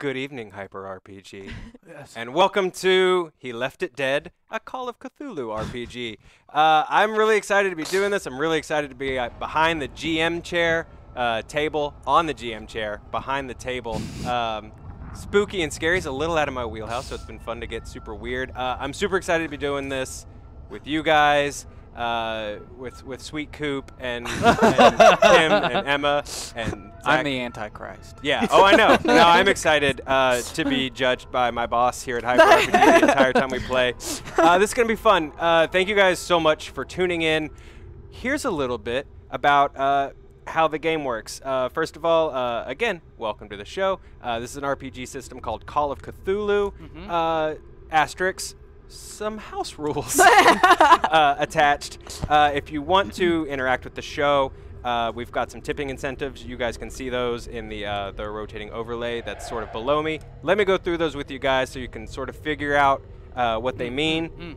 Good evening, Hyper RPG, Yes. and welcome to He Left It Dead, a Call of Cthulhu RPG. Uh, I'm really excited to be doing this. I'm really excited to be uh, behind the GM chair uh, table, on the GM chair, behind the table. Um, spooky and scary is a little out of my wheelhouse, so it's been fun to get super weird. Uh, I'm super excited to be doing this with you guys. Uh, with with Sweet Coop and, and Tim and Emma and I'm the Antichrist. Yeah. Oh, I know. no, I'm excited uh, to be judged by my boss here at Hyper RPG the entire time we play. Uh, this is gonna be fun. Uh, thank you guys so much for tuning in. Here's a little bit about uh, how the game works. Uh, first of all, uh, again, welcome to the show. Uh, this is an RPG system called Call of Cthulhu. Uh, asterisks. Some house rules uh, attached. Uh, if you want to interact with the show, uh, we've got some tipping incentives. You guys can see those in the uh, the rotating overlay that's sort of below me. Let me go through those with you guys so you can sort of figure out uh, what they mean.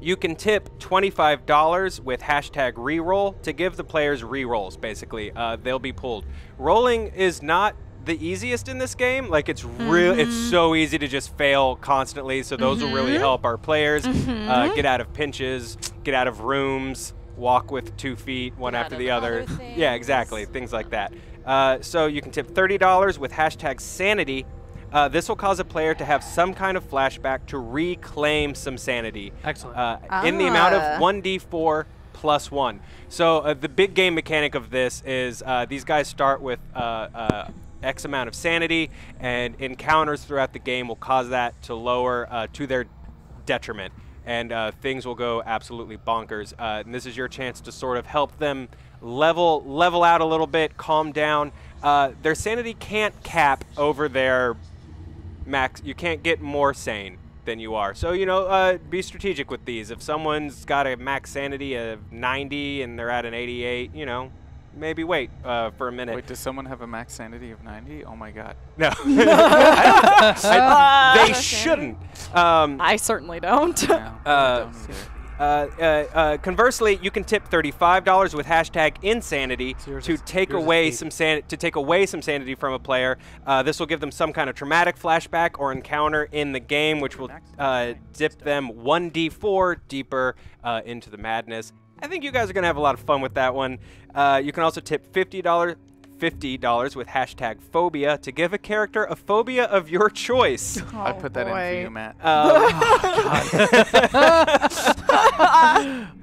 You can tip $25 with hashtag reroll to give the players rerolls, basically. Uh, they'll be pulled. Rolling is not the easiest in this game. Like, it's real, it's so easy to just fail constantly, so those will really help our players uh, get out of pinches, get out of rooms, walk with two feet, one Get after the other. other Yeah, exactly, things like that. Uh, so you can tip $30 with hashtag sanity. Uh, this will cause a player to have some kind of flashback to reclaim some sanity Excellent. uh, in the amount Ah. of 1d4 plus 1. So uh, the big game mechanic of this is uh, these guys start with uh, uh, X amount of sanity, and encounters throughout the game will cause that to lower uh, to their detriment. And uh, things will go absolutely bonkers. Uh, and this is your chance to sort of help them level level out a little bit, calm down. Uh, their sanity can't cap over their max you can't get more sane than you are so you know uh, be strategic with these if someone's got a max sanity of 90 and they're at an 88 you know maybe wait uh, for a minute Wait, does someone have a max sanity of 90? Oh my god. no I- Ah. they shouldn't um, I certainly don't. No, Uh, I don't uh, uh, uh, conversely, you can tip thirty-five dollars with hashtag insanity So to take away some san- to take away some sanity from a player. Uh, this will give them some kind of traumatic flashback or encounter in the game, which will uh, dip them one d4 deeper uh, into the madness. I think you guys are gonna have a lot of fun with that one. Uh, you can also tip fifty dollars. $50 with hashtag phobia to give a character a phobia of your choice. I put that in for you, Matt. Um,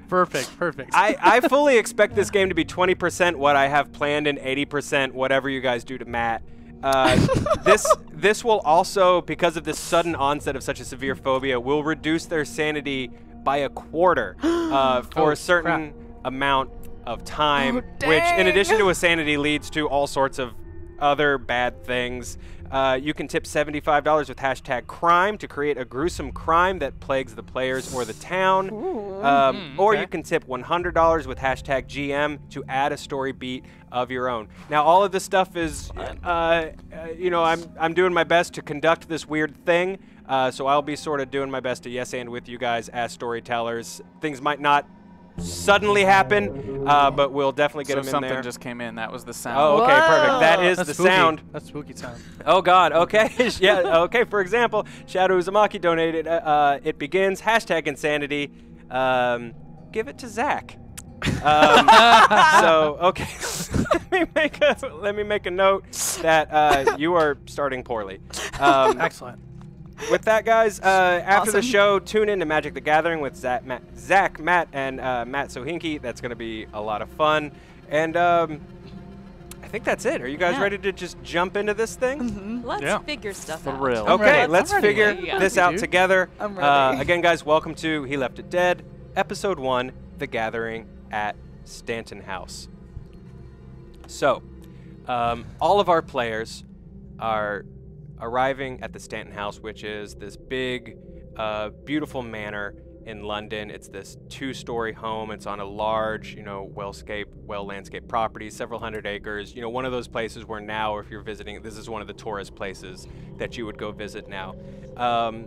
perfect. Perfect. I, I fully expect this game to be 20% what I have planned and 80% whatever you guys do to Matt. Uh, this this will also, because of this sudden onset of such a severe phobia, will reduce their sanity by a quarter uh, for Oh, a certain amount of time, Oh, which, in addition to a sanity, leads to all sorts of other bad things. Uh, you can tip $75 with hashtag crime to create a gruesome crime that plagues the players or the town. Um, or you can tip $100 with hashtag GM to add a story beat of your own. Now, all of this stuff is, uh, uh, you know, I'm, I'm doing my best to conduct this weird thing. Uh, so I'll be sort of doing my best to yes and with you guys as storytellers. Things might not suddenly happen, uh, but we'll definitely get so them in something there. just came in. That was the sound. Oh, okay, perfect. Whoa. is That's the spooky. sound. That's spooky sound. Oh God. Okay. yeah. Okay. For example, Shadow Uzumaki donated. Uh, uh, it begins hashtag insanity. Um, give it to Zac. Um, so okay. let me make a let me make a note that uh, you are starting poorly. Um, Excellent. With that, guys, uh, after the show, tune in to Magic the Gathering with Zach, Matt, Zach Matt, and uh, Matt Sohinki. That's going to be a lot of fun. And um, I think that's it. Are you guys Yeah. ready to just jump into this thing? Let's Yeah. figure stuff For out. real. Okay, ready. let's figure Yeah, yeah. this out together. I'm Uh, ready. again, guys, welcome to He Left It Dead, Episode 1 The Gathering at Stanton House. So, um, all of our players are arriving at the Stanton House, which is this big, uh, beautiful manor in London. It's this two-story home. It's on a large, you know, well-scaped, well-landscaped property, several hundred acres. You know, one of those places where now, if you're visiting, this is one of the tourist places that you would go visit now. Um,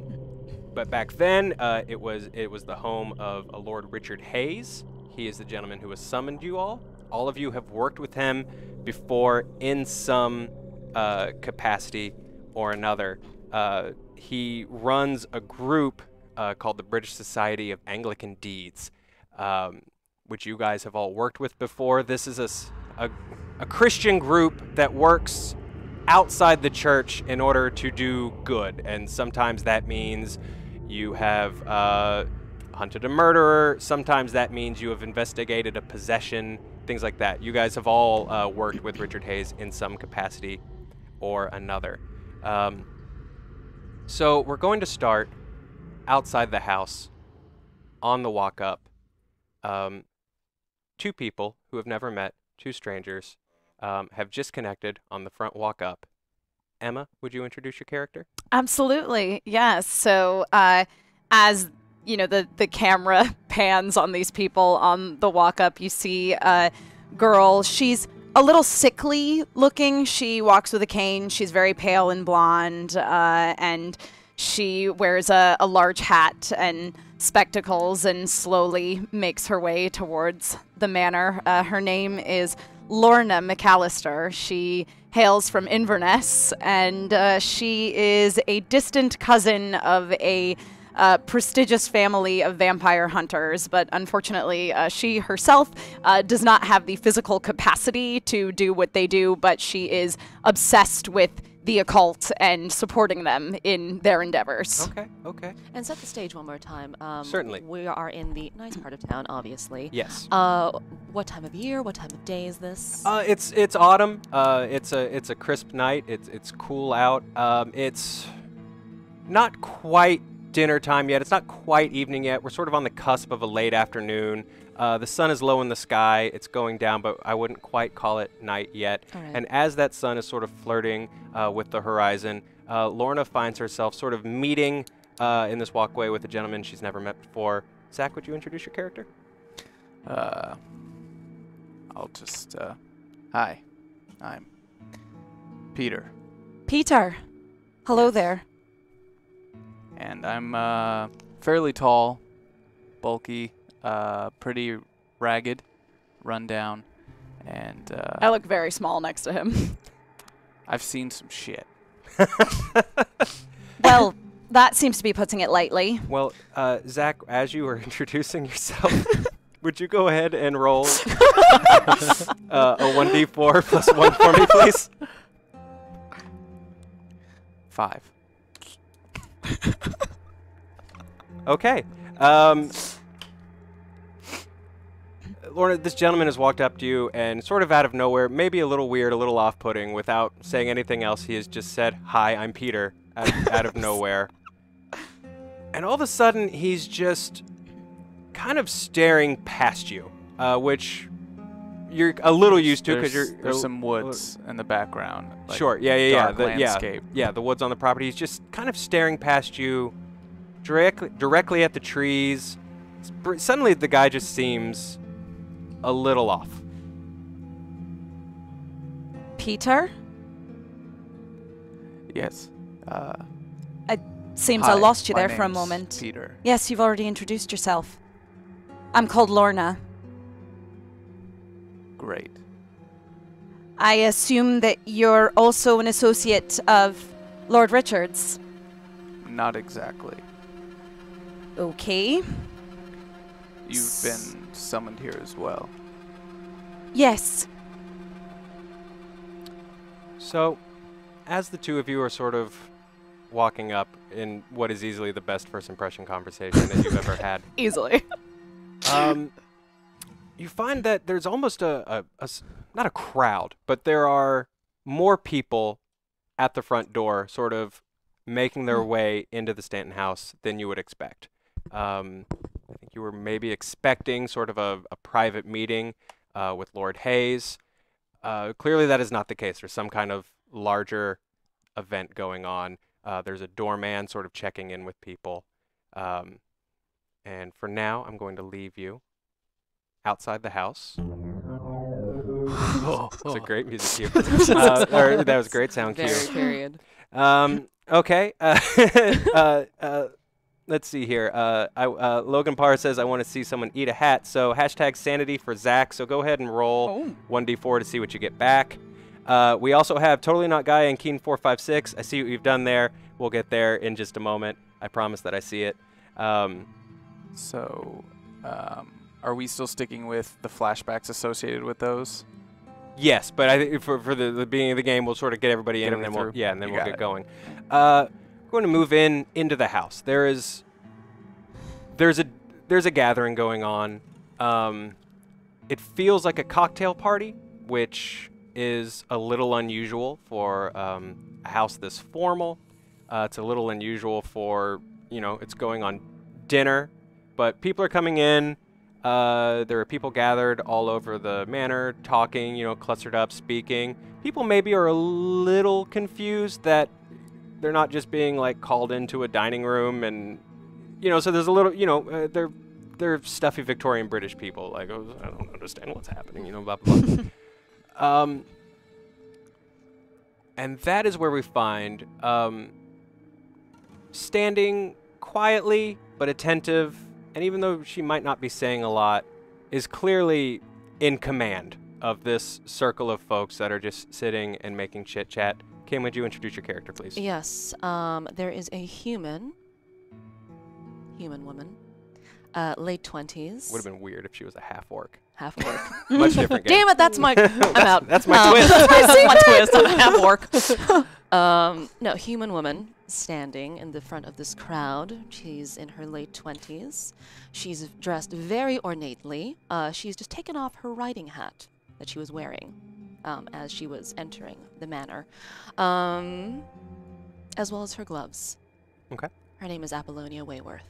but back then, uh, it was it was the home of a Lord Richard Hayes. He is the gentleman who has summoned you all. All of you have worked with him before in some uh, capacity or another. Uh, he runs a group uh, called the British Society of Anglican Deeds, um, which you guys have all worked with before. This is a, a, a Christian group that works outside the church in order to do good, and sometimes that means you have uh, hunted a murderer. Sometimes that means you have investigated a possession, things like that. You guys have all uh, worked with Richard Hayes in some capacity or another. Um, so we're going to start outside the house on the walk up. Um, two people who have never met, two strangers, um, have just connected on the front walk up. Emma, would you introduce your character? Absolutely, yes. So, uh, as you know, the the camera pans on these people on the walk up, you see a girl. She's a little sickly looking. She walks with a cane. She's very pale and blonde, uh, and she wears a, a large hat and spectacles and slowly makes her way towards the manor. Uh, her name is Lorna MacAllistair. She hails from Inverness, and uh, she is a distant cousin of a uh, prestigious family of vampire hunters, but unfortunately, uh, she herself uh, does not have the physical capacity to do what they do, but she is obsessed with the occult and supporting them in their endeavors. Okay, okay. And set the stage one more time. Um, Certainly. We are in the nice part of town, obviously. Yes. Uh, what time of year? What time of day is this? Uh, it's it's autumn. Uh, it's a it's a crisp night. It's it's cool out. Um, it's not quite dinner time yet. It's not quite evening yet. We're sort of on the cusp of a late afternoon. Uh, the sun is low in the sky. It's going down, but I wouldn't quite call it night yet. All right. And as that sun is sort of flirting uh, with the horizon, uh, Lorna finds herself sort of meeting uh, in this walkway with a gentleman she's never met before. Zac, would you introduce your character? Uh, I'll just, uh, hi, I'm Peter, Peter, hello there. And I'm, uh, fairly tall, bulky, uh, pretty ragged, run down, and, uh, I look very small next to him. I've seen some shit. well, that seems to be putting it lightly. Well, uh, Zac, as you were introducing yourself, would you go ahead and roll uh, a 1d4 plus 1 for me, please? Five. Okay. Um, Lorna, this gentleman has walked up to you and sort of out of nowhere, maybe a little weird, a little off-putting, without saying anything else, he has just said, "Hi, I'm Peter," out of, out of nowhere. And all of a sudden, he's just kind of staring past you, uh, which you're a little used to because There's- you're there's some woods in the background. like sure. Yeah, yeah, yeah. dark The, yeah, landscape. yeah. The woods on the property. is just kind of staring past you, directly, directly at the trees. Br- Suddenly, the guy just seems a little off. Peter? Yes. Uh, it Seems hi, I lost you there for a moment. Peter. Yes, you've already introduced yourself. I'm called Lorna. Great. I assume that you're also an associate of Lord Richards. Not exactly. Okay. You've been summoned here as well. Yes. So, as the two of you are sort of walking up in what is easily the best first impression conversation that you've ever had, Easily. um, you find that there's almost a, a- a not a crowd, but there are more people at the front door, sort of making their way into the Stanton house than you would expect. Um, I think you were maybe expecting sort of a, a private meeting uh, with Lord Hayes. Uh, clearly, that is not the case. There's some kind of larger event going on. Uh, there's a doorman sort of checking in with people. Um, and for now, I'm going to leave you outside the house. It's a great music cue. uh, or that was a great sound cue. Very period. Um, okay. Uh, uh, uh, let's see here. Uh, I, uh, Logan Parr says, I want to see someone eat a hat. So hashtag sanity for Zac. So go ahead and roll Oh. 1d4 to see what you get back. Uh, we also have Totally Not Guy and Keen 456. I see what you've done there. We'll get there in just a moment. I promise that I see it. Um, So, um, are we still sticking with the flashbacks associated with those? yes, but I think for, for the, the beginning of the game, we'll sort of get everybody Get in, and then everybody we'll yeah, and then You we'll get it. going. Uh, we're going to move in into the house. There is there's a there's a gathering going on. Um, it feels like a cocktail party, which is a little unusual for um, a house this formal. Uh, it's a little unusual for you know it's going on dinner, but people are coming in. Uh, there are people gathered all over the manor, talking, you know, clustered up, speaking. People maybe are a little confused that they're not just being like called into a dining room and you know so there's a little you know uh, they're they're stuffy victorian british people like oh, i don't understand what's happening you know blah blah blah um and that is where we find um standing quietly but attentive and even though she might not be saying a lot is clearly in command of this circle of folks that are just sitting and making chit chat Kym would you introduce your character please Yes, um, there is a human, human woman, uh, late 20s. Would have been weird if she was a half orc. half orc. Much different game. Damn it, that's my. I'm out. that's my Um, twist. That's my twist. I'm half orc. Um, no, human woman standing in the front of this crowd. She's in her late 20s. She's dressed very ornately. Uh, she's just taken off her riding hat that she was wearing um, as she was entering the manor, um, as well as her gloves. Okay. Her name is Apollonia Wayworth.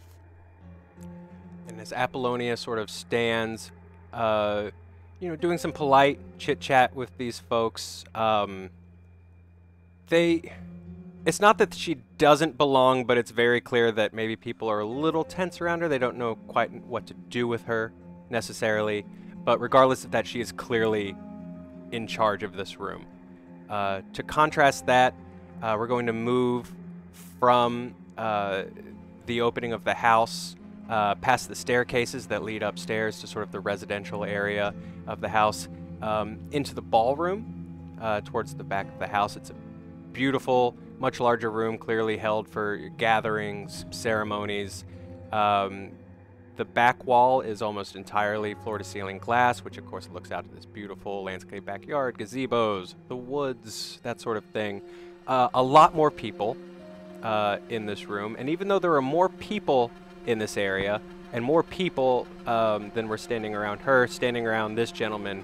And as Apollonia sort of stands, uh, you know, doing some polite chit chat with these folks, um, they. It's not that she doesn't belong, but it's very clear that maybe people are a little tense around her. They don't know quite what to do with her necessarily. But regardless of that, she is clearly in charge of this room. Uh, to contrast that, uh, we're going to move from uh, the opening of the house uh, past the staircases that lead upstairs to sort of the residential area of the house um, into the ballroom uh, towards the back of the house. It's a beautiful, much larger room, clearly held for gatherings, ceremonies. Um, the back wall is almost entirely floor to ceiling glass, which of course looks out to this beautiful landscape backyard, gazebos, the woods, that sort of thing. Uh, a lot more people uh, in this room, and even though there are more people in this area, and more people um, than were standing around her, standing around this gentleman,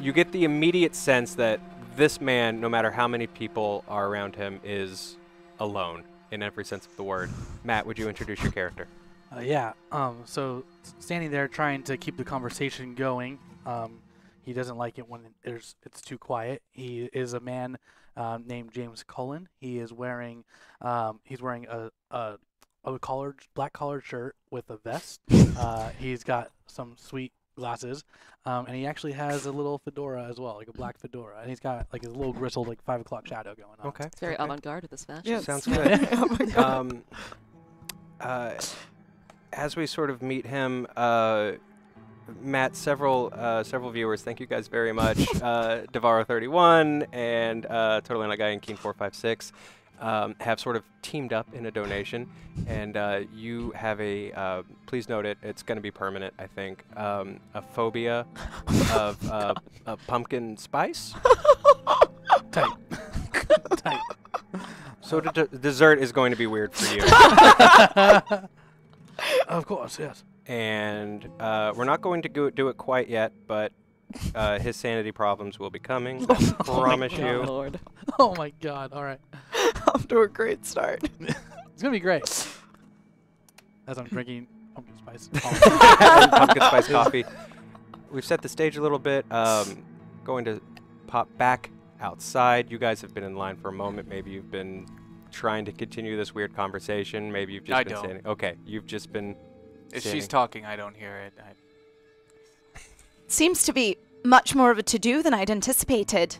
you get the immediate sense that this man, no matter how many people are around him, is alone in every sense of the word. Matt, would you introduce your character? Uh, yeah. Um. So standing there trying to keep the conversation going. Um. He doesn't like it when there's it's too quiet. He is a man um, named James Cullen. He is wearing um. He's wearing a a, a collared black collared shirt with a vest. uh. He's got some sweet glasses. Um. And he actually has a little fedora as well, like a black fedora. And he's got like a little bristled like five o'clock shadow going on. Okay. It's very okay. avant-garde with this fashion. Yeah, Sounds good. um, uh, as we sort of meet him, uh, Matt, several uh, several viewers, thank you guys very much. uh, Devaro31 and uh, Totally Not Guy and Keen456 um, have sort of teamed up in a donation, and uh, you have a. Uh, please note it. It's going to be permanent, I think. Um, a phobia of uh, uh, pumpkin spice. Tight. Tight. So the d- dessert is going to be weird for you. of course, yes. and uh, we're not going to go do it quite yet, but uh, his sanity problems will be coming. I promise God. you. Lord. Oh my God! All right. Off to a great start. It's gonna be great. As I'm drinking pumpkin spice. Pumpkin spice coffee. We've set the stage a little bit. Um, going to pop back outside. You guys have been in line for a moment. Maybe you've been trying to continue this weird conversation. Maybe you've just I been don't. standing. Okay, you've just been. If Standing. she's talking, I don't hear it. I, Seems to be much more of a to do than I'd anticipated.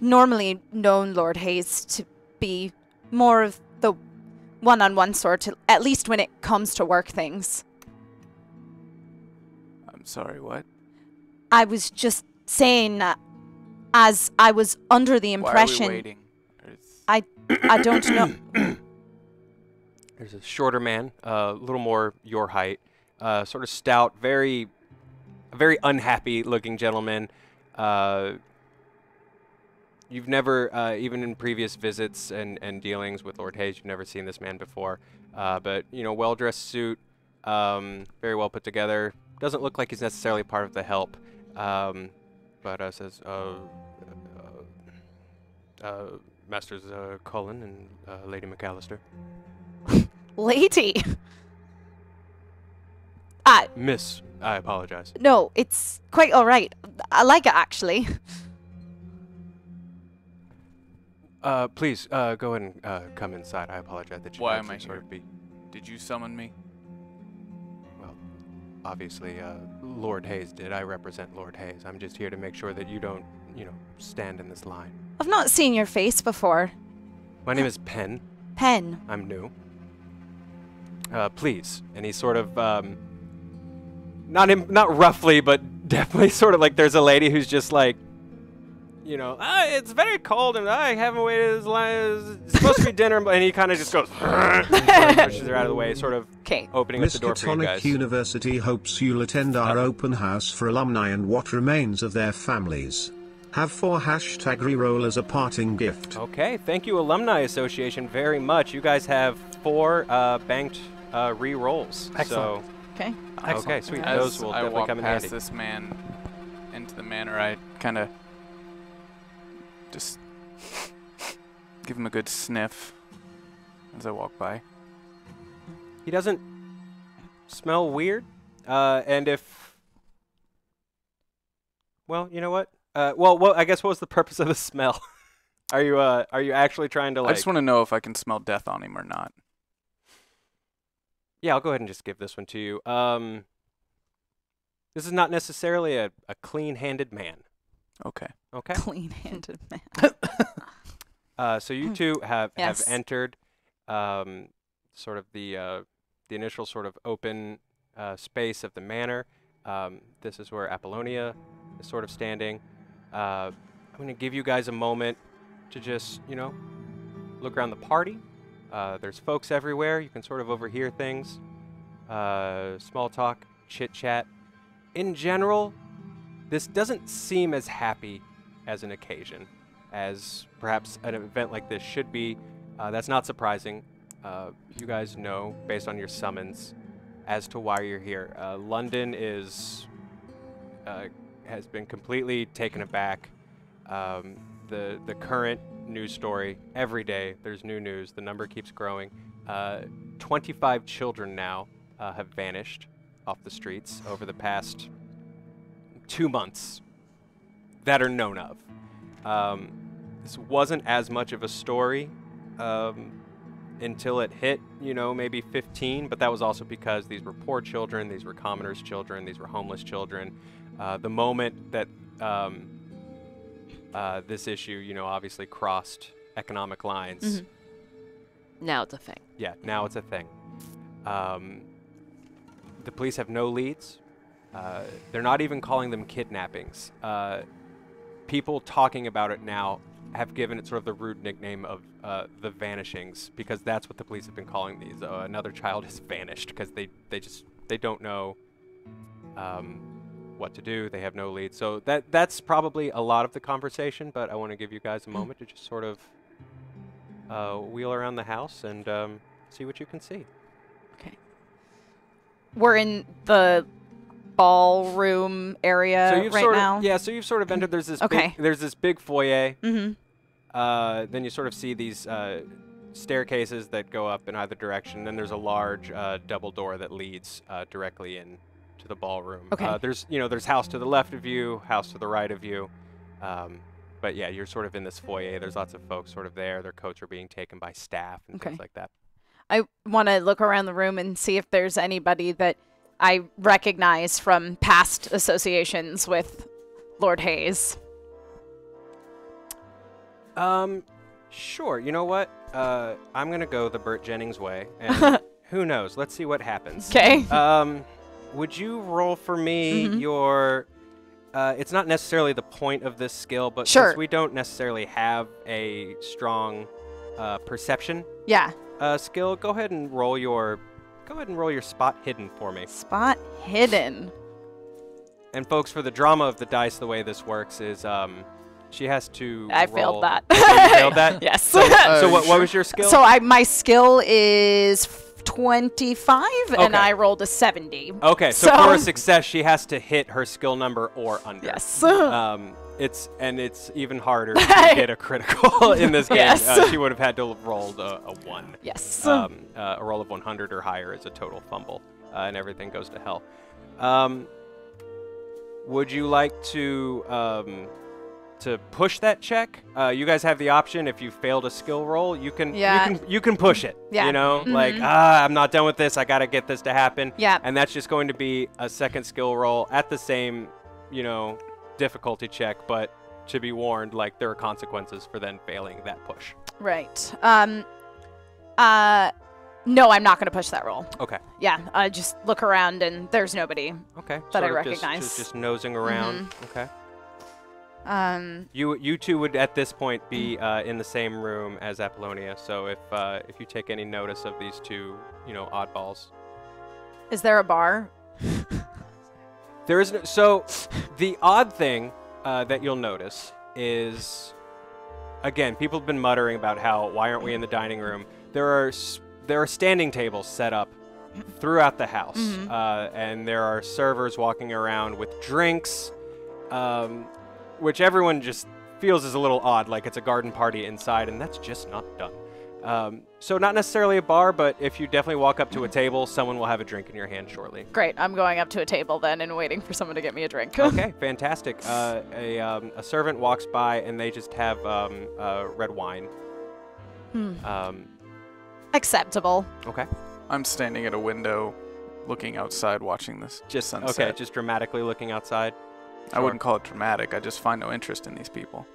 Normally known Lord Hayes to be more of the one on one sort, at least when it comes to work things. I'm sorry. What? I was just saying that as I was under the impression... Why are we impression. waiting? I I don't know. There's a shorter man, a little more your height, uh, sort of stout, very, very unhappy looking gentleman. Uh, you've never, uh, even in previous visits and, and dealings with Lord Hayes, you've never seen this man before. Uh, but, you know, well dressed suit, um, very well put together. Doesn't look like he's necessarily part of the help. Um, but uh, says, uh, uh, uh, Masters uh, Cullen and Lady MacAllistair. Lady. Ah, Miss, I apologize. no, it's quite all right. I like it actually. Uh, please, uh, go ahead and uh, come inside. I apologize that you Why am I sort here? of be, Did you summon me? well, obviously, uh, Lord Hayes did. I represent Lord Hayes. I'm just here to make sure that you don't, you know, stand in this line. I've not seen your face before. My name is Penn. Pen. I'm new. Uh, please. And he sort of, um, not Im- not roughly, but definitely sort of like there's a lady who's just like, you know, ah, it's very cold and I haven't waited as long as it's supposed to be dinner, and he kind of just goes, and sort of pushes her out of the way, sort of Okay. opening up the door for you Miskatonic guys. University hopes you'll attend our open house for alumni and what remains of their families. Have four hashtag reroll as a parting gift. Okay, thank you, Alumni Association, very much. You guys have four uh, banked uh, re-rolls. Excellent. Okay. So, okay, sweet. As Those will I definitely come in past handy. this man into the manor, I kind of just give him a good sniff as I walk by. He doesn't smell weird. Uh, and if, well, you know what? Uh, well, well, I guess what was the purpose of the smell? are you uh, are you actually trying to like? I just want to know if I can smell death on him or not. Yeah, I'll go ahead and just give this one to you. Um, this is not necessarily a, a clean-handed man. Okay. Okay. Clean-handed man. Uh, so you two have, Yes. have entered um, sort of the uh, the initial sort of open uh, space of the manor. Um, this is where Apollonia is sort of standing. Uh, I'm going to give you guys a moment to just, you know, look around the party. Uh, there's folks everywhere. You can sort of overhear things. Uh, small talk, chit chat. In general, this doesn't seem as happy as an occasion as perhaps an event like this should be. Uh, that's not surprising. Uh, you guys know, based on your summons, as to why you're here. Uh, London is uh, has been completely taken aback. Um, the the current news story every day. There's new news. The number keeps growing. Uh, 25 children now uh, have vanished off the streets over the past two months that are known of. Um, this wasn't as much of a story um, until it hit, you know, maybe 15, but that was also because these were poor children, these were commoners' children, these were homeless children. Uh, the moment that um, uh, this issue, you know, obviously crossed economic lines, Mhm. Now it's a thing. yeah, now it's a thing. Um, the police have no leads. Uh, they're not even calling them kidnappings. Uh, people talking about it now have given it sort of the rude nickname of uh, the vanishings because that's what the police have been calling these. Uh, another child has vanished because they, they just they don't know um, what to do. They have no lead. So that that's probably a lot of the conversation. But I want to give you guys a moment to just sort of uh, wheel around the house and um, see what you can see. Okay. We're in the ballroom area so you've right sort now. of yeah. So you've sort of entered. There's this Okay. big, there's this big foyer. Mm-hmm. Uh, then you sort of see these uh, staircases that go up in either direction. Then there's a large uh, double door that leads uh, directly in the ballroom. Okay. Uh, there's you know there's house to the left of you, house to the right of you. Um, but yeah, you're sort of in this foyer. There's lots of folks sort of there. Their coats are being taken by staff and Okay. things like that. I want to look around the room and see if there's anybody that I recognize from past associations with Lord Hayes. Um, sure. You know what? Uh, I'm gonna go the Bert Jennings way, and who knows? Let's see what happens. Okay. Um, would you roll for me Mhm. your uh, it's not necessarily the point of this skill, but Sure. since we don't necessarily have a strong uh, perception Yeah. uh, skill, go ahead and roll your go ahead and roll your spot hidden for me. Spot hidden. And folks, for the drama of the dice, the way this works is um, she has to. I roll- failed that. You failed that. yes. So, Uh, so what, what was your skill? So I my skill is f- 25 and I rolled a 70. okay, so, for a success, she has to hit her skill number or under. Yes. Um, it's and it's even harder to get a critical in this game. Yes. Uh, she would have had to have rolled a, a one. yes. Um, uh, a roll of 100 or higher is a total fumble, uh, and everything goes to hell. Um, would you like to um, to push that check? Uh, you guys have the option. If you failed a skill roll, you can Yeah. you can you can push it. Yeah. You know, like Mhm. ah, I'm not done with this. I got to get this to happen. Yeah. And that's just going to be a second skill roll at the same, you know, difficulty check, but to be warned, like there are consequences for then failing that push. Right. Um uh no, I'm not going to push that roll. Okay. Yeah, I just look around and there's nobody. Okay. That I sort of recognize. Just, just nosing around. Okay. Um You you two would at this point be uh, in the same room as Apollonia. So if uh, if you take any notice of these two, you know, oddballs, is there a bar? there is no, so the odd thing uh, that you'll notice is again people have been muttering about how why aren't we in the dining room? There are there are standing tables set up throughout the house, Mhm. uh, and there are servers walking around with drinks, um, which everyone just feels is a little odd, like it's a garden party inside, and that's just not done. Um, so not necessarily a bar, but if you definitely walk up to a table, someone will have a drink in your hand shortly. Great. I'm going up to a table then and waiting for someone to get me a drink. okay, fantastic. Uh, a, um, a servant walks by and they just have um, uh, red wine. Hmm. Um, Acceptable. okay, I'm standing at a window, looking outside, watching this just sunset. okay, just dramatically looking outside. I wouldn't call it dramatic. I just find no interest in these people.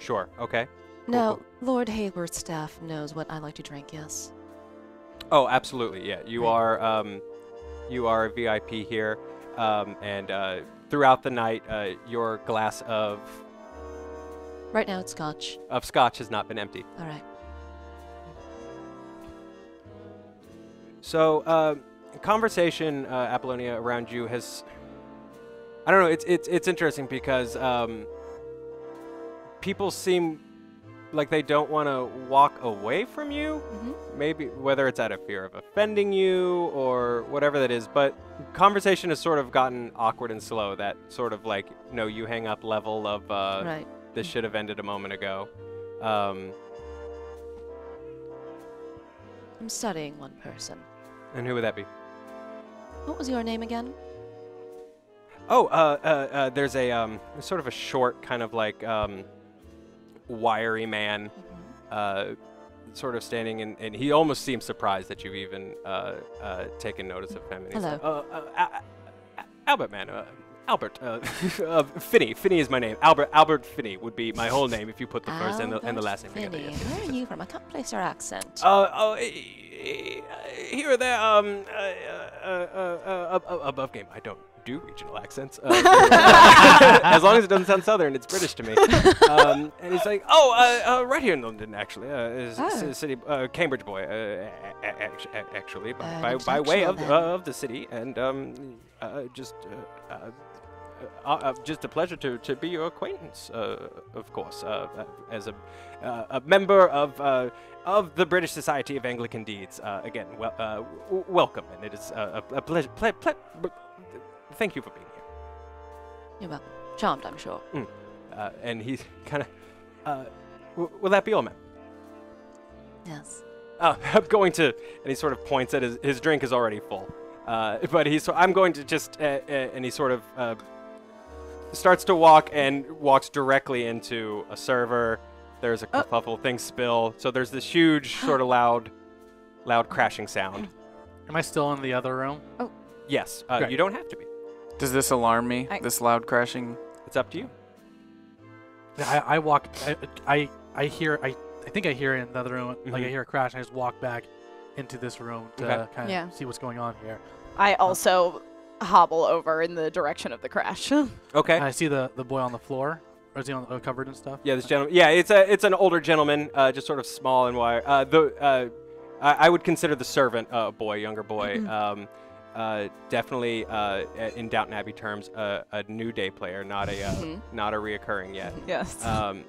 Sure. Okay. Now, Lord Hayworth's staff knows what I like to drink, yes? Oh, absolutely. Yeah, you Right. are um, you are a VIP here, um, and uh, throughout the night, uh, your glass of Right now it's scotch. of scotch has not been empty. All right. So, uh, conversation, uh, Apollonia, around you has. I don't know. It's it's it's interesting because um, people seem like they don't want to walk away from you. Mhm. Maybe whether it's out of fear of offending you or whatever that is, but conversation has sort of gotten awkward and slow. That sort of like no, you hang up level of uh, right. this should have ended a moment ago. Um, I'm studying one person. and who would that be? What was your name again? Oh, uh, uh, uh, there's a um, sort of a short, kind of like um, wiry man, uh, sort of standing, and, and he almost seems surprised that you've even uh, uh, taken notice of him. And Hello. like, uh, uh, Al- Al- Albert, man, uh, Albert, uh, uh, Finney, Finney is my name. Albert, Albert Finney would be my whole name if you put the first and the, and the last name together. Yes. Where are you from? I can't place your accent. Uh, oh, eh, eh, here or there, um, uh, uh, uh, uh, uh, above game. I don't do regional accents. Uh, as long as it doesn't sound southern, it's British to me. Um, and he's like, oh, uh, uh, right here in London, actually. Uh, is, Oh. ci- city, uh, Cambridge boy, uh, a- a- a- actually, by, Uh, by, by way of, uh, of the city, and um, uh, just. Uh, uh, uh, uh, just a pleasure to, to be your acquaintance, uh, of course, uh, uh, as a, uh, a member of uh, of the British Society of Anglican Deeds. Uh, again, wel- uh, w- welcome, and it is uh, a, a pleasure. Ple- ple- b- thank you for being here. You're welcome. Charmed, I'm sure. Uh, and he's kind of, uh, w- will that be all, ma'am? Yes. Oh, I'm going to, and he sort of points at his, his drink is already full. Uh, but he's, so I'm going to just, uh, uh, and he sort of uh, starts to walk and walks directly into a server. There's a Oh. kerfuffle, things spill. So there's this huge, sort of loud, loud crashing sound. Am I still in the other room? Oh. Yes, uh, you don't have to be. Does this alarm me? I- this loud crashing? It's up to you. I, I walk. I, I I hear. I I think I hear it in the other room. Like I Mhm. hear a crash. And I just walk back into this room to Okay. kind of Yeah. see what's going on here. I also hobble over in the direction of the crash. Okay. I see the the boy on the floor. Or is he on, uh, covered and stuff? Yeah, this gentleman. Yeah, it's a it's an older gentleman, uh, just sort of small and wide. Uh, the uh, I, I would consider the servant uh, a boy, younger boy. Um, uh, definitely uh, a- in Downton Abbey terms, uh, a new day player, not a uh, not a reoccurring yet. yes. Um,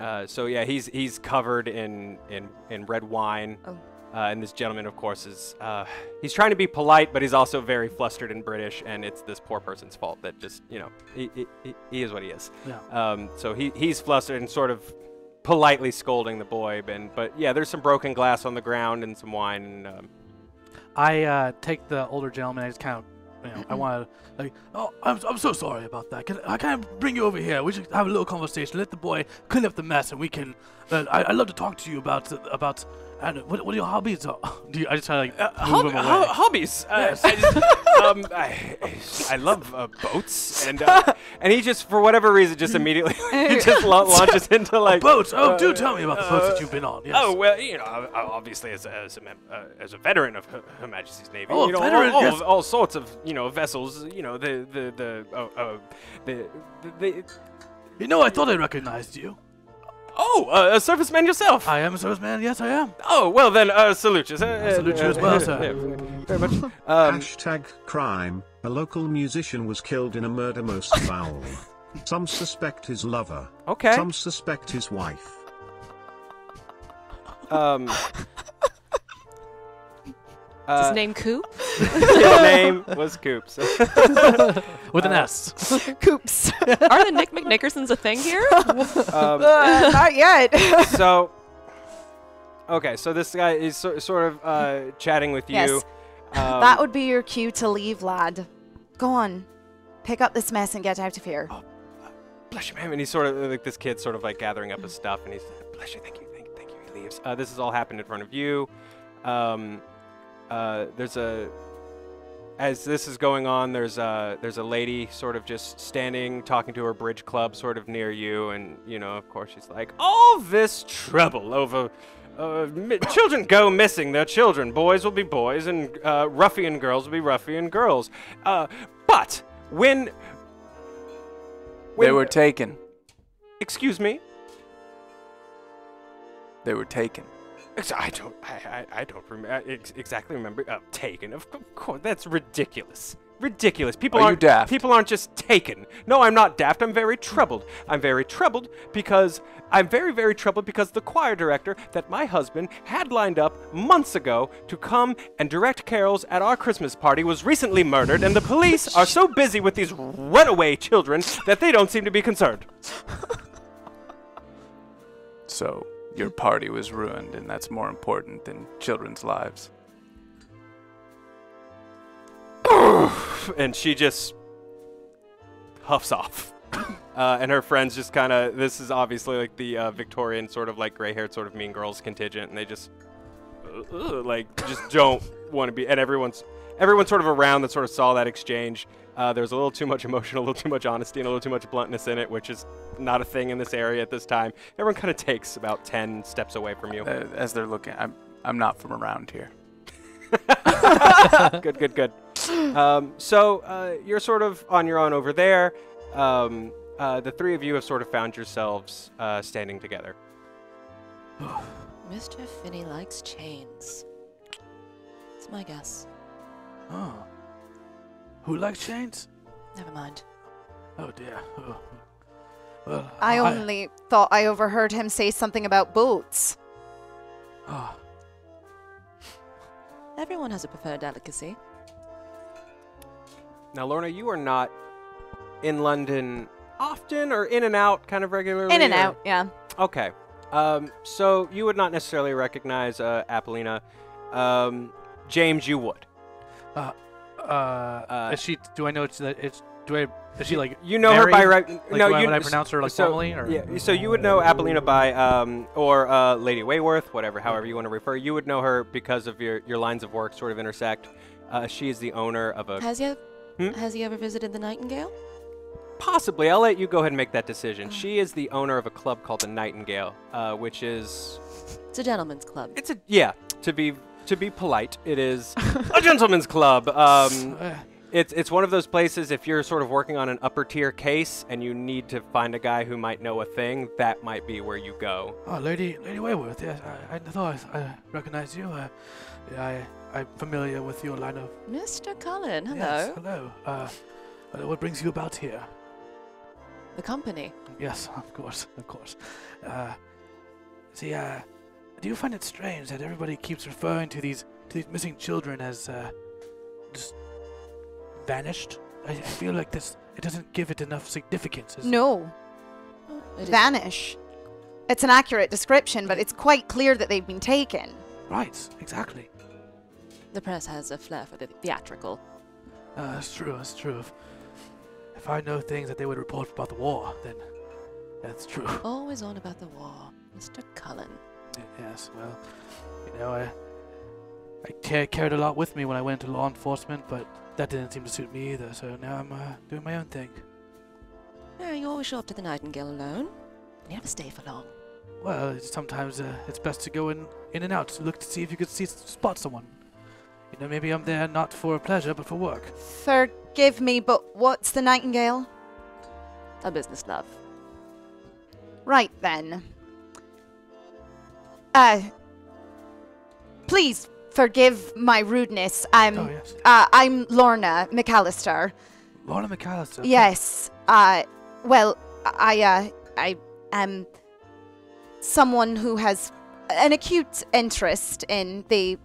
uh, so yeah, he's he's covered in in, in red wine. Oh. Uh, and this gentleman, of course, is uh, he's trying to be polite, but he's also very flustered and British, and it's this poor person's fault that just you know he, he, he- he is what he is. Yeah. Um, so he he's flustered and sort of politely scolding the boy, and but yeah, there's some broken glass on the ground and some wine. And, um, I uh, take the older gentleman. I just kind of, you know, I want to like, oh, I'm, I'm so sorry about that. Can I can I bring you over here? We should have a little conversation. Let the boy clean up the mess, and we can. Uh, I I'd love to talk to you about about. And what, what are your hobbies? Uh, Do you, I just try to like move him away. hobbies. Uh, I, just- um, I, I love uh, boats, and uh, and he just for whatever reason just immediately he just la- launches into like boats. Oh, uh, do tell me about the boats uh, that you've been on. Yes. Oh well, you know, uh, obviously as a, as a, mem- uh, as a veteran of Her, Her Majesty's Navy, Oh, you know, veteran, all, all, yes. all sorts of you know vessels, you know, the the the uh, uh, the, the, the You know, I thought I recognized you. Oh, uh, a serviceman yourself. I am a serviceman. Yes, I am. oh well, then uh, salute you. Uh, salute you as well, sir. yeah, very much. Um, Hashtag crime. A local musician was killed in a murder most foul. Some suspect his lover. okay. Some suspect his wife. Um. Is uh, his name Coop? his name was Coops. With an Uh, S. Coops. Are the Nick McNickersons a thing here? um, Uh, not yet. so, okay, so this guy is so, sort of uh, chatting with you. Yes. Um, that would be your cue to leave, lad. Go on. Pick up this mess and get out of here. bless you, ma'am. And he's sort of like this kid's sort of like gathering up his stuff, and he's bless you, thank you, thank you, thank you. He leaves. Uh, this has all happened in front of you. Um, uh, there's a as this is going on, there's a there's a lady sort of just standing talking to her bridge club, sort of near you, and you know, of course, she's like, all this trouble over. Uh, children go missing. They're children. Boys will be boys, and uh, ruffian girls will be ruffian girls. Uh, but when They were taken. Excuse me. They were taken. I don't. I. I, I don't remember ex- exactly. Remember. Uh, taken. Of of course. That's ridiculous. Ridiculous. People Are aren't daft? People aren't just taken. No, I'm not daft. I'm very troubled. I'm very troubled because I'm very, very troubled because the choir director that my husband had lined up months ago to come and direct carols at our Christmas party was recently murdered, and the police are so busy with these runaway children that they don't seem to be concerned. So your party was ruined, and that's more important than children's lives. and she just huffs off. Uh, and her friends just kind of, this is obviously like the uh, Victorian sort of like gray haired sort of mean girls contingent, and they just uh, like just don't want to be. And everyone's everyone sort of around that sort of saw that exchange. Uh, there's a little too much emotion, a little too much honesty, and a little too much bluntness in it, which is not a thing in this area at this time. Everyone kind of takes about 10 steps away from you. Uh, as they're looking, I'm I'm not from around here. good, good, good. Um, so uh, you're sort of on your own over there. Um, uh, the three of you have sort of found yourselves uh, standing together. Mr. Finney likes chains. It's my guess. Oh. Who likes chains? Never mind. Oh dear. Oh. Well, I only thought I overheard him say something about boats. Oh, Everyone has a preferred delicacy. Now, Lorna, you are not in London often or in and out kind of regularly? In and or- out, yeah. Okay. Um, so you would not necessarily recognize uh, Apollina. Um, James, you would. uh, uh, is she? Do I know it's that it's? Do I? Is she like? You know her by right. Like, no, do I, you would I pronounce her like so, formally? Or? Yeah, so you would know Apollina by, um, or uh, Lady Wayworth, whatever, however you want to refer. You would know her because of your, your lines of work sort of intersect. Uh, she is the owner of a. Has he, Hmm? has he ever visited the Nightingale? Possibly, I'll let you go ahead and make that decision. She is the owner of a club called the Nightingale, uh, which is. It's a gentleman's club. It's a yeah. To be to be polite, it is a gentleman's club. Um, It's it's one of those places. If you're sort of working on an upper tier case and you need to find a guy who might know a thing, that might be where you go. Oh, Lady Lady Wayworth. Yes, I, I thought I recognized you. Uh, I I'm familiar with your line of. Mr. Cullen, hello. Yes, hello. Uh, uh, what brings you about here? The company. Yes, of course, of course. Uh, see, uh, do you find it strange that everybody keeps referring to these to these missing children as uh, just vanished? I, I feel like this it doesn't give it enough significance. Is- No, it is- vanish. It's an accurate description, but it's quite clear that they've been taken. Right, exactly. the press has a flair for the theatrical. Uh, that's true. That's true. If, if I know things that they would report about the war, then that's true. Always on about the war. Mr. Cullen. Yes, well, you know, I I ca- carried a lot with me when I went into law enforcement, but that didn't seem to suit me either. So now I'm uh, doing my own thing. Yeah, you always show up to the Nightingale alone. You never stay for long. Well, it's sometimes uh, it's best to go in in and out to look to see if you could see spot someone. You know, maybe I'm there not for pleasure but for work. Forgive me, but what's the Nightingale? A business love. Right then. Uh, please forgive my rudeness. I'm, oh yes, uh, I'm Lorna MacAllistair. Lorna MacAllistair. okay. Yes. Uh, well, I, uh, I am someone who has an acute interest in the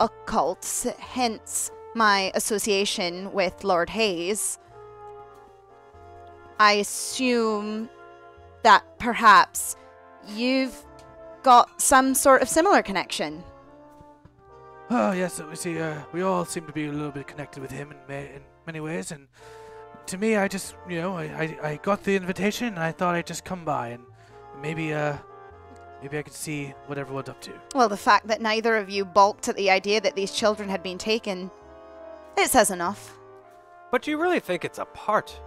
occult, hence my association with Lord Hayes. I assume that perhaps you've got some sort of similar connection. Oh yes, we see. Uh, we all seem to be a little bit connected with him in, ma- in many ways, and to me, I just, you know, I, I, I got the invitation, and I thought I'd just come by, and maybe, uh, maybe I could see what everyone's up to. Well, the fact that neither of you balked at the idea that these children had been taken, it says enough. But do you really think it's a part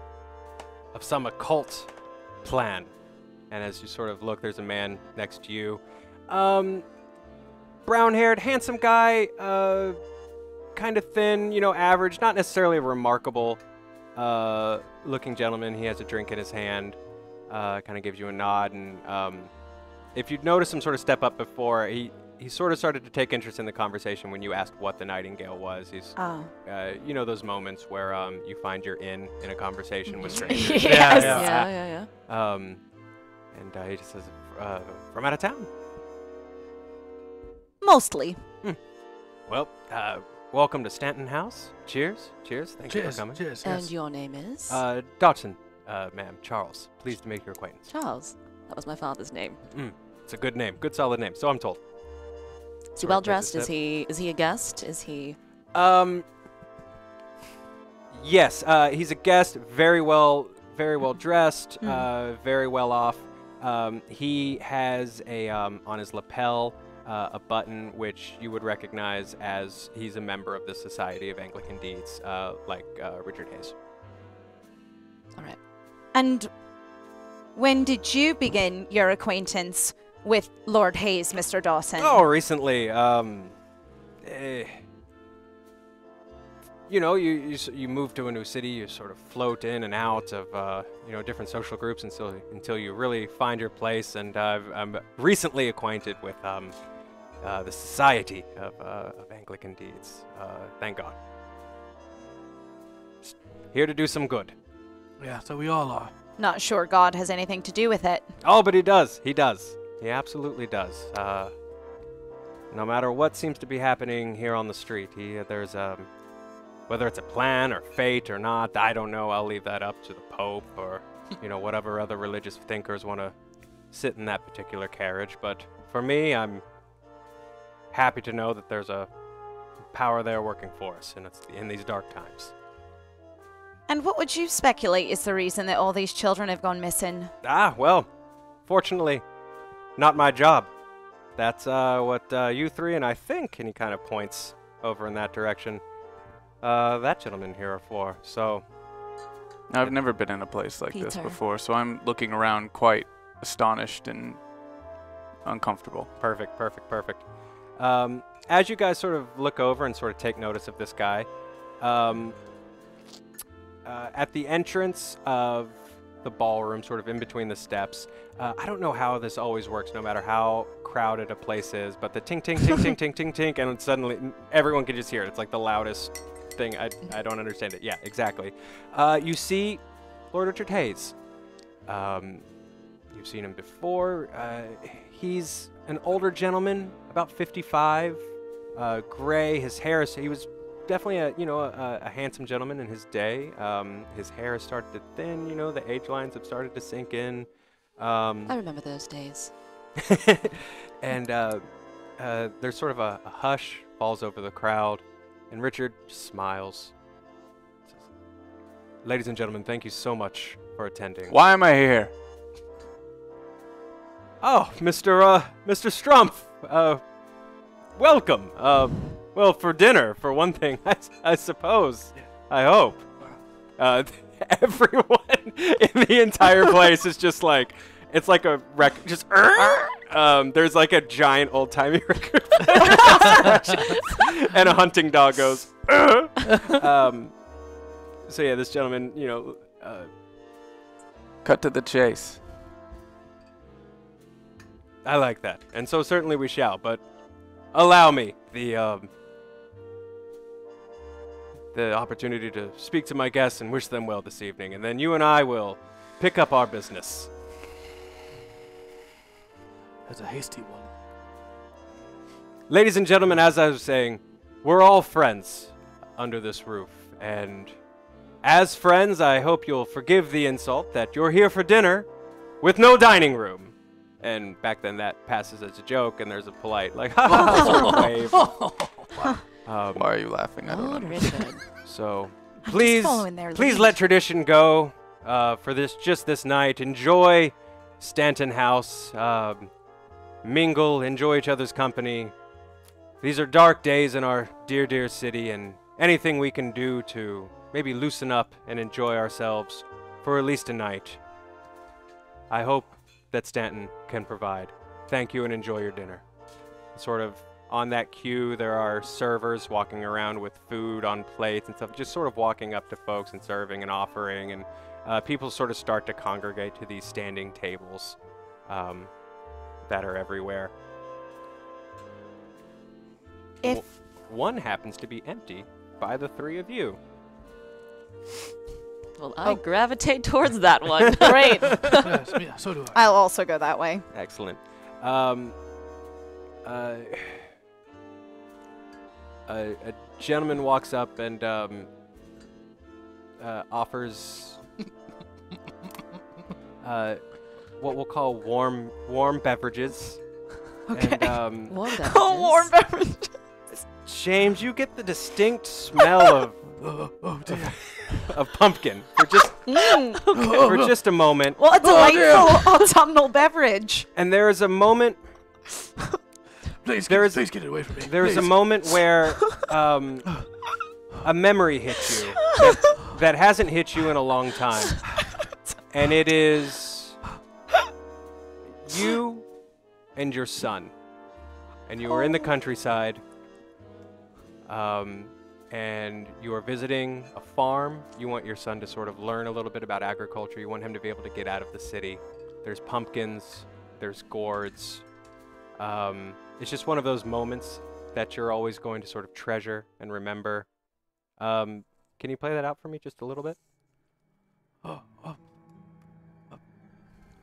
of some occult plan? And as you sort of look, there's a man next to you. Um, brown haired, handsome guy, uh, kind of thin, you know, average, not necessarily a remarkable uh, looking gentleman. He has a drink in his hand, uh, kind of gives you a nod. And um, if you'd noticed him sort of step up before, he, he sort of started to take interest in the conversation when you asked what the Nightingale was. He's Oh. uh, you know those moments where um, you find you're in in a conversation with strangers. Yes. Yeah, yeah, yeah. Um, and uh, he just says, uh, "From out of town." Mostly. Well, uh, welcome to Stanton House. Cheers, cheers. Thank you for coming. cheers. And yes. your name is? Uh, Dodson, uh, ma'am, Charles. Pleased to make your acquaintance. Charles. That was my father's name. It's a good name, good solid name. So I'm told. Is he well dressed? Is he is he a guest? Is he Um. Yes, uh, he's a guest. Very well, very well dressed. Mm. Uh, very well off. Um, he has a um, on his lapel uh, a button which you would recognize as he's a member of the Society of Anglican Deeds, uh, like uh, Richard Hayes. all right? And when did you begin your acquaintance with Lord Hayes, Mr. Dawson? Oh, recently. Um, eh, you know, you, you you move to a new city, you sort of float in and out of uh, you know different social groups until until you really find your place. And uh, I'm recently acquainted with um, uh, the Society of, uh, of Anglican Deeds. Uh, thank God. Just here to do some good. yeah, so we all are. Not sure God has anything to do with it. Oh, but he does. He does. He absolutely does. Uh, no matter what seems to be happening here on the street, he there's um, whether it's a plan or fate or not, I don't know. I'll leave that up to the Pope or you know whatever other religious thinkers want to sit in that particular carriage. But for me, I'm happy to know that there's a power there working for us, and it's in these dark times. And what would you speculate is the reason that all these children have gone missing? Ah, well, fortunately, not my job. That's uh, what uh, you three and I think, and he kind of points over in that direction. Uh, that gentleman here are for. So, I've never been in a place like this before, so I'm looking around quite astonished and uncomfortable. perfect, perfect, perfect. Um, as you guys sort of look over and sort of take notice of this guy, um, uh, at the entrance of the ballroom, sort of in between the steps. Uh, I don't know how this always works, no matter how crowded a place is, but the tink, tink, tink, tink, tink, tink, tink, and suddenly everyone can just hear it. It's like the loudest thing. I, I don't understand it. Yeah, exactly. Uh, you see Lord Richard Hayes. Um, you've seen him before. Uh, he's an older gentleman, about 55, uh, gray. His hair is, he was definitely a, you know, a, a handsome gentleman in his day. Um, his hair has started to thin, you know, the age lines have started to sink in. Um, I remember those days. and uh, uh, there's sort of a, a hush falls over the crowd, and Richard just smiles. Ladies and gentlemen, thank you so much for attending. Why am I here? Oh, Mr. Uh, Mr. Strumpf, uh, welcome. Uh, well, for dinner, for one thing, I, s- I suppose. I hope. Uh, everyone in the entire place is just like, it's like a rec, just, um, there's like a giant old timey record and a hunting dog goes, um, so yeah, this gentleman, you know, uh, Cut to the chase. I like that, and so certainly we shall. But allow me the um, the opportunity to speak to my guests and wish them well this evening, and then you and I will pick up our business. That's a hasty one. Ladies and gentlemen, as I was saying, we're all friends under this roof, and as friends, I hope you'll forgive the insult that you're here for dinner with no dining room. And back then, that passes as a joke, and there's a polite, like, ha ha, ha, sort of wave. Um, Why are you laughing? I don't Lord understand. So please, following their please lead. let tradition go uh, for this just this night. Enjoy Stanton House. Um, mingle, enjoy each other's company. These are dark days in our dear, dear city, and anything we can do to maybe loosen up and enjoy ourselves for at least a night. I hope that Stanton can provide. Thank you and enjoy your dinner. Sort of on that queue, there are servers walking around with food on plates and stuff, just sort of walking up to folks and serving and offering, and uh, people sort of start to congregate to these standing tables um, that are everywhere. If W- one happens to be empty by the three of you. Well, I gravitate towards that one. great, yes, yeah, so do I. I'll also go that way. Excellent. Um, uh, a, a gentleman walks up and um, uh, offers uh, what we'll call warm warm beverages. Okay. And, um, Warm Oh, warm beverages. James, you get the distinct smell of, Oh, oh dear. of pumpkin for just Mm. for just a moment, Well, a Oh, delightful autumnal beverage. and there is a moment Please, There get, is- please get it away from me. There is a moment where um, a memory hits you that, that hasn't hit you in a long time. And it is you and your son. And you are in the countryside. Um, and you are visiting a farm. You want your son to sort of learn a little bit about agriculture. You want him to be able to get out of the city. There's pumpkins, there's gourds. Um, it's just one of those moments that you're always going to sort of treasure and remember. Um, can you play that out for me just a little bit? Oh, oh.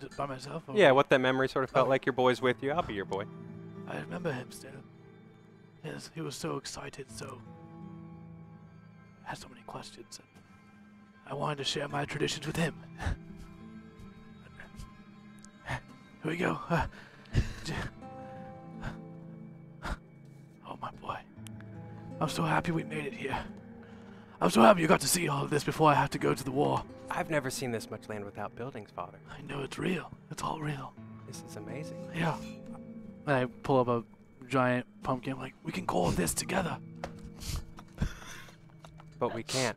Just by myself? or- Yeah, what that memory sort of felt Oh. like. Your boy's with you. I'll be your boy. I remember him still. Yes, he was so excited, so. had so many questions. And I wanted to share my traditions with him. Here we go. Uh, oh, my boy. I'm so happy we made it here. I'm so happy you got to see all of this before I have to go to the war. I've never seen this much land without buildings, Father. I know it's real. It's all real. This is amazing. Yeah. And I pull up a giant pumpkin. I'm like, we can call this together. But we can't.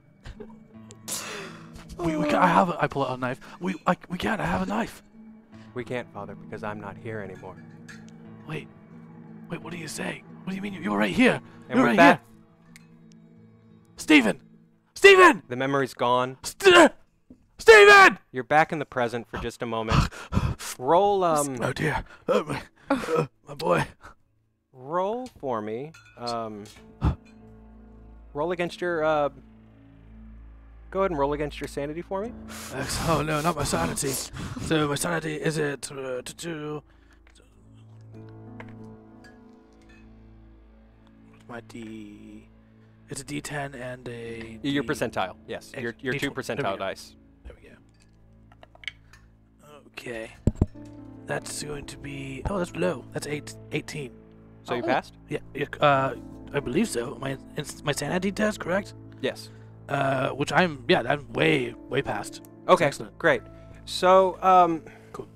We, we can, I have a, I pull out a knife. We I, we can't. I have a knife. We can't, Father, because I'm not here anymore. Wait, wait. What are you saying? What do you mean? You're right here. And You're with right that, here. Steven! Steven! The memory's gone. St- Steven! You're back in the present for just a moment. Roll um Oh dear. Oh, my, uh, my boy. roll for me. Um roll against your uh Go ahead and roll against your sanity for me. Oh no, not my sanity. So my sanity is it uh, to two. My D. It's a D10 and a. Your percentile. Yes. Your your two D4. There we percentile dice. There we go. Okay. That's going to be. Oh, that's low. That's eight, 18. So you Oh. passed? Yeah, yeah, uh, I believe so. My my sanity test, correct? Yes. Uh, which I'm yeah, I'm way way past. Okay, excellent. great. So, um, Cool.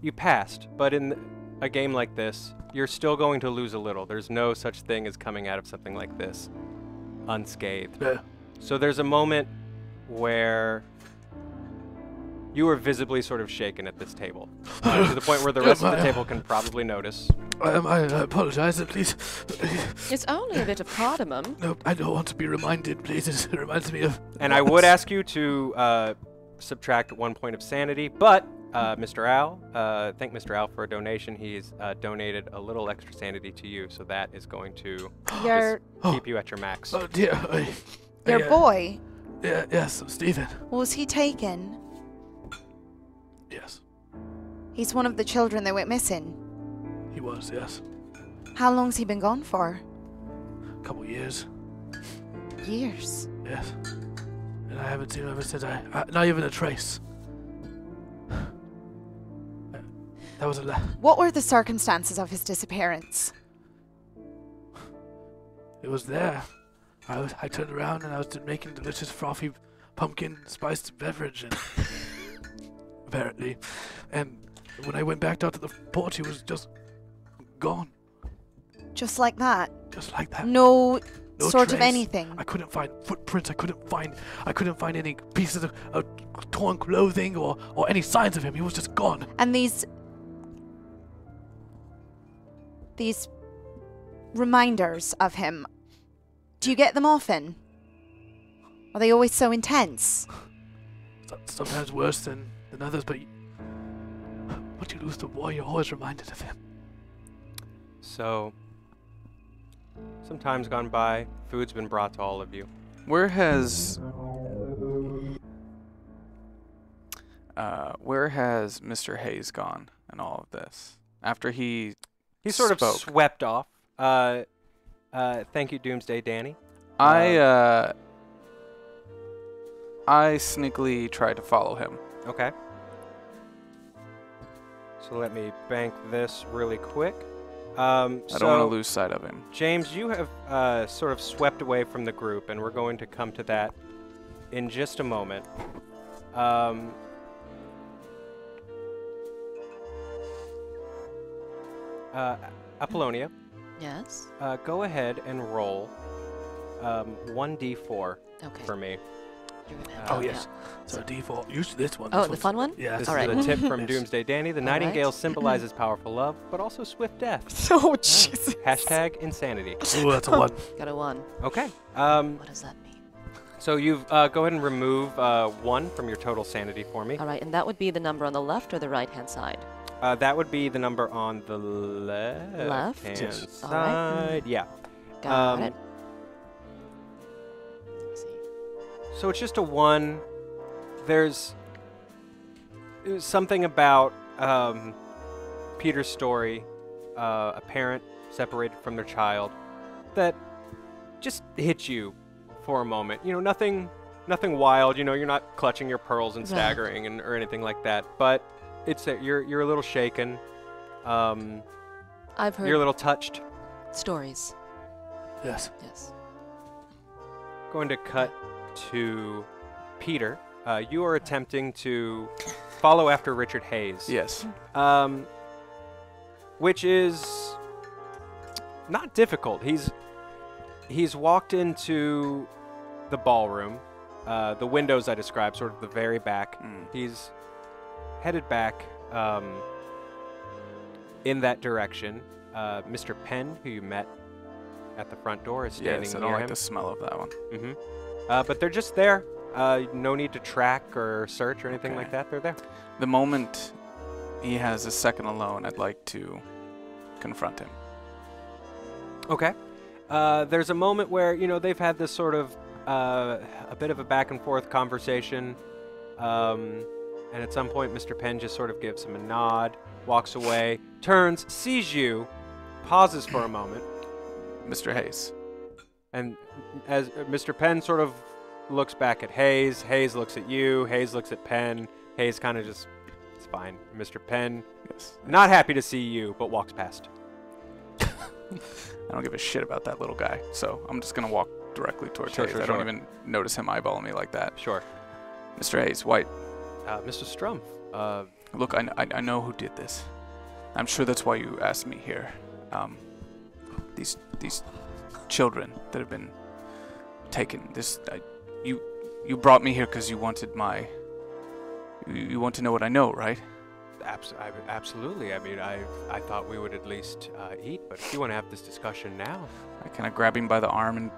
you passed, but in a game like this, you're still going to lose a little. There's no such thing as coming out of something like this unscathed. Yeah. So there's a moment where you are visibly sort of shaken at this table, uh, to the point where the rest of the table can probably notice. Um, I uh, apologize, please. It's only a bit of cardamom. No, I don't want to be reminded, please. It reminds me of. And I would ask you to uh, subtract one point of sanity, but uh, Mr. Al, uh, thank Mr. Al for a donation. He's uh, donated a little extra sanity to you, so that is going to Your keep you at your max. Oh dear. I, your I, uh, boy Yeah, yes, Stephen. was he taken? Yes, He's one of the children that went missing. he was. Yes, How long's he been gone for? a couple years. Years. Yes, and I haven't seen him ever since. I, I not even a trace. That was a. La- What were the circumstances of his disappearance? it was there. I was. I turned around and I was making delicious frothy pumpkin spiced beverage, and apparently, and when I went back out to the porch, he was just gone, Just like that? just like that. No, No sort of anything. I couldn't find footprints. I couldn't find. I couldn't find any pieces of, of torn clothing or or any signs of him. He was just gone. And these these reminders of him. Do you get them often? Are they always so intense? Sometimes worse than than others, but. y- Once you lose the boy, you're always reminded of him. So, some time's gone by. Food's been brought to all of you. Where has uh, where has Mr. Hayes gone in all of this? After he He sort spoke. of swept off. Uh, uh, thank you, Doomsday Danny. I uh, I sneakily tried to follow him. Okay. So let me bank this really quick. Um, I so don't want to lose sight of him. James, you have uh, sort of swept away from the group, and we're going to come to that in just a moment. Um, uh, Apollonia, Yes. uh, go ahead and roll um, 1d4 Okay. for me. You're gonna have Oh, Oh to- yes. So default. Use this one. Oh, This the one's- fun one? Yeah. This that's All is right. a tip from Doomsday Danny. The All nightingale right. symbolizes powerful love, but also swift death. Oh, Jesus. Hashtag insanity. Ooh, that's a one. Got a one. Okay. Um, What does that mean? so you've uh, go ahead and remove uh, one from your total sanity for me. All right, and that would be the number on the left or the right hand side? Uh, that would be the number on the left Left? hand Yes. All right. side. Yeah. Got Um, it. So it's just a one. There's something about um, Peter's story, uh, a parent separated from their child, that just hits you for a moment. You know, nothing, nothing wild. You know, you're not clutching your pearls and staggering and or anything like that. But it's a, you're you're a little shaken. Um, I've heard you're a little touched. stories. Yes. Yes. Going to cut to Peter. Uh, you are attempting to follow after Richard Hayes. Yes. um, which is not difficult. He's he's walked into the ballroom, uh, the windows I described, sort of the very back. Mm. He's headed back um, in that direction. Uh, Mr. Penn, who you met at the front door, is standing Yes. I don't like him. the smell of that one. hmm Uh, but they're just there. Uh, no need to track or search or anything like that. They're there. The moment he has a second alone, I'd like to confront him. Okay. Uh, there's a moment where you know they've had this sort of uh, a bit of a back and forth conversation, um, and at some point, Mr. Penn just sort of gives him a nod, walks away, turns, sees you, pauses for a moment, Mr. Hayes. And as uh, Mr. Penn sort of looks back at Hayes, Hayes looks at you, Hayes looks at Penn, Hayes kind of just, it's fine. Mr. Penn, Yes. not happy to see you, but walks past. I don't give a shit about that little guy, so I'm just gonna walk directly towards Sure, Hayes. sure, I don't sure. even notice him eyeballing me like that. Sure. Mr. Hayes, White, Uh, Mr. Strum. uh, look, I, I, I know who did this. I'm sure that's why you asked me here. Um, these these children that have been taken. This I, you you brought me here because you wanted my. You, you want to know what I know, right? Abs- I, absolutely. I mean, I I thought we would at least uh, eat, but if you want to have this discussion now, I kind of grab him by the arm and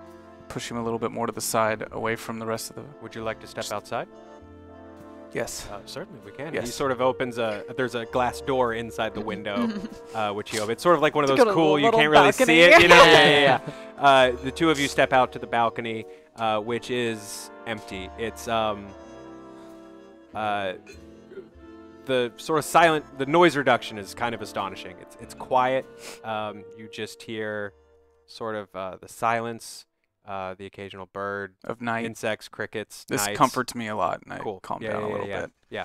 push him a little bit more to the side, away from the rest of the. would you like to step outside? Yes. Uh, certainly, we can. He sort of opens a. There's a glass door inside the window, uh, which he opens. It's sort of like one of those cool. You can't really see it. You know? yeah, yeah, yeah. Uh, the two of you step out to the balcony, uh, which is empty. It's um. Uh, the sort of silent, the noise reduction is kind of astonishing. It's it's quiet. Um, you just hear sort of uh, the silence, uh, the occasional bird, Of night. insects, crickets. this nights. comforts me a lot, and I Cool. calm yeah, down yeah, a little yeah, bit. Yeah.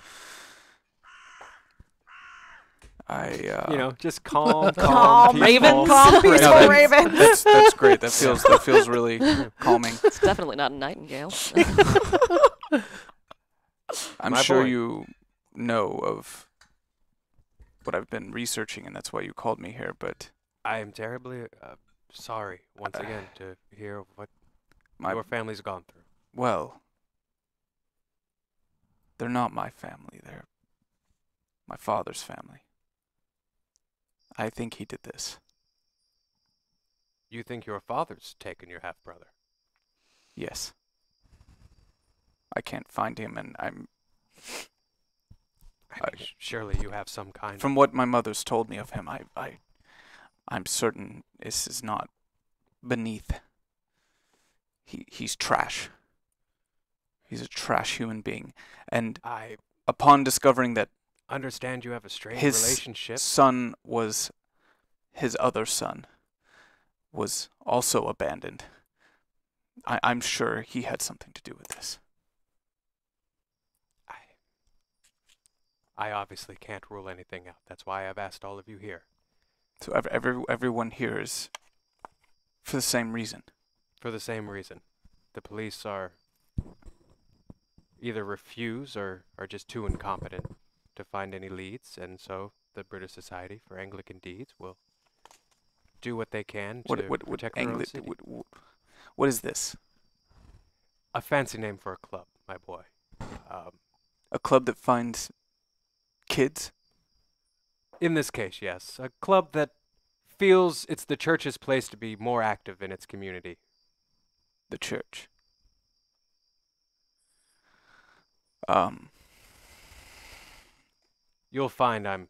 I. Uh, you know, just calm, calm, Calm, peaceful. raven, calm, peaceful that's- raven. That's that's great. That feels that feels really calming. It's definitely not a nightingale. I'm My sure boy. you know of what I've been researching, and that's why you called me here. But I am terribly uh, sorry once again to hear what my your family's gone through. well, they're not my family. They're my father's family. I think he did this. You think your father's taken your half brother? Yes. I can't find him, and I'm I I- surely you have some kind. from what my mother's told me of him. I I I'm certain this is not beneath. He he's trash. He's a trash human being, and I upon discovering that understand you have a strange His relationship. son was his other son was also abandoned. I, I'm sure he had something to do with this. I, I obviously can't rule anything out. That's why I've asked all of you here. So ev- every, everyone here is for the same reason. For the same reason. The police are either refuse or are just too incompetent to find any leads, and so the British Society for Anglican Deeds will do what they can What to what what, protect Angli- city. what, what what is this? A fancy name for a club, my boy. Um, A club that finds kids? In this case, yes, a club that feels it's the church's place to be more active in its community. The church. Um, You'll find I'm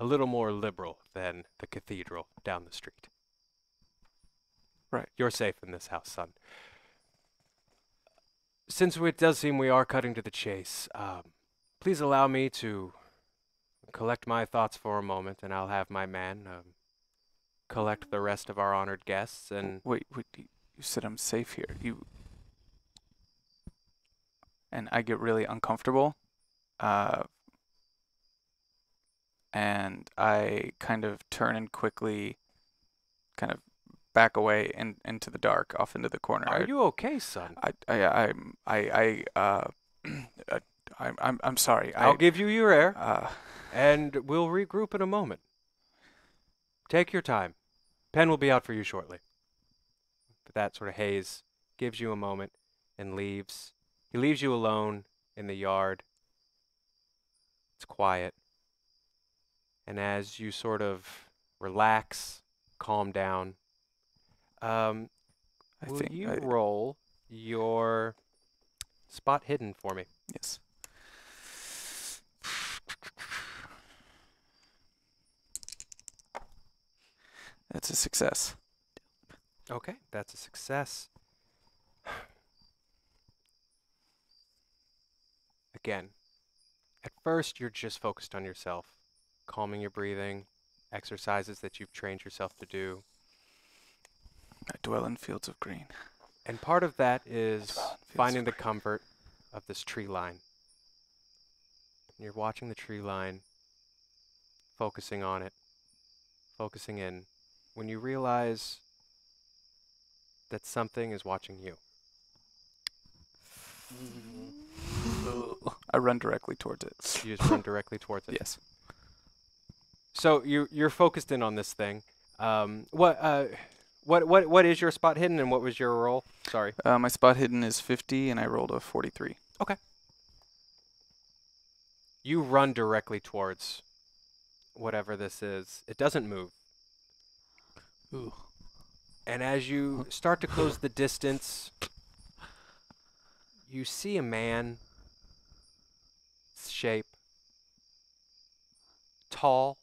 a little more liberal than the cathedral down the street. Right. You're safe in this house, son. Since it does seem we are cutting to the chase, um, please allow me to collect my thoughts for a moment, and I'll have my man um, collect the rest of our honored guests. And wait, wait, you said I'm safe here. You and I get really uncomfortable. Uh, and I kind of turn and quickly kind of back away in, into the dark, off into the corner. are I, you okay, son? I, I, I'm, I, I, uh, uh, I'm, I'm, I'm sorry. I'll I, give you your air, uh, and we'll regroup in a moment. Take your time. Penn will be out for you shortly. But that sort of Hayes gives you a moment and leaves. He leaves you alone in the yard. It's quiet. And as you sort of relax, calm down, um, I will think you I, roll your spot hidden for me. Yes. That's a success. Okay, that's a success. Again, at first you're just focused on yourself, calming your breathing, exercises that you've trained yourself to do. I dwell in fields of green. And part of that is dwell in fields of finding the comfort of this tree line. And you're watching the tree line, focusing on it, focusing in, when you realize that something is watching you. I run directly towards it. You just run directly towards it. Yes. So you you're focused in on this thing. Um, what uh, what what what is your spot hidden, and what was your roll? Sorry. Uh, my spot hidden is 50, and I rolled a 43. Okay. You run directly towards whatever this is. It doesn't move. Ooh. And as you start to close the distance, you see a man shape tall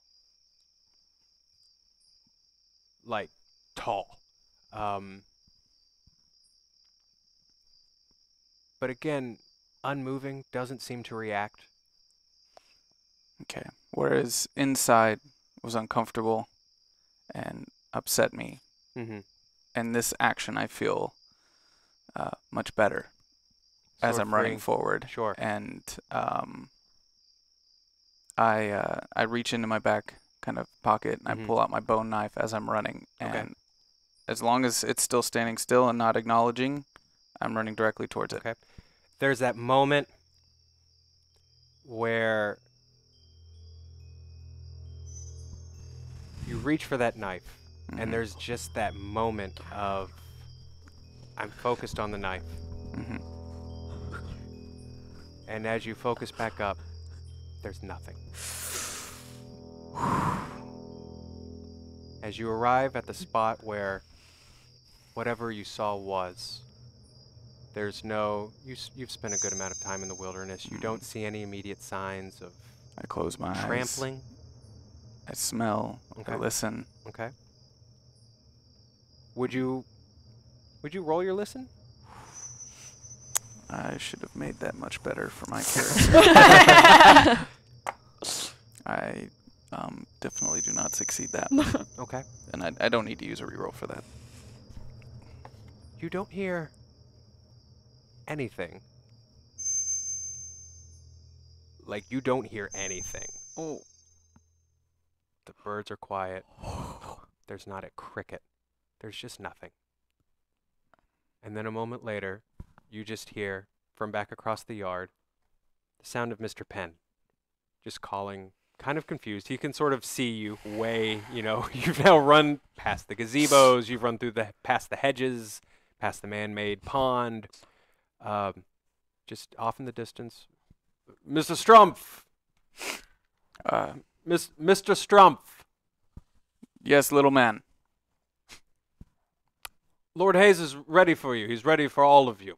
like tall um, but again unmoving doesn't seem to react Okay. Whereas inside was uncomfortable and upset me. mm-hmm. And this action, I feel uh, much better as I'm running forward. sure And um, I uh, I reach into my back kind of pocket and Mhm. I pull out my bone knife as I'm running. Okay. And as long as it's still standing still and not acknowledging, I'm running directly towards it. Okay. there's that moment where you reach for that knife Mhm. and there's just that moment of I'm focused on the knife Mhm. and as you focus back up there's nothing as you arrive at the spot where whatever you saw was there's no You you've spent a good amount of time in the wilderness you don't see any immediate signs of I close my eyes. trampling I smell. Okay. I listen. okay would you would you roll your listen? I should have made that much better for my character. I um, definitely do not succeed that, okay. And I, I don't need to use a reroll for that. you don't hear anything. Like you don't hear anything. Oh. the birds are quiet. There's not a cricket there's just nothing. And then a moment later you just hear from back across the yard the sound of mr penn just calling kind of confused. He can sort of see you way you know you've now run past the gazebos you've run through the past the hedges past the man-made pond um, just off in the distance. Mr strumpf! Uh, Miss, mr strumpf! Yes, little man. Lord hayes is ready for you he's ready for all of you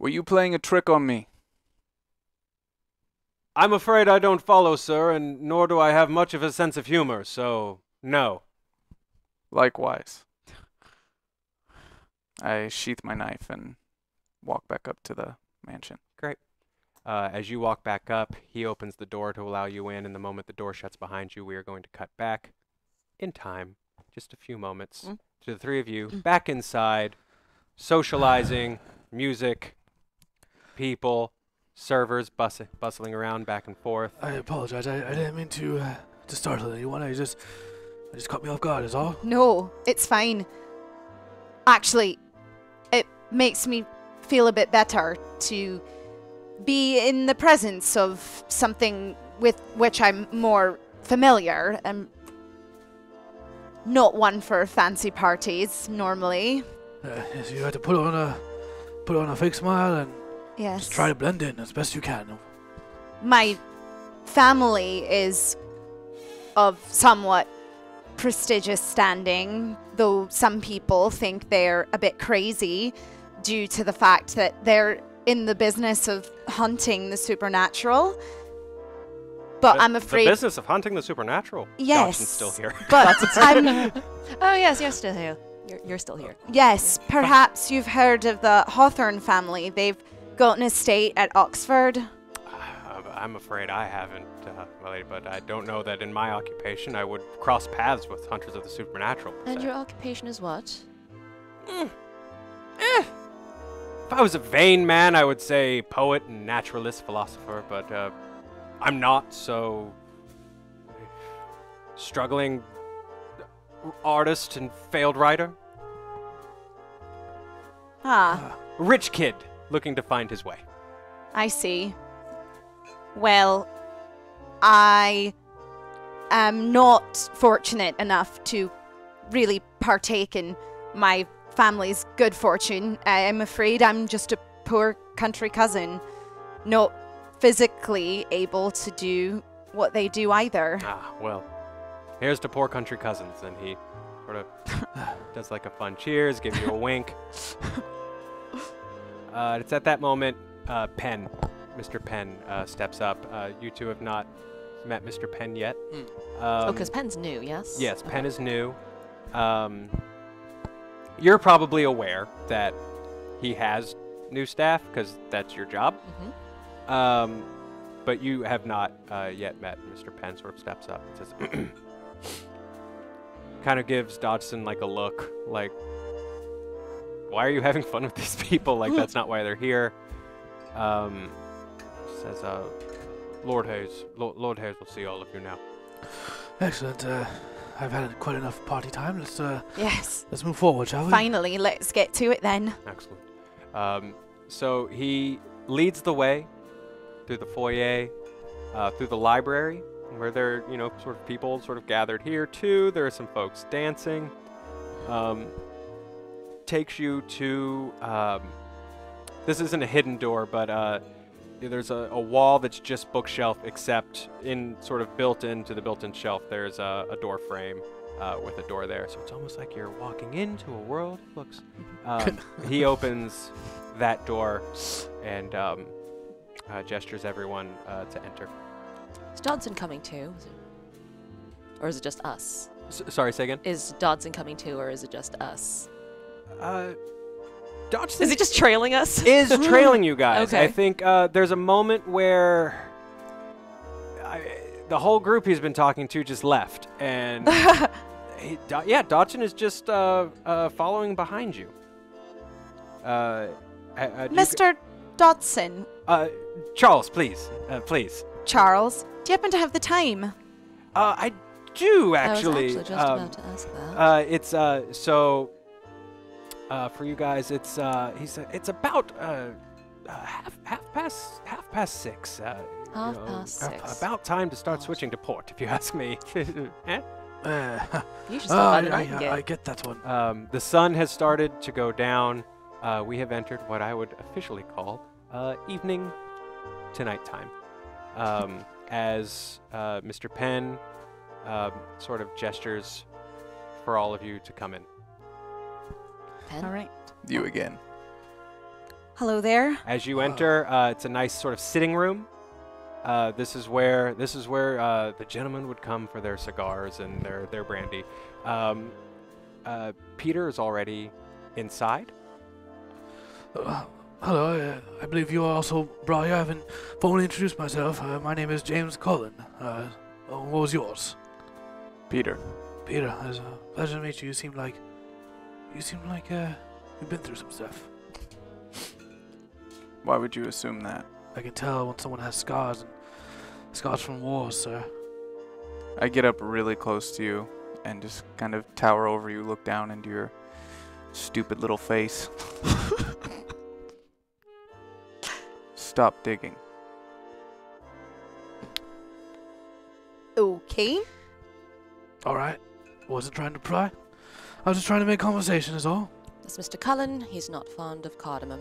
Were you playing a trick on me? I'm afraid I don't follow, sir, and nor do I have much of a sense of humor, so no. Likewise. I sheath my knife and walk back up to the mansion. Uh, as you walk back up, he opens the door to allow you in, and the moment the door shuts behind you, we are going to cut back in time, just a few moments, Mm. to the three of you back inside, socializing, music, people, servers bus- bustling around back and forth. I apologize. I, I didn't mean to uh, to startle anyone. I just I just caught me off guard. Is all. No, it's fine. Actually, it makes me feel a bit better to be in the presence of something with which I'm more familiar. I'm not one for fancy parties normally. Uh, yes, you have to put on a put on a fake smile and Yes. try to blend in as best you can. my family is of somewhat prestigious standing, though some people think they're a bit crazy due to the fact that they're in the business of hunting the supernatural. But The- I'm afraid. The business of hunting the supernatural. Yes. Dodgson's still here. But I'm, Oh yes, you're still here. You're, you're still here. yes, perhaps you've heard of the Hawthorne family. They've got an estate at Oxford. Uh, I'm afraid I haven't, uh, my lady, but I don't know that in my occupation I would cross paths with hunters of the supernatural. And se. your occupation is what? If I was a vain man, I would say poet and naturalist, philosopher, but uh, I'm not, so. Struggling artist and failed writer. Ah, Rich kid looking to find his way. I see. Well, I am not fortunate enough to really partake in my family's good fortune. I'm afraid I'm just a poor country cousin, not physically able to do what they do either. Ah, well, here's to poor country cousins. And he sort of does like a fun cheers, gives you a wink. Uh, it's at that moment, uh, Penn, Mr. Penn, uh, steps up. Uh, you two have not met Mr. Penn yet. Mm. Um, oh, because Penn's new, yes. Yes, Okay. Penn is new. Um, you're probably aware that he has new staff because that's your job. Mhm. Um, but you have not uh, yet met Mr. Penn. Sort of steps up and says, kind of gives Dodson like a look, like, "Why are you having fun with these people? Like that's not why they're here." Um, says, uh, "Lord Hayes, Lord, Lord Hayes will see all of you now." Excellent. Uh, I've had quite enough party time. Let's uh, Yes. let's move forward, shall we? Finally, let's get to it then. Excellent. Um, so he leads the way through the foyer, uh, through the library, where there, you know, sort of people sort of gathered here too. There are some folks dancing. Um, takes you to. Um, this isn't a hidden door, but uh, there's a, a wall that's just bookshelf, except in sort of built into the built-in shelf, there's a, a door frame uh, with a door there. So it's almost like you're walking into a world of books. Um, he opens that door and um, uh, gestures everyone uh, to enter. Is Dodson coming too? Or is it just us? S- sorry, say again. Is Dodson coming too, or is it just us? Uh, Dodgson Is he just trailing us? is trailing you guys. I think uh, there's a moment where I, the whole group he's been talking to just left, and he, Do- yeah, Dodson is just uh, uh, following behind you. Uh, uh, you g- Mr. Dodson, uh, Charles, please, uh, please. Charles, do you happen to have the time? Uh, I do actually. I was actually. actually just um, about to ask that. Uh, it's uh, so uh, for you guys, it's uh, he's uh, it's about uh, uh, half half past half past six. Uh, you Half know, past six. About time to start switching to port, if you ask me. Eh? You should oh, stop I, I, I get that one. Um, the sun has started to go down. Uh, we have entered what I would officially call uh, evening to nighttime. Um, as uh, Mr. Penn um, sort of gestures for all of you to come in. Penn? All right. You again. Hello there. As you enter, uh, it's a nice sort of sitting room. Uh, this is where this is where uh, the gentlemen would come for their cigars and their their brandy. Um, uh, Peter is already inside. Uh, hello, uh, I believe you are also brought here. I haven't formally introduced myself. Uh, my name is James Cullen. What was yours? Peter. Peter, it's a pleasure to meet you. You seem like you seem like uh, you've been through some stuff. Why would you assume that? I can tell when someone has scars and scars from wars, sir. I get up really close to you and just kind of tower over you, look down into your stupid little face. Stop digging. Okay. All right, wasn't trying to pry. I was just trying to make conversation, is all. That's Mr. Cullen. He's not fond of cardamom.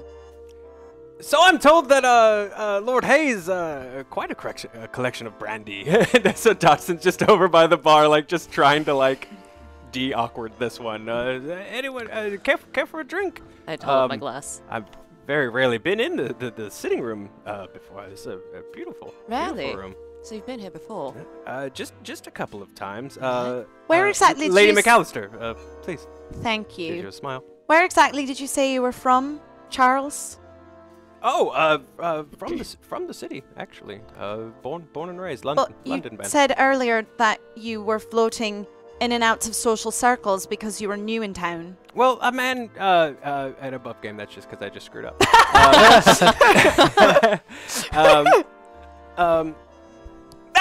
So I'm told that uh, uh, Lord Hayes uh, quite a, correction, a collection of brandy. so Dodson's just over by the bar, like just trying to like de-awkward this one. Uh, anyone uh, care, care for a drink? I hold up my Um, glass. I've very rarely been in the, the, the sitting room uh, before. It's a, a beautiful, Really? beautiful room. So you've been here before. Uh, just just a couple of times. Uh, Where uh, exactly did Lady MacAllistair, uh, please. Thank you you. a smile. Where exactly did you say you were from, Charles? Oh, uh, uh, from the from the city, actually. Uh, born born and raised, London, But you London man. said earlier that you were floating in and out of social circles because you were new in town. Well, a man uh, uh, at above game. That's just because I just screwed up. Uh, um, um,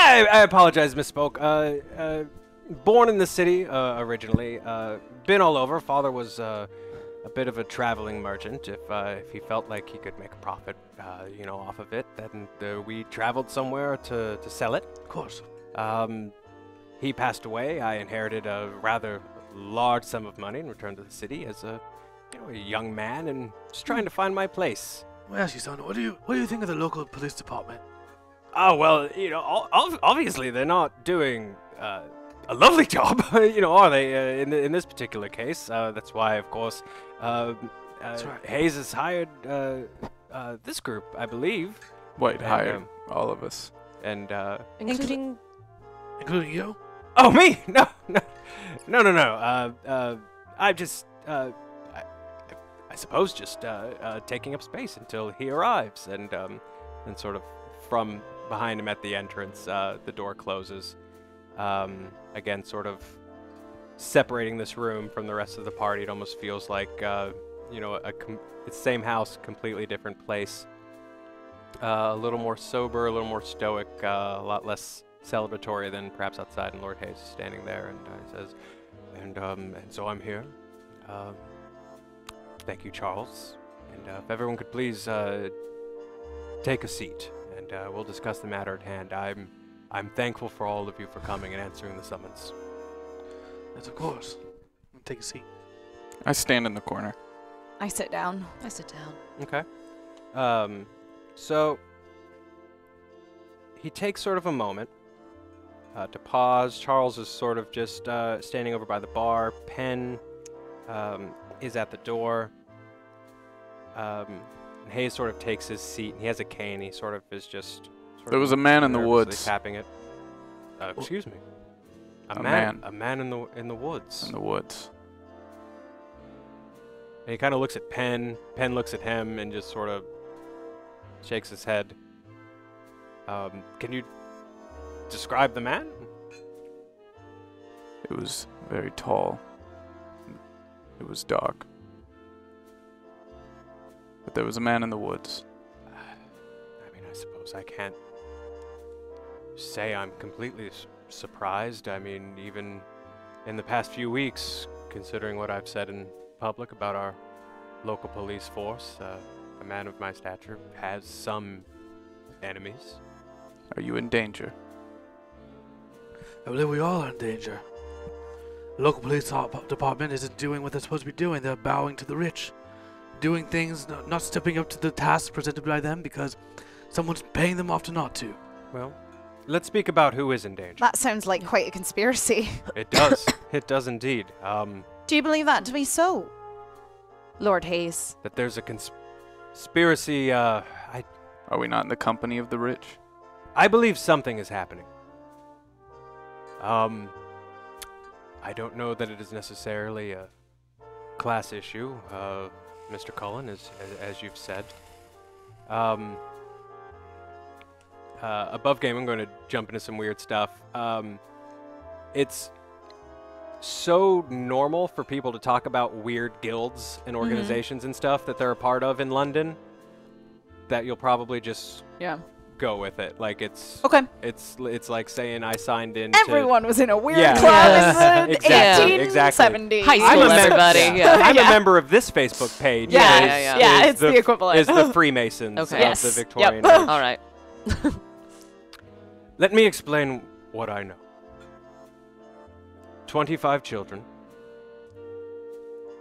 I, I apologize, misspoke. Uh, uh, born in the city uh, originally. Uh, been all over. Father was uh, a bit of a traveling merchant. If uh, if he felt like he could make a profit, uh, you know, off of it, then we traveled somewhere to to sell it. Of course. Um, he passed away. I inherited a rather large sum of money and returned to the city as a, you know, a young man and just trying to find my place. Well, ask you, son. What do you what do you think of the local police department? Oh well, you know, obviously they're not doing uh, a lovely job, you know, are they? Uh, in the, in this particular case, uh, that's why, of course, uh, uh, right. Hayes has hired uh, uh, this group, I believe, Wait, And, hired um, all of us. and uh, Including Including you? Oh, me? No, no, no, no, no. Uh, uh, I'm just, uh, I, I suppose, just uh, uh, taking up space until he arrives, and um, and sort of from behind him at the entrance, uh, the door closes. Um, again, sort of separating this room from the rest of the party. It almost feels like, uh, you know, a same house, completely different place. Uh, a little more sober, a little more stoic, uh, a lot less celebratory than perhaps outside. And Lord Hayes is standing there and uh, he says, "And um, and so I'm here. Um, thank you, Charles. And uh, if everyone could please uh, take a seat, and uh, we'll discuss the matter at hand. I'm I'm thankful for all of you for coming and answering the summons. Yes, of course. Take a seat. I stand in the corner. I sit down. I sit down. Okay. Um, so he takes sort of a moment uh, to pause. Charles is sort of just uh, standing over by the bar. Penn um, is at the door. Um, and Hayes sort of takes his seat. And he has a cane. He sort of is just. There was a man in the woods. tapping it. Uh, excuse me. A, A man, man. A man in the in the woods. In the woods. And he kind of looks at Penn. Penn looks at him and just sort of shakes his head. Um, can you describe the man? It was very tall. It was dark. But there was a man in the woods. I mean, I suppose I can't say I'm completely s- surprised. I mean, even in the past few weeks, considering what I've said in public about our local police force, uh, a man of my stature has some enemies. Are you in danger? I believe we all are in danger. The local police department isn't doing what they're supposed to be doing. They're bowing to the rich, doing things, not, not stepping up to the tasks presented by them because someone's paying them off to not to. Well, let's speak about who is in danger. That sounds like quite a conspiracy. It does. it does indeed. Um, Do you believe that to be so? Lord Hayes. that there's a cons- conspiracy. Uh, I Are we not in the company of the rich? I believe something is happening. Um, I don't know that it is necessarily a class issue, uh, Mr. Cullen, as, as as you've said. Um, uh, above game, I'm going to jump into some weird stuff. Um, it's so normal for people to talk about weird guilds and organizations and stuff that they're a part of in London that you'll probably just Yeah. Go with it. Like it's Okay. it's it's like saying I signed in. Everyone was in a weird Yeah. club Yeah. in the Exactly, 1870s. High I'm a mem- everybody. Yeah. Yeah. I'm Yeah. a member of this Facebook page. Yeah, is- yeah, yeah. Yeah, is it's the equivalent. Is the Freemasons Okay. of Yes. the Victorian Yep. age. All right. Let me explain what I know. 25 children.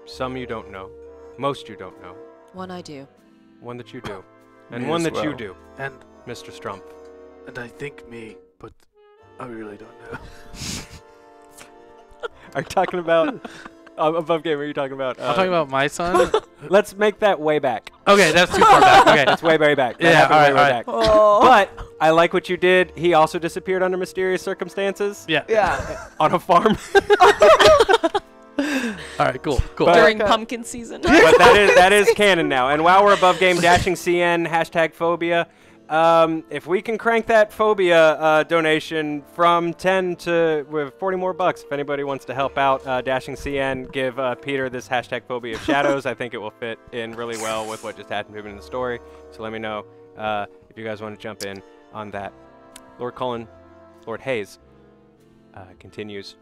Some you don't know. Most you don't know. One I do. One that you do. And Me one as that you do, And Mr. Strumpf. and I think me, but I really don't know. Are you talking about uh, above game? Are you talking about? Uh, I'm talking about my son. Let's make that way back. okay, that's too far back. Okay. That's way, way back. That Yeah, alright, way, way alright. back. Oh. But I like what you did. He also disappeared under mysterious circumstances Yeah. yeah. on a farm. All right. Cool. Cool. But- During Okay. pumpkin season. but that is that is canon now. And while we're above game, dashing CN hashtag phobia. Um, if we can crank that phobia uh, donation from 10 to with 40 more bucks, if anybody wants to help out uh, dashing CN, give uh, Peter this hashtag phobia of shadows. I think it will fit in really well with what just happened in the story. So let me know uh, if you guys want to jump in on that. Lord Cullen, Lord Hayes uh, continues.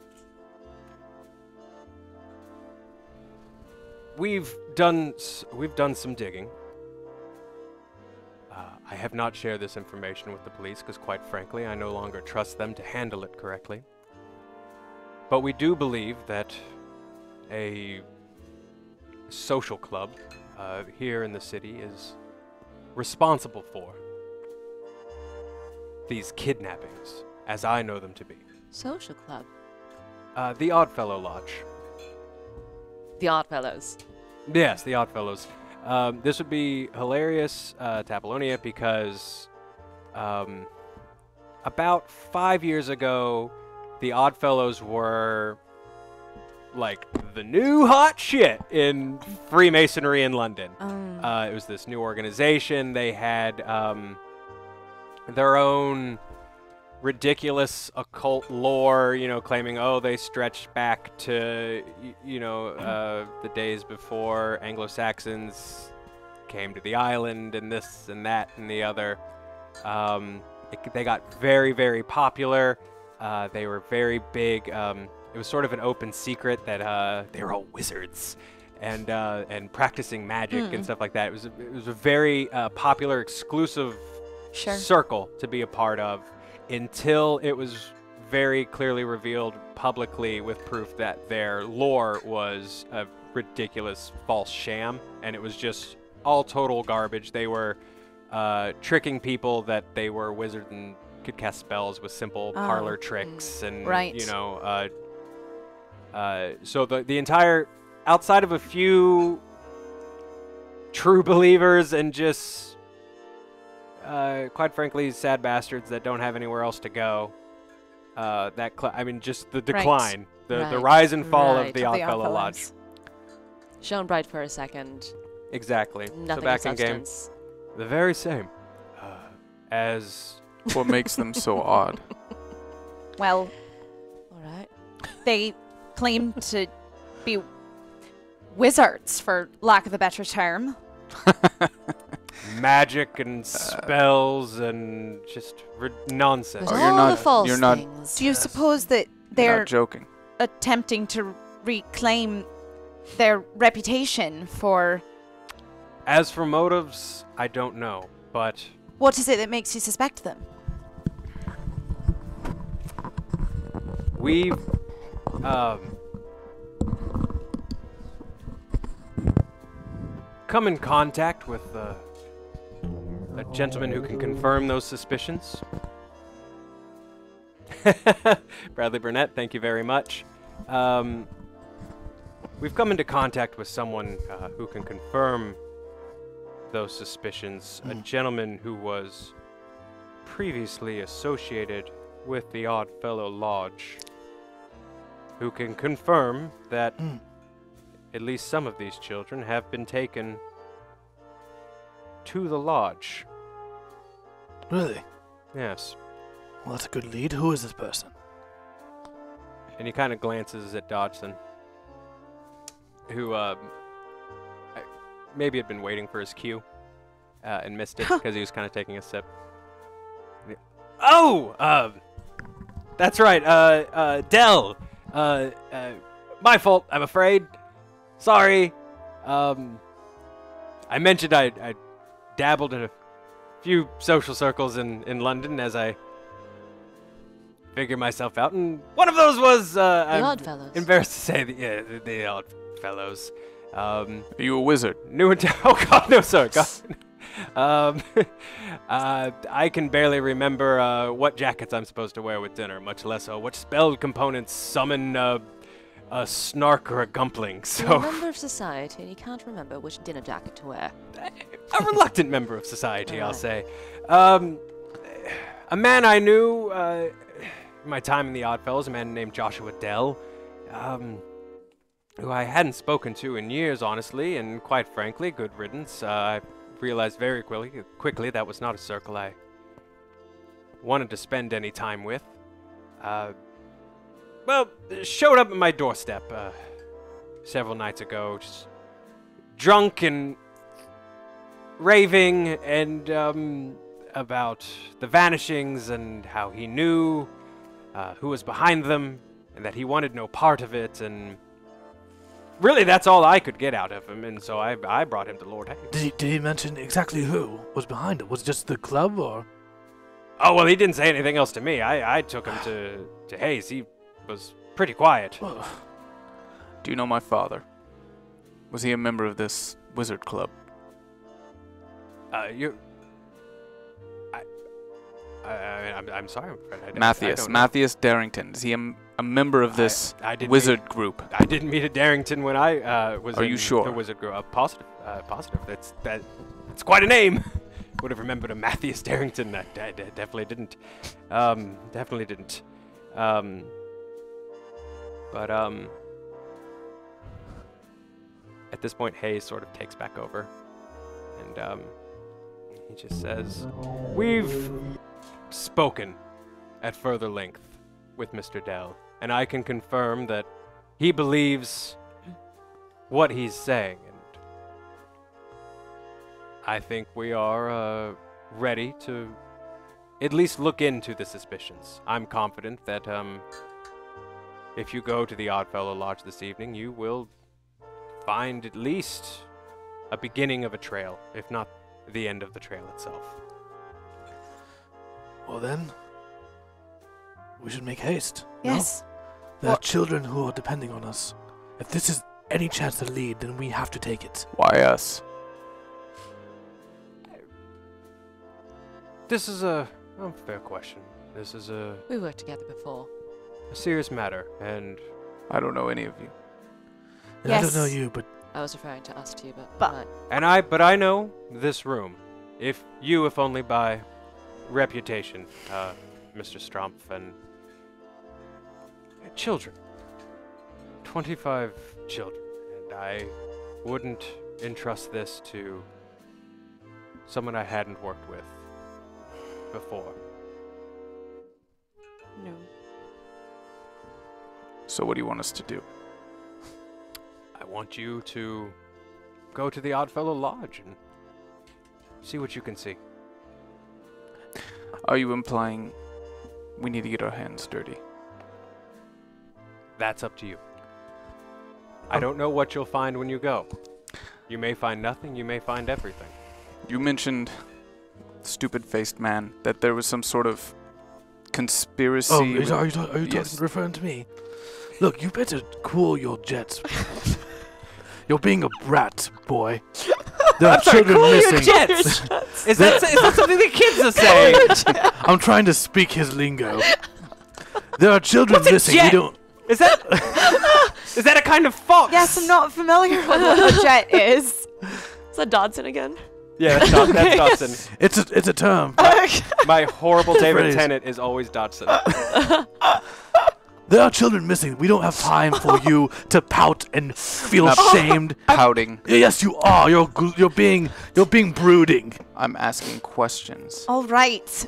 We've done we've done some digging. I have not shared this information with the police because, quite frankly, I no longer trust them to handle it correctly. But we do believe that a social club uh, here in the city is responsible for these kidnappings, as I know them to be. Social club. Uh, the Oddfellow Lodge. The Oddfellows. Yes, the Oddfellows. Um, this would be hilarious uh, to Apollonia because um, about five years ago, the Oddfellows were like the new hot shit in Freemasonry in London. Um, Uh, it was this new organization. They had um, their own ridiculous occult lore, you know, claiming, oh, they stretch back to, you know, uh, the days before Anglo Saxons came to the island and this and that and the other. Um, it, they got very, very popular. Uh, they were very big. Um, it was sort of an open secret that uh, they were all wizards and uh, and practicing magic and stuff like that. It was a, it was a very uh, popular, exclusive Sure. circle to be a part of until it was very clearly revealed publicly with proof that their lore was a ridiculous false sham and it was just all total garbage. They were uh, tricking people that they were wizards and could cast spells with simple Oh. parlor tricks and Right. you know uh, uh, so the the entire outside of a few true believers and just uh, quite frankly sad bastards that don't have anywhere else to go uh, that cl- I mean just the decline the, the Right. rise and fall Right. of the Of the Oddfellow Lodge Shone bright for a second. exactly Nothing so back in game the very same uh, as What makes them so odd? Well, All right. they claim to be wizards, for lack of a better term. magic and spells and just ri- nonsense Oh, you're all not- the false you're not- things. Do you suppose that they're not joking. attempting to reclaim their reputation for as for motives I don't know but what is it that makes you suspect them? We've um, come in contact with uh, a gentleman who can confirm those suspicions. Bradley Burnett, thank you very much. Um, we've come into contact with someone uh, who can confirm those suspicions. A gentleman who was previously associated with the Odd Fellow Lodge, who can confirm that Mm. at least some of these children have been taken to the lodge. Really? Yes. Well, that's a good lead. Who is this person? And he kind of glances at Dodson, who I- maybe had been waiting for his cue uh, and missed it because he was kind of taking a sip. Oh, um, that's right. Uh, uh, Dell. Uh, uh, my fault. I'm afraid. Sorry. Um, I mentioned I, I dabbled in a few social circles in, in London as I figure myself out, and one of those was uh, The I'm Oddfellows. Embarrassed to say, the, yeah, the, the odd fellows. Um, Are you a wizard? new and oh god, no sir, God. um, uh, I can barely remember uh, what jackets I'm supposed to wear with dinner, much less uh, what spell components summon uh, a snark or a gumpling, So You're a member of society and you can't remember which dinner jacket to wear. A reluctant member of society, I'll say. Um, a man I knew uh, in my time in the Oddfellows, a man named Joshua Dell, um, who I hadn't spoken to in years, honestly, and quite frankly, good riddance. Uh, I realized very quickly, quickly that was not a circle I wanted to spend any time with. Uh, well, showed up at my doorstep uh, several nights ago, just drunk and raving and um, about the vanishings and how he knew uh, who was behind them and that he wanted no part of it and really that's all I could get out of him and so I, I brought him to Lord Hayes. Did he, did he mention exactly who was behind it? Was it just the club or? Oh well he didn't say anything else to me. I, I took him to, to Hayes. He was pretty quiet. Do you know my father? Was he a member of this wizard club? Uh, you I, I, I I'm, I'm sorry, I'm I don't- I Matthias. Matthias Darrington. Is he a member of this I, I wizard meet- group? I didn't meet a Darrington when I uh, was. Are in you sure? The Wizard Group. Uh, positive. Uh, positive. That's that. That's quite a name. Would have remembered a Matthias Darrington. I, I- I definitely didn't. Um, definitely didn't. Um, but um, at this point, Hayes sort of takes back over, and um, he just says, "We've spoken at further length with Mr. Dell, and I can confirm that he believes what he's saying, and I think we are uh, ready to at least look into the suspicions. I'm confident that um, if you go to the Oddfellow Lodge this evening, you will find at least a beginning of a trail, if not the end of the trail itself. well then, we should make haste. no? Yes. There Well- are children who are depending on us. If this is any chance to lead, then we have to take it. Why us? This is a, a fair question. This is a, We worked together before. a serious matter, and I don't know any of you. And I don't know you, but I was referring to us two, but, But- right. And I, but I know this room. If you, if only by reputation, uh, Mr. Strumpf, and children. 25 children. And I wouldn't entrust this to someone I hadn't worked with before. No. So what do you want us to do? I want you to go to the Oddfellow Lodge and see what you can see. Are you implying we need to get our hands dirty? That's up to you. I Um, don't know what you'll find when you go. You may find nothing, you may find everything. You mentioned, stupid faced man, that there was some sort of conspiracy. oh, is, are you, ta- are you Yes. talking, referring to me? Look, you better cool your jets. You're being a brat, boy. There are children missing. Is that, is that something the kids are saying? I'm trying to speak his lingo. There are children What's a missing. jet? We don't. Is that is that a kind of fox? Yes, I'm not familiar with what a jet is. Is that Dodson again? Yeah, that's, Dod- that's Dodson. It's a it's a term. My horrible David Phrase. Tennant is always Dodson. There are children missing. We don't have time for you to pout and feel Not- shamed. pouting. Yes, you are. You're you're being you're being brooding. I'm asking questions. All right.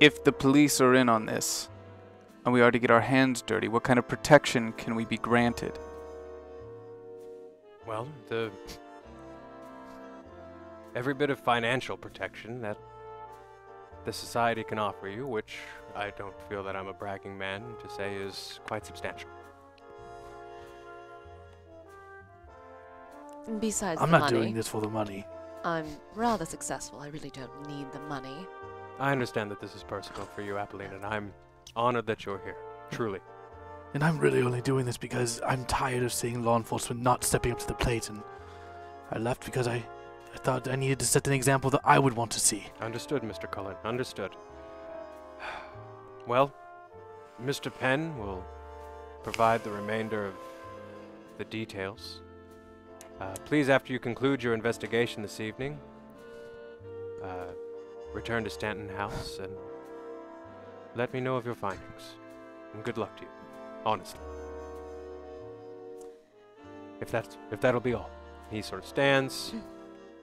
If the police are in on this, and we are to get our hands dirty, what kind of protection can we be granted? Well, the every bit of financial protection that the society can offer you, which I don't feel that I'm a bragging man to say is quite substantial. Besides I'm the not money, doing this for the money. I'm rather successful. I really don't need the money. I understand that this is personal for you, Apolline, and I'm honored that you're here. Truly. And I'm really only doing this because I'm tired of seeing law enforcement not stepping up to the plate, and I left because I, I thought I needed to set an example that I would want to see. Understood, Mr. Cullen. Understood. Well, Mr. Penn will provide the remainder of the details. Uh, please, after you conclude your investigation this evening, uh, return to Stanton House and let me know of your findings. And good luck to you, honestly. If that's if that'll be all. He sort of stands.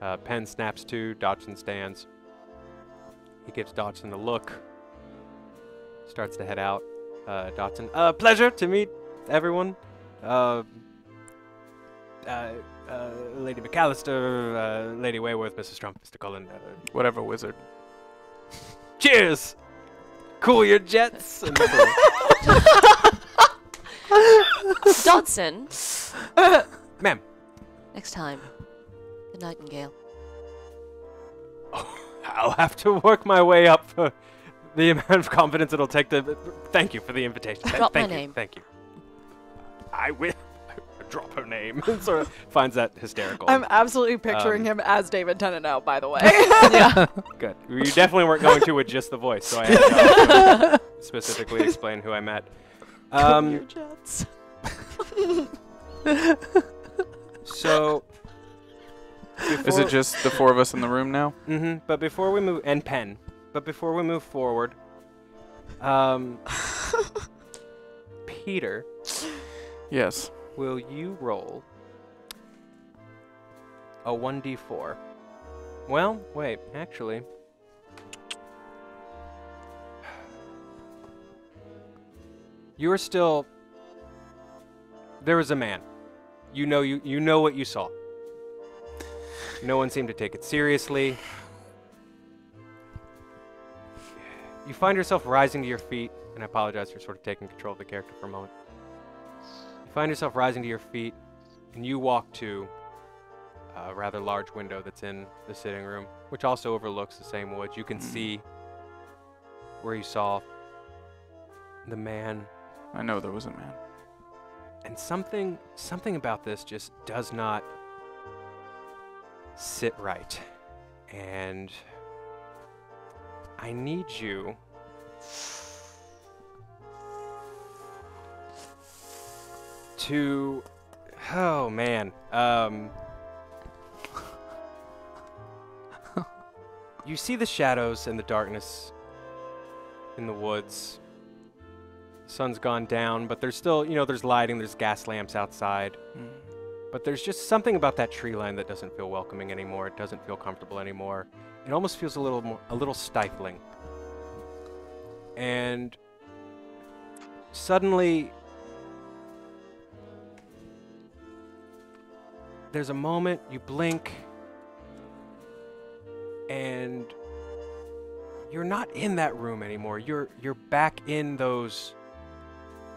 Uh, Penn snaps to. Dodson stands. He gives Dodson a look. Starts to head out. Uh, Dodson, uh, pleasure to meet everyone. Uh, uh, uh, Lady MacAllistair, uh, Lady Wayworth, Mr. Strumpf, Mr. Cullen. Uh, Whatever, wizard. cheers! Cool your jets! And so- Dodson, Ma'am. next time, the Nightingale. I'll have to work my way up for the amount of confidence it'll take to. Thank you for the invitation. Th- Drop my thank you, name. Thank you. I will. Drop her name. and sort of finds that hysterical. I'm absolutely picturing Um, him as David Tennant now, by the way. yeah. Good. You definitely weren't going to with just the voice, so I had to specifically explain who I met. Um, jets. so. Is it just the four of us in the room now? Mm-hmm. But before we move, and Penn. But before we move forward, um, Peter, Yes. will you roll a one d four? Well, wait, actually. You are still. There was a man. You know you you know what you saw. No one seemed to take it seriously. You find yourself rising to your feet, and I apologize for sort of taking control of the character for a moment. You find yourself rising to your feet, and you walk to a rather large window that's in the sitting room, which also overlooks the same woods. You can Mm. see where you saw the man I know there was a man. and something something about this just does not sit right and i need you to oh man um you see the shadows and the darkness in the woods sun's gone down, but there's still, you know, there's lighting, there's gas lamps outside. Mm. But there's just something about that tree line that doesn't feel welcoming anymore. It doesn't feel comfortable anymore. It almost feels a little more, a little stifling. And suddenly, there's a moment you blink, and you're not in that room anymore. You're you're back in those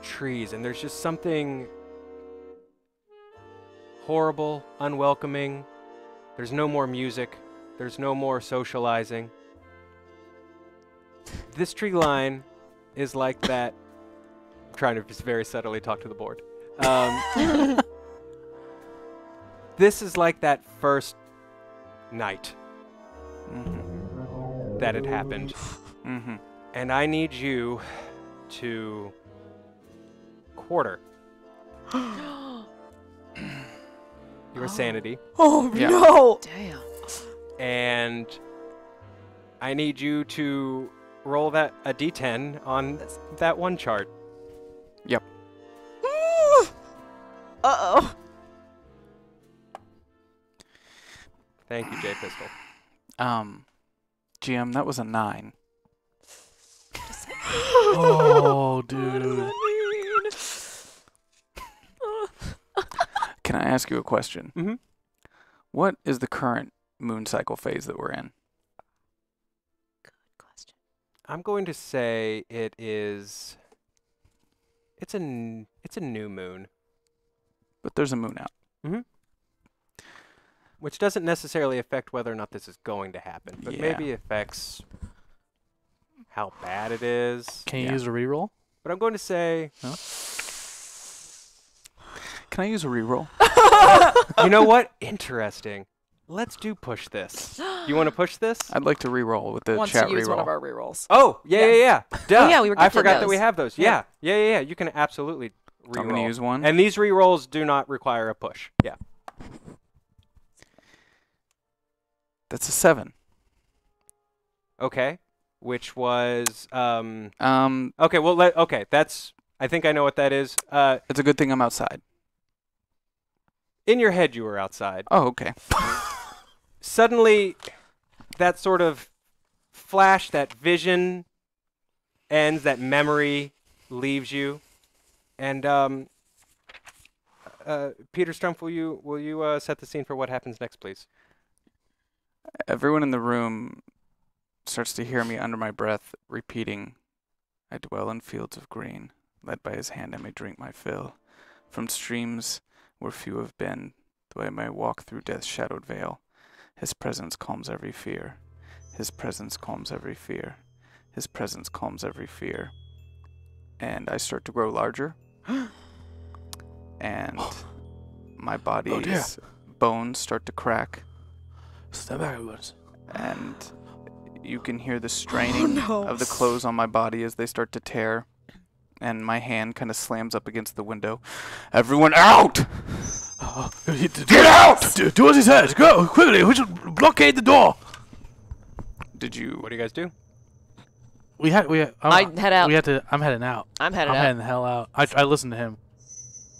trees, and there's just something horrible, unwelcoming. There's no more music. There's no more socializing. This tree line is like that. I'm trying to just very subtly talk to the board. Um, this is like that first night Mm-hmm. that it happened. Mm-hmm. And I need you to quarter your sanity. Oh Yeah. no! Damn. And I need you to roll that a d10 on that one chart. Yep. uh oh. Thank you, J Pistol. Um, GM, that was a nine. oh, dude. Can I ask you a question? Mhm. What is the current moon cycle phase that we're in? Good question. I'm going to say it is. It's a n- it's a new moon, But there's a moon out. which doesn't necessarily affect whether or not this is going to happen, but Yeah. maybe affects how bad it is. Can you Yeah. use a reroll? But I'm going to say, Can I use a reroll? you know what? Interesting. Let's do push this. You want to push this? I'd like to reroll with the Wants chat to use one of reroll. our rerolls. Oh, yeah, Yeah. yeah, yeah. Duh. yeah, we were I gifted forgot that we those. have those. Yeah. Yeah. yeah, yeah, yeah. You can absolutely reroll. I'm gonna use one. And these rerolls do not require a push. Yeah. That's a seven. Okay. Which was um. Um, Okay. Well, let, okay. That's. I think I know what that is. Uh, it's a good thing I'm outside. In your head, you were outside. Oh, okay. Suddenly, that sort of flash, that vision, ends. That memory leaves you, and um. Uh, Peter Strumpf, will you will you uh, set the scene for what happens next, please? Everyone in the room starts to hear me under my breath repeating, I dwell in fields of green, led by his hand I may drink my fill. From streams where few have been, though I may walk through death's shadowed vale, his presence calms every fear. His presence calms every fear. His presence calms every fear. And I start to grow larger. and oh. my body's oh, bones start to crack Step backwards. and you can hear the oh, straining of the clothes on my body as they start to tear and my hand kind of slams up against the window everyone out Get out! Do, do as he says. Go quickly. We should blockade the door. did you What do you guys do? We had we. I'm, I head out. We had to. I'm heading out. I'm headed I'm out. heading the hell out. I I listened to him.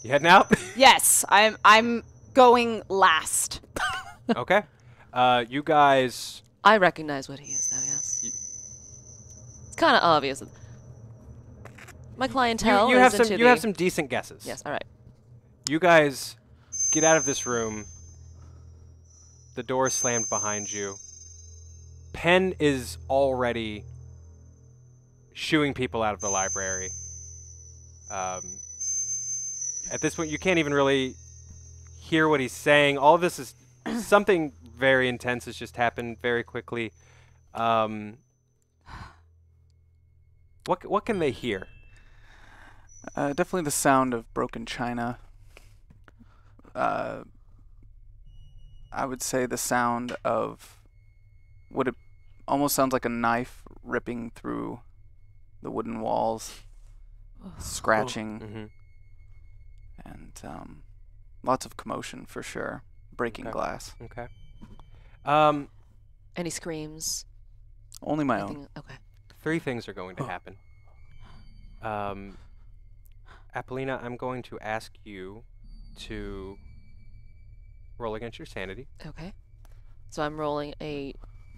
You heading out? Yes, I'm. I'm going last. okay. Uh, you guys. I recognize what he is, though. Yes. It's kind of obvious. My You, clientele you is have some. You have some decent guesses. Yes. All right. You guys get out of this room. The door slammed behind you. Penn is already shooing people out of the library. Um, at this point, you can't even really hear what he's saying. All of this is something very intense has just happened very quickly. Um, what what can they hear? Uh, definitely the sound of broken china uh, i would say the sound of what it almost sounds like a knife ripping through the wooden walls scratching hmm and um, lots of commotion for sure. Breaking Okay. glass. Okay. Um, Any screams? Only my own. Okay. three things are going to happen. Um, Apollina, I'm going to ask you to roll against your sanity. Okay. So I'm rolling a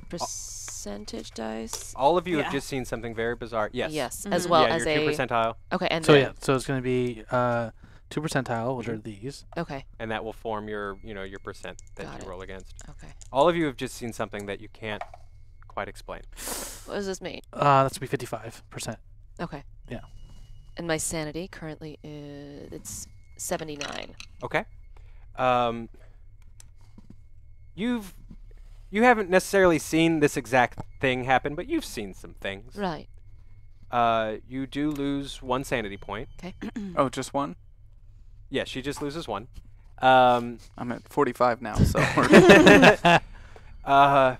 percentage dice. All of you Yeah. have just seen something very bizarre. Yes. Yes, as Mhm. well yeah, as your a. two percentile, Okay, and So then, yeah. So it's gonna be uh two percentile, which are these. Okay. and that will form your, you know, your percent that Got you it. roll against. Okay. All of you have just seen something that you can't quite explain. What does this mean? Uh, that's gonna be fifty-five percent. Okay. Yeah. And my sanity currently is it's 79. Okay. Um, you've you haven't necessarily seen this exact thing happen, but you've seen some things. Right. Uh, you do lose one sanity point. Okay. oh, just one? Yeah, she just loses one. Um, I'm at 45 now, so uh,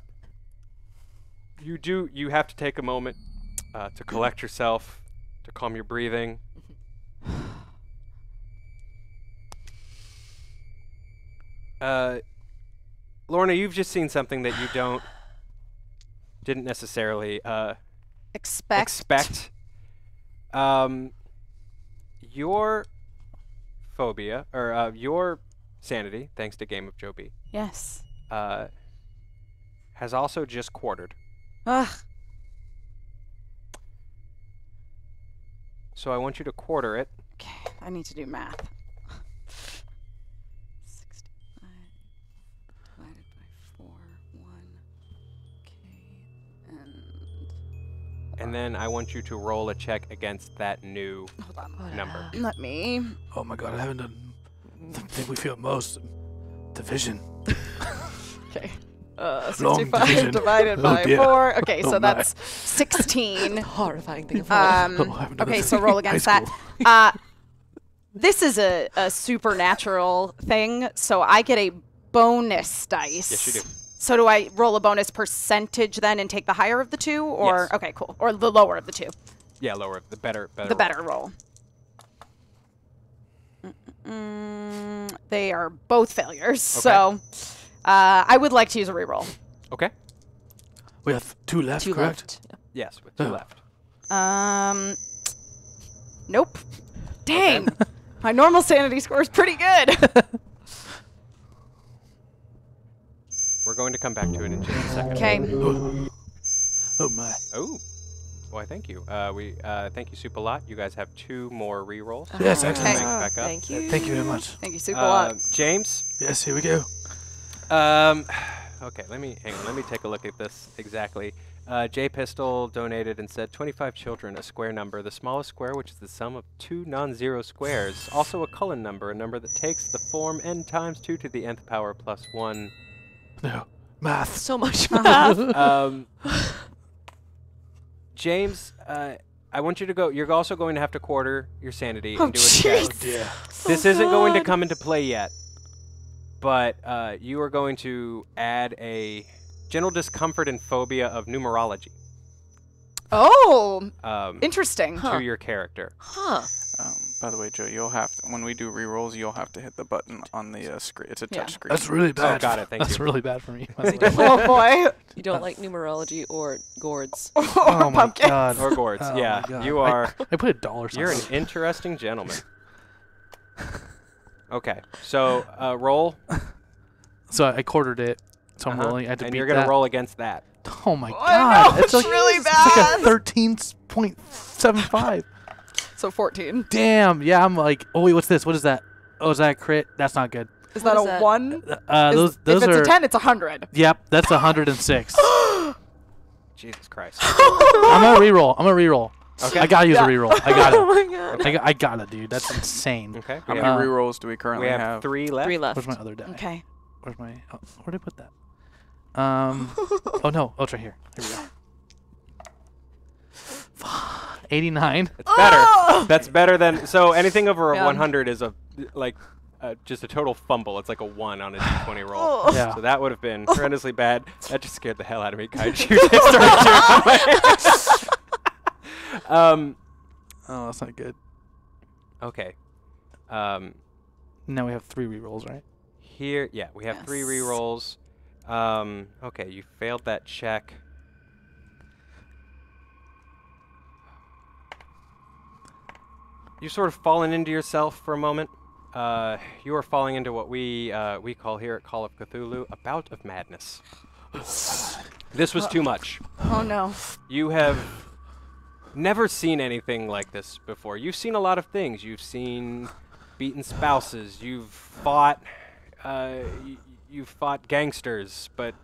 you do. You have to take a moment uh, to collect yourself, to calm your breathing. Uh, Lorna, you've just seen something that you don't, didn't necessarily uh, Expect. expect. Um, your phobia or uh, your sanity, thanks to Game of Joe B, Yes. uh, has also just quartered. Ugh. So I want you to quarter it. Okay, I need to do math. 65 divided by 4, 1. Okay, and And then I want you to roll a check against that new hold on. What, number. Let me. Oh my god, I haven't done the thing we feel most. Division. Okay. Uh, 65 division. divided Oh by dear. 4. Okay, Oh so my. that's 16. horrifying thing of all. Um, Oh, I haven't done okay, so roll against that. Uh, this is a, a supernatural thing, so I get a bonus dice. Yes, you do. So do I roll a bonus percentage then and take the higher of the two, or Yes. okay, cool, or the lower of the two, Yeah, lower. The better. better the roll. better roll. Mm, they are both failures. So uh, I would like to use a reroll. Okay. We have two left, Two correct? left. Yes, with two Oh. left. Um, nope. Dang. My normal sanity score is pretty good. We're going to come back to it in just a second. okay. Oh my. Oh. Why, thank you. Uh, we uh, thank you, Soup a lot. You guys have two more rerolls. Yes, Ah, excellent. Back up. Thank you. Thank you very much. Thank you super a Uh, lot. James. Yes, here we go. Um, okay, let me hang on. Let me take a look at this exactly. Uh, J Pistol donated and said 25 children, a square number, the smallest square, which is the sum of two non-zero squares. Also a Cullen number, a number that takes the form n times 2 to the nth power plus 1. No. Math. So much math. um, James, uh, I want you to go. You're also going to have to quarter your sanity Oh, and do a check. jeez. dear. This isn't going to come into play yet, but uh, you are going to add a general discomfort and phobia of numerology Oh, um, interesting. Huh. to your character. huh. Um, by the way, Joe, you'll have to, when we do rerolls, you'll have to hit the button on the uh, screen. It's a Yeah. touch screen. That's really bad. got it, thank That's you. really bad for me. by the way. oh boy. You don't like numerology or gourds. or oh my god. Or gourds, Oh yeah. You are. I put a dollar You're an interesting gentleman. Okay, so uh, roll, So I quartered it. So I'm uh-huh, rolling. I had to and beat you're gonna that. roll against that. Oh my I god. know, it's, it's like, really It's like bad. a thirteen point seven five. So 14. Damn. Yeah, I'm like, oh wait, what's this? What is that? Oh, is that a crit? That's not good. Is What that is a that? 1? Uh, Is- those those if it's are. a 10, it's a 100. Yep, that's a hundred and six. Jesus Christ. I'm gonna reroll. I'm gonna reroll. Okay. I gotta use Yeah. a reroll. I got oh it. my god. I, got, I got it, dude. That's insane. Okay. How we many have, Uh, rerolls do we currently we have, have? three left. Three left. Where's my other die? Okay. Where's my? Oh, where did I put that? Um. oh no. Oh, it's right here. Here we go. 89. It's better. Oh! That's better than so anything over a Yeah. 100 is a like uh, just a total fumble. It's like a one on a d20 roll. Oh. Yeah. So that would have been horrendously bad. That just scared the hell out of me. Kaiju just started shooting away. Um. Oh, that's not good. Okay. Um. Now we have three rerolls, right? Here, yeah, we have three Yes. rerolls. Um. Okay, you failed that check. You've sort of fallen into yourself for a moment. Uh, you are falling into what we uh, we call here at Call of Cthulhu a bout of madness. this was too much. Oh no. You have never seen anything like this before. You've seen a lot of things. You've seen beaten spouses. You've fought. Uh, y- you've fought gangsters, but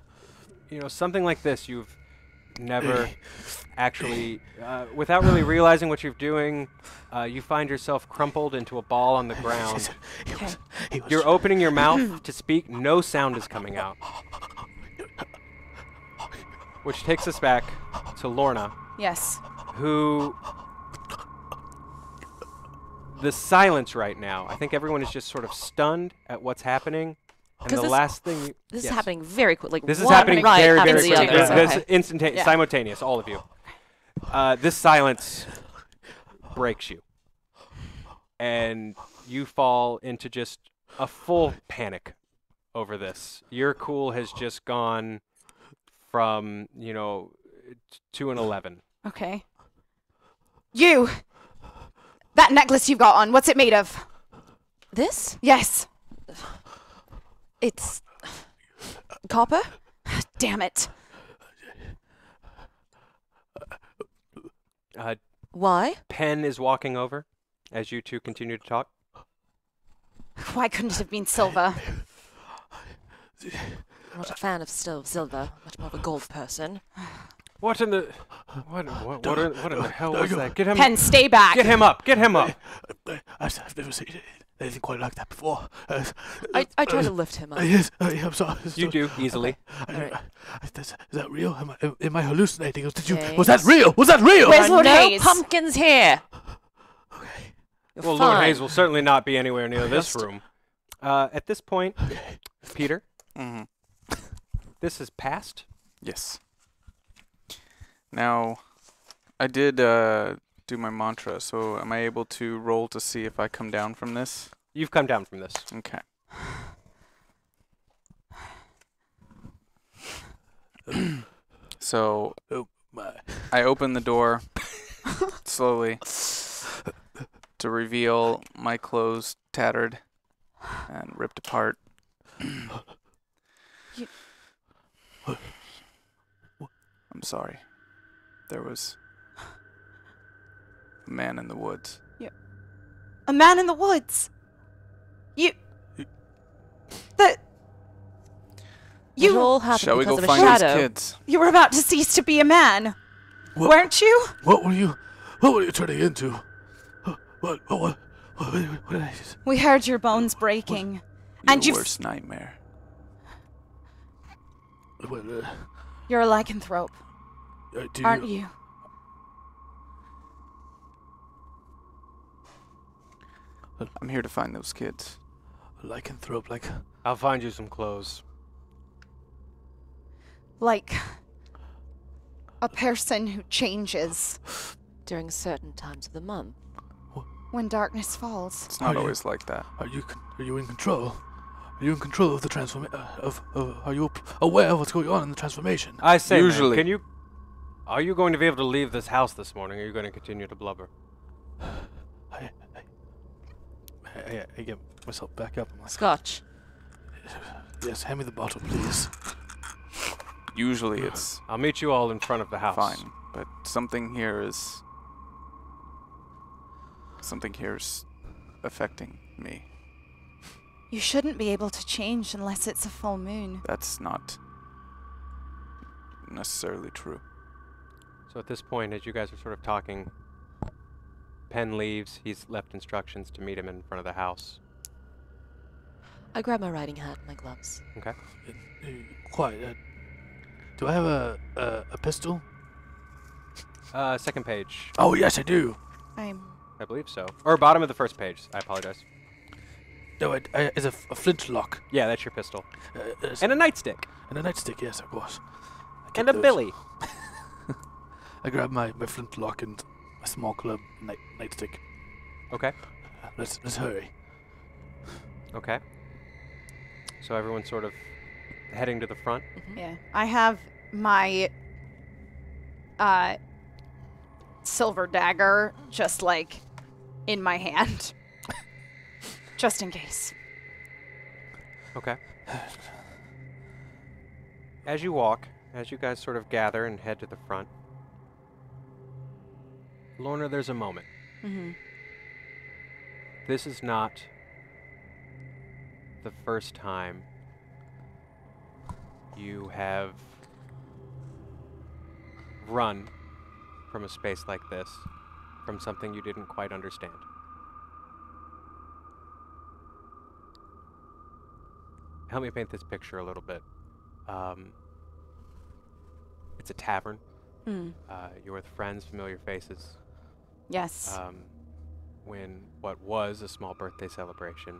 you know something like this. You've never actually, uh, without really realizing what you're doing, uh, you find yourself crumpled into a ball on the ground. He was, he was You're opening your mouth to speak. No sound is coming out. Which takes us back to Lorna, Yes. Who. The silence right now. I think everyone is just sort of stunned at what's happening. And the last thing. you- This yes. is happening very quick. Like This is happening right very, very quickly. This Okay. instantaneous, Yeah. simultaneous, all of you. Uh, this silence breaks you. And you fall into just a full panic over this. Your cool has just gone from, you know, t- to an 11. Okay. You! That necklace you've got on, what's it made of? This? Yes. It's copper. Damn it. Uh, Why? Penn is walking over as you two continue to talk. Why couldn't it have been silver? I'm not a fan of still silver. Much more of a gold person. What in the. What, what, what, in, what in the hell was that? Get him, Penn, stay back. get him up! Get him up! I, I've, I've never seen anything quite like that before. Uh, I, I try to lift him uh, up. yes, uh, I'm sorry. You do, easily. I, Alright. I, is, is that real? Am I, am- am I hallucinating? Did you? Okay. Was that real? Was that real? Where's There are Lord no Hayes? pumpkins here. You're Well, fine. Lord Hayes will certainly not be anywhere near this room. Uh, at this point, Peter, hmm this is past. Yes. Now, I did uh, do my mantra, so am I able to roll to see if I come down from this? You've come down from this. Okay. so Oh my. I open the door slowly to reveal my clothes tattered and ripped apart. You- I'm sorry. There was a man in the woods. Yeah. A man in the woods. You. That. it You. all happened Shall we because go of a find shadow. these kids? You were about to cease to be a man, What? weren't you? What were you? What were you turning into? What? What? What? What, what, what did I just? We heard your bones breaking, and Your you. worst nightmare. What, uh, You're a lycanthrope, uh, do aren't you? you? I'm here to find those kids. Lycanthrope, like I'll find you some clothes. Like a person who changes During certain times of the month. when darkness falls. It's not Are you- always like that. Are you are you in control? Are you in control of the transformation? Uh, of, of are you aware of what's going on in the transformation? I say, man, Usually. can you? Are you going to be able to leave this house this morning? Or are you going to continue to blubber? I, I, I, I get myself back up. I'm like, Scotch. yes, hand me the bottle, please. Usually it's I'll meet you all in front of the house. fine, but something here is something here's affecting me. You shouldn't be able to change unless it's a full moon. That's not necessarily true. So at this point, as you guys are sort of talking, Penn leaves. He's left instructions to meet him in front of the house. I grab my riding hat and my gloves. Okay. Uh, Quiet. Uh, do I have a, a a pistol? Uh, second page. Oh yes, I do. I'm. I believe so. Or bottom of the first page. I apologize. No, I, I, it's a, f- a flintlock Yeah, that's your pistol. uh, uh, And a nightstick. and a nightstick. Yes, of course. I And keep a those. billy. I grab my, my flintlock and my small club night nightstick. Okay. Let's let's hurry. Okay. So everyone's sort of heading to the front. Yeah. I have my uh silver dagger just like in my hand. just in case. Okay. As you walk, as you guys sort of gather and head to the front, Lorna, there's a moment. Mm-hmm. This is not the first time you have run from a space like this, from something you didn't quite understand. Help me paint this picture a little bit. Um, it's a tavern. Mm. Uh, you're with friends, familiar faces. Yes. Um, when what was a small birthday celebration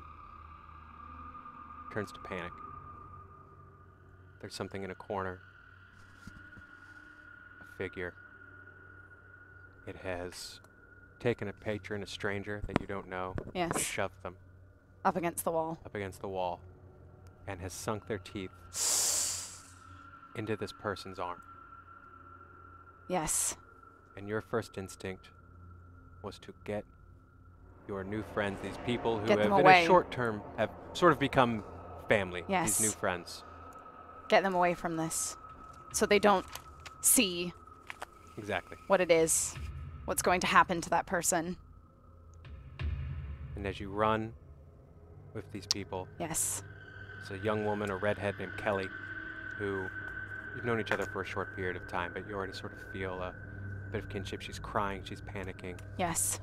turns to panic. There's something in a corner, a figure. It has taken a patron, a stranger that you don't know, yes. shoved them Up against the wall. up against the wall and has sunk their teeth into this person's arm. Yes. And your first instinct was to get your new friends, these people who Get have in a short term have sort of become family, Yes. these new friends. Get them away from this. So they don't see Exactly. what it is. What's going to happen to that person. And as you run with these people, Yes. it's a young woman, a redhead named Kelly, who you've known each other for a short period of time, but you already sort of feel a bit of kinship. She's crying, she's panicking, Yes.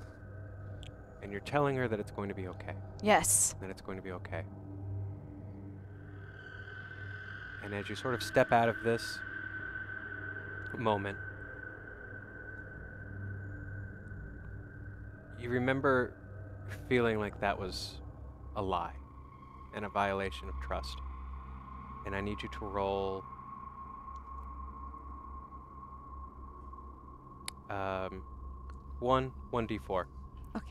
and you're telling her that it's going to be okay. Yes. that it's going to be okay. And as you sort of step out of this moment, you remember feeling like that was a lie and a violation of trust. And I need you to roll. Um, one, one d4. Okay.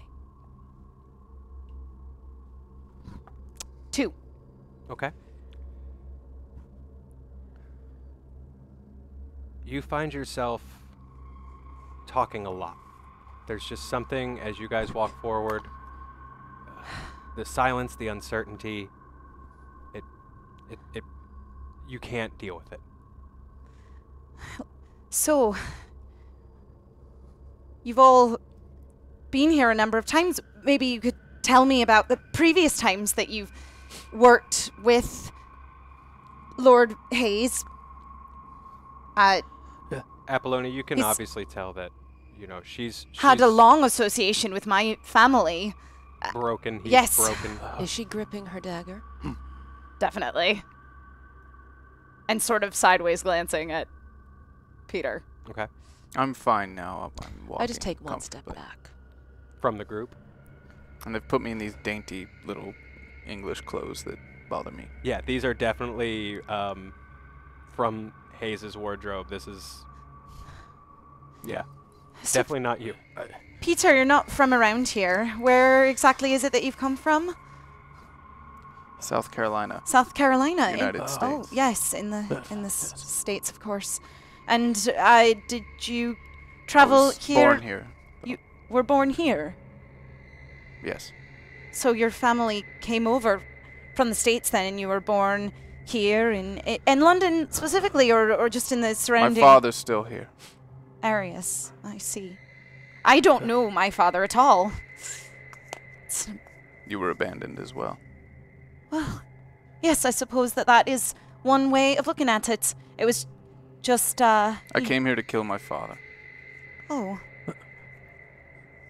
Two. Okay. You find yourself talking a lot. There's just something as you guys walk forward. uh, the silence, the uncertainty. It, it, it. You can't deal with it. So, you've all been here a number of times. Maybe you could tell me about the previous times that you've worked with Lord Hayes. Uh, Apollonia, you can obviously tell that, you know, she's, she's had a long association with my family. broken. He's Yes. broken. Is she gripping her dagger? Definitely. And sort of sideways glancing at Peter. Okay. I'm fine now. I'm, I'm walking I just take one step back. From the group. And they've put me in these dainty little English clothes that bother me. Yeah, these are definitely um, from Hayes's wardrobe. This is, yeah, So, definitely not you. Peter, you're not from around here. Where exactly is it that you've come from? South Carolina. South Carolina. in- United Oh, States. yes, in the in the s- states, of course. And uh, did you travel I was here? Born here. You were born here, Yes. so your family came over from the states then, and you were born here in in London specifically, or or just in the surrounding. My father's still here. areas. I see. I don't know my father at all. It's- You were abandoned as well. Well, yes, I suppose that that is one way of looking at it. It was just, uh. I came here to kill my father Oh,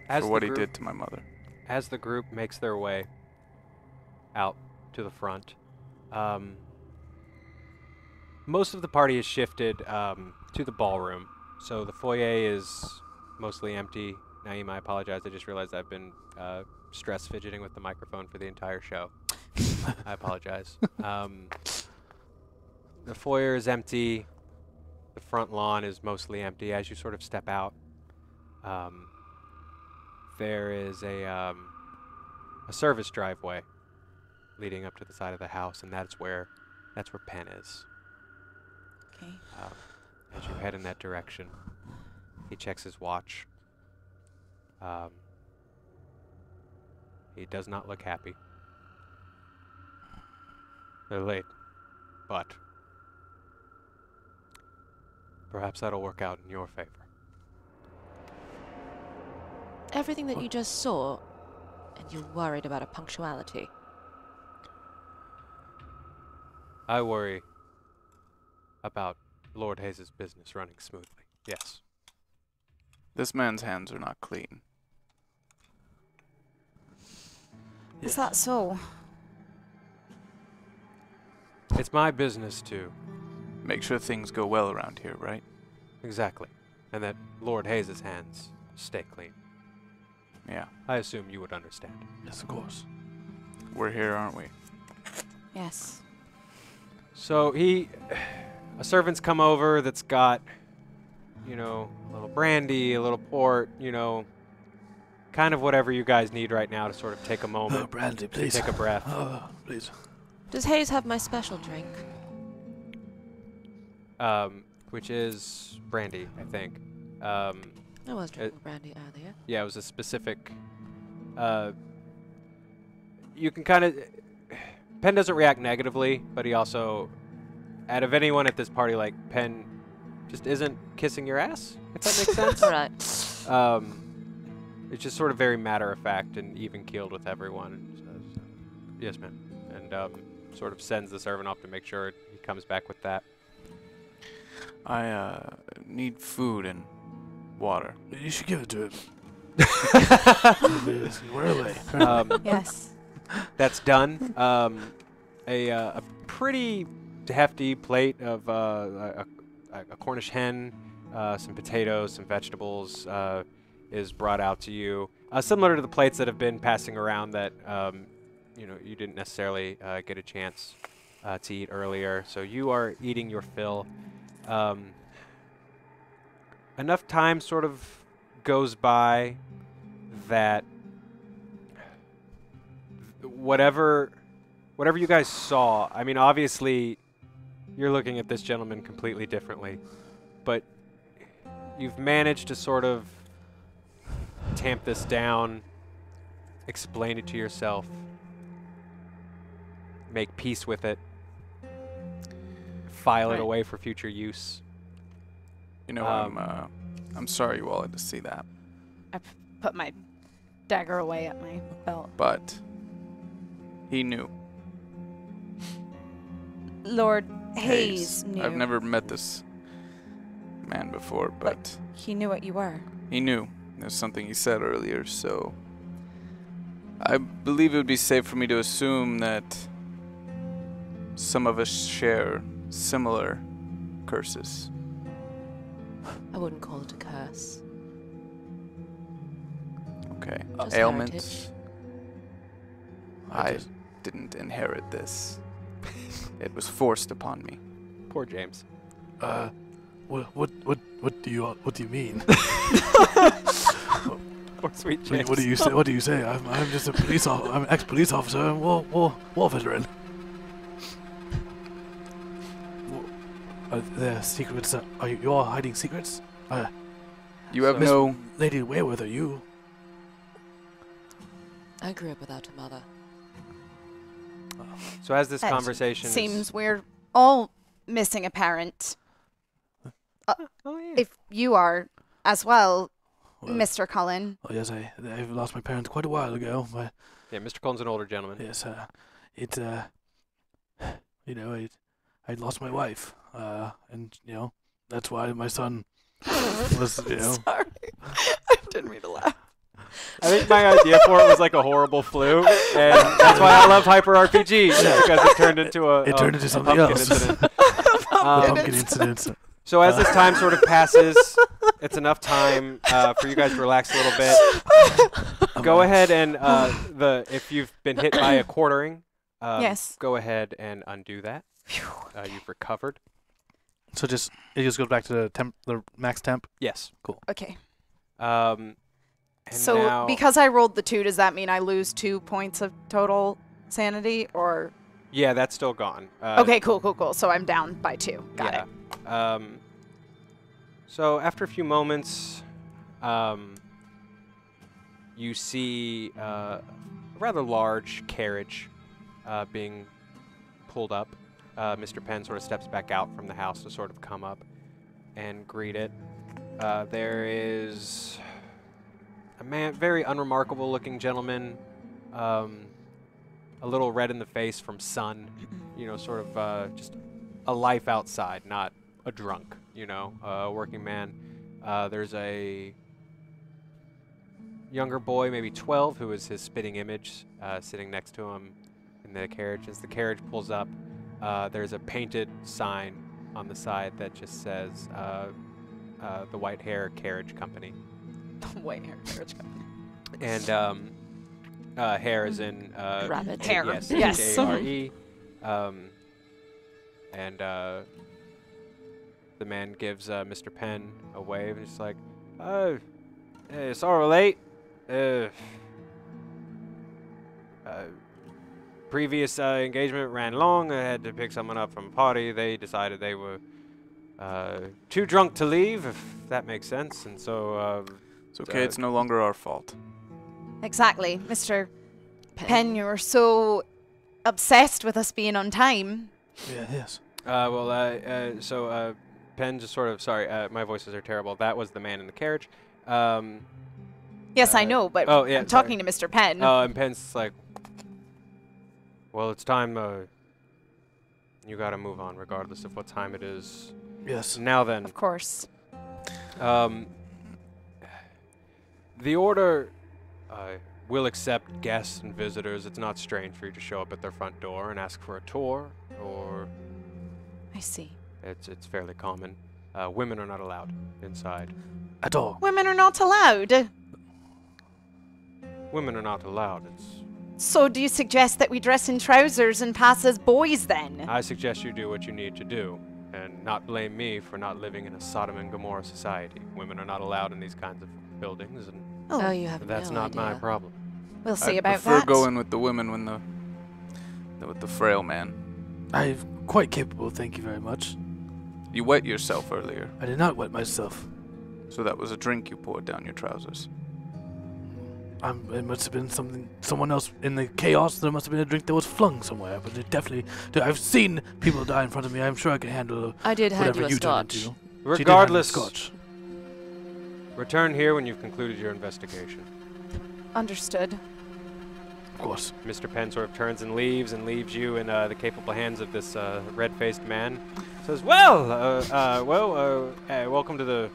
As for the what he group- did to my mother. as the group makes their way out to the front, um, most of the party has shifted um, to the ballroom. So the foyer is mostly empty. Naeem, I apologize. I just realized I've been uh, stress fidgeting with the microphone for the entire show. I apologize. Um, the foyer is empty. The front lawn is mostly empty as you sort of step out. Um, there is a um, a service driveway leading up to the side of the house, and that's where that's where Penn is. okay. Um, as you head in that direction, he checks his watch. Um, he does not look happy. They're late, but perhaps that'll work out in your favor. Everything that you just saw, and you're worried about a punctuality. I worry about Lord Hayes' business running smoothly. Yes. This man's hands are not clean. Is that so? It's my business to Make sure things go well around here, right? exactly, and that Lord Hayes' hands stay clean. Yeah. I assume you would understand. Yes, of course. We're here, aren't we? Yes. So he, a servant's come over that's got, you know, a little brandy, a little port, you know, kind of whatever you guys need right now to sort of take a moment. Oh, moment, brandy, please. take a breath. Oh, please. Does Hayes have my special drink? Um, which is brandy, I think. Um, I was drinking brandy earlier. yeah, it was a specific. Uh, you can kind of. Penn doesn't react negatively, but he also, out of anyone at this party, like Penn, just isn't kissing your ass. If that makes sense. Right. Um, it's just sort of very matter of fact and even keeled with everyone. Says, yes, ma'am. And um, sort of sends the servant off to make sure he comes back with that. I uh, need food and water. You should give it to him. Please, We're late. Um, Yes. that's done. Um, a, uh, a pretty hefty plate of uh, a, a, a Cornish hen, uh, some potatoes, some vegetables uh, is brought out to you. Uh, similar to the plates that have been passing around that um, you know you didn't necessarily uh, get a chance uh, to eat earlier. So you are eating your fill. Um, enough time sort of goes by that whatever whatever you guys saw, I mean, obviously, you're looking at this gentleman completely differently, but you've managed to sort of tamp this down, explain it to yourself, make peace with it, file it away for future use. You know, Um, I'm uh, I'm sorry you all had to see that, I put my dagger away at my belt. but he knew. Lord Hayes, knew. I've never met this man before, but He knew what you were. he knew. There's something he said earlier, so I believe it would be safe for me to assume that some of us share similar curses. I wouldn't call it a curse. Okay. Just Ailments. I I didn't inherit this. it was forced upon me. Poor James. Uh, what what what what do you what do you mean? Poor sweet What, James. what do you say? What do you say? I'm I'm just a police officer. I'm an ex-police officer and war war war veteran. Are there secrets? Uh, are you, you all hiding secrets? Uh, You have Miss no. Lady Wayworth, are you? I grew up without a mother. So as this That conversation is- Seems we're all missing a parent. Oh, yeah. If you are as well, Well, Mr. Cullen. Oh yes, I I've lost my parents quite a while ago. But yeah, Mr. Cullen's an older gentleman. yes, uh, it uh, you know, I I lost my wife. Uh, and you know that's why my son was you know Sorry. I didn't mean to laugh. I think my idea for it was like a horrible flu, and that's why I love Hyper RPG because it turned into a It a- turned into a something pumpkin else. incident. the Um, pumpkin incident. So as this time sort of passes, it's enough time uh, for you guys to relax a little bit. Go ahead and uh, the if you've been hit by a quartering, um, Yes. go ahead and undo that. Uh, you've recovered. So just it just goes back to the temp, the max temp. Yes. Cool. Okay. Um, and so now, because I rolled the two, does that mean I lose two points of total sanity? Or yeah, that's still gone. Uh, okay, cool, cool, cool. So I'm down by two. Got yeah. it. Um, so after a few moments, um, you see uh, a rather large carriage uh, being pulled up. Uh, Mr. Penn sort of steps back out from the house to sort of come up and greet it. Uh, there is a man, very unremarkable looking gentleman, um, a little red in the face from sun, you know, sort of uh, just a life outside, not a drunk, you know, a working man. Uh, there's a younger boy, maybe 12, who is his spitting image, uh, sitting next to him in the carriage. As the carriage pulls up, uh, there's a painted sign on the side that just says uh, uh, the White Hare Carriage Company. Wait, here, carriage company. And um, uh, hare is in uh, Rabbit. Hare. Yes, Yes. H-A-R-E. Um, and uh, the man gives uh, Mr. Penn a wave, and he's like, "Oh, eh, sorry late. Uh, uh, previous uh, engagement ran long. I had to pick someone up from a party. They decided they were uh, too drunk to leave, if that makes sense. And so, uh, It's okay. Uh, it's no longer our fault. Exactly, Mr. Penn. You were so obsessed with us being on time. Yeah, yes. Uh, well, uh, uh, so uh, Penn just sort of sorry, uh, my voices are terrible. That was the man in the carriage. Um, Yes, I know, but oh, yeah, I'm talking to Mr. Penn. uh, and Penn's like, well, it's time. Uh, you got to move on, regardless of what time it is. Yes. Now then, of course. um, the order uh, will accept guests and visitors. It's not strange for you to show up at their front door and ask for a tour, or I see. it's it's fairly common. Uh, women are not allowed inside. At all. Women are not allowed. Women are not allowed. It's. So do you suggest that we dress in trousers and pass as boys then? I suggest you do what you need to do, and not blame me for not living in a Sodom and Gomorrah society. Women are not allowed in these kinds of buildings, and Oh, oh you have that's no not my problem. We'll see I about prefer that. going with the women when the with the frail man. I'm quite capable, thank you very much. You wet yourself earlier, I did not wet myself. so that was a drink you poured down your trousers. Um, it must have been something, someone else in the chaos. There must have been a drink that was flung somewhere. But it definitely, I've seen people die in front of me. I'm sure I can handle I did hand whatever you a you scotch. into. Did hand me Regardless, scotch. return here when you've concluded your investigation. Understood. Of course. Mr. Penn sort of turns and leaves and leaves you in uh, the capable hands of this uh, red-faced man. Says, "Well, uh, uh, well, uh, uh, welcome to the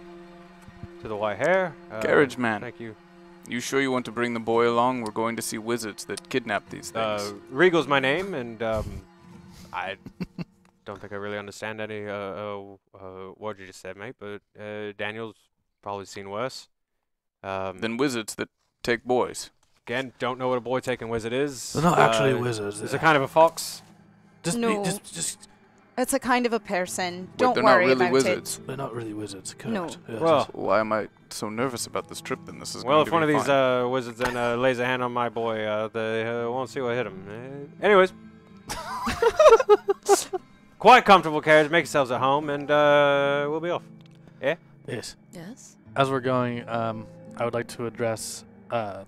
to the White hare Uh, Carriage man. Thank you. You sure you want to bring the boy along? We're going to see wizards that kidnap these things. Uh, Regal's my name, and um, I don't think I really understand any uh, uh, uh, what you just said, mate. But uh, Daniel's probably seen worse. Um, then wizards that take boys. again, don't know what a boy taking wizard is. They're not actually Uh, wizards. It's a kind of a fox. just, be- No. just, just, It's a kind of a person. Wait, Don't they're worry not really about wizards. they're not really wizards. Correct. No. Yes, Well. Why am I so nervous about this trip? Then this is Well, if one of be these uh, wizards then uh, lays a hand on my boy, uh, they uh, won't see what hit him. Uh, anyways, quite comfortable carriage. Make yourselves at home, and uh, we'll be off. Yeah. Yes. Yes. As we're going, um, I would like to address uh,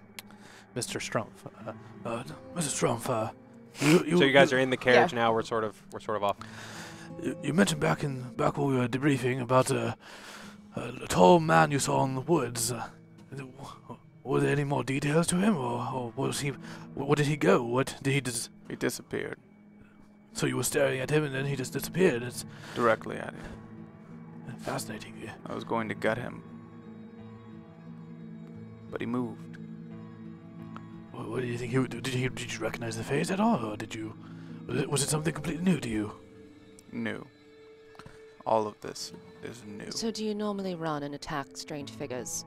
Mr. Strumpf. Uh, uh, Mr. Strumpf, you, so you guys are in the carriage now. We're sort of we're sort of off. You, you mentioned back in back when we were debriefing about uh, a tall man you saw in the woods. Uh, were there any more details to him, or, or was he? wh- Where did he go? What did he just? he disappeared So you were staring at him, and then he just disappeared. It's directly at him. fascinating. Yeah. I was going to gut him, but he moved. What, what do you think he would do? Did he? Did you recognize the face at all, or did you? Was it, was it something completely new to you? New. All of this is new. So do you normally run and attack strange figures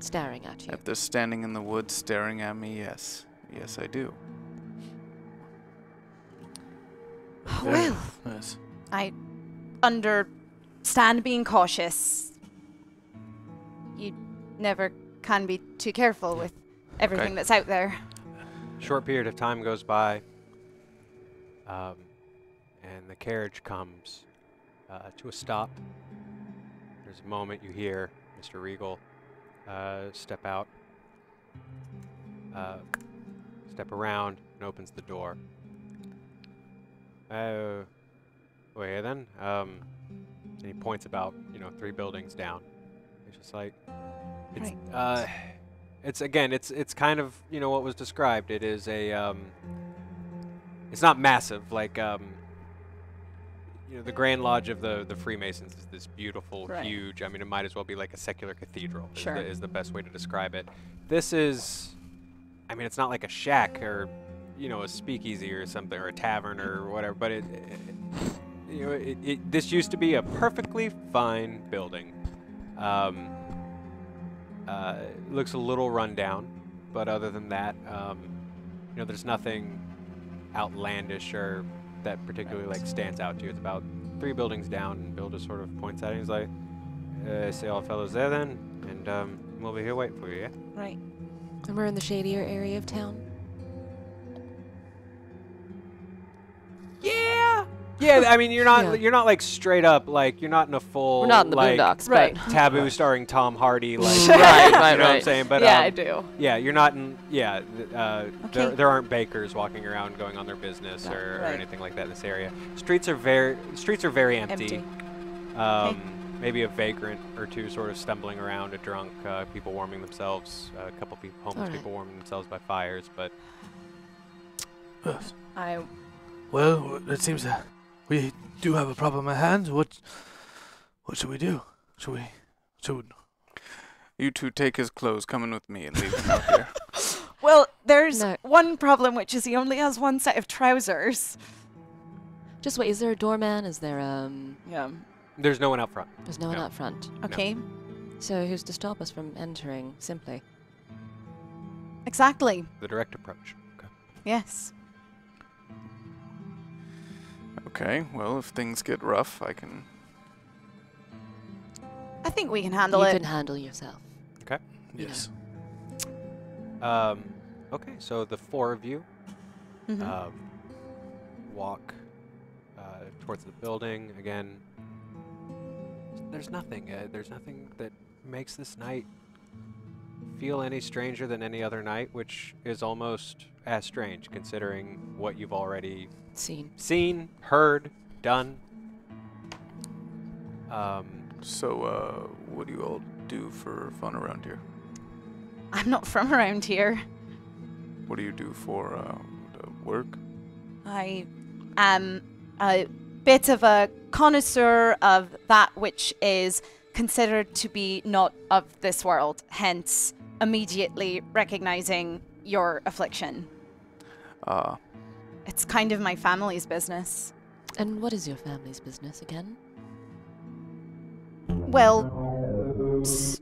staring at you? If they're standing in the woods staring at me, yes. Yes, I do. Oh, Very- Well, Yes. I understand being cautious. You never can be too careful with everything Okay. that's out there. Short period of time goes by, um, and the carriage comes uh, to a stop. There's a moment you hear Mr. Regal uh, step out, uh, step around, and opens the door. Oh, well, yeah then. Um, and he points about, you know, three buildings down. It's just like, it's, Right. It's again, it's it's kind of you know what was described. It is a, um, it's not massive like, um, you know, the Grand Lodge of the the Freemasons is this beautiful, Right. huge. I mean, it might as well be like a secular cathedral. Is the, is the best way to describe it. This is, I mean, it's not like a shack or, you know, a speakeasy or something or a tavern or whatever. But it, it you know, it, it, this used to be a perfectly fine building. Um, uh, it looks a little run down, but other than that, um, you know, there's nothing outlandish or that particularly like stands out to you. It's about three buildings down, and Bill just sort of points at it. He's like, uh, "See all the fellows there then, and um, we'll be here waiting for you." Yeah. Right. And we're in the shadier area of town. Yeah. Yeah. I mean, you're not Yeah. you're not like straight up like you're not in a full We're not in the like, boondocks, right. but taboo starring Tom Hardy like Right, right, you know what I'm right. saying? But yeah, um, I do. Yeah, you're not in. Yeah, uh, there, Okay. there aren't bakers walking around going on their business Right. or, or anything like that in this area. Streets are very streets are very empty. Empty. Um, Maybe a vagrant or two sort of stumbling around, a drunk, uh, people warming themselves, a couple people, homeless Alright. people warming themselves by fires. But Yes. I Well, it seems that we do have a problem at hand. What? What should we do? Should we? Should? You two take his clothes, come in with me, and leave him out here. well, there's No. one problem, which is he only has one set of trousers. just wait. Is there a doorman? Is there um? Yeah. there's no one out front. There's no one No. out front. Okay. So who's to stop us from entering? Simply. Exactly. The direct approach. Okay. Yes. Okay, well, if things get rough, I can. I think we can handle you it. can handle yourself. Okay. Yes. Um, okay, so the four of you Mhm. um, walk uh, towards the building. Again, there's nothing. Uh, there's nothing that makes this night feel any stranger than any other night, which is almost as strange considering what you've already seen, seen, heard, done. Um, So, uh, what do you all do for fun around here? I'm not from around here. What do you do for uh, work? I am a bit of a connoisseur of that which is considered to be not of this world, hence immediately recognizing your affliction. Uh, It's kind of my family's business. And what is your family's business again? Well, s-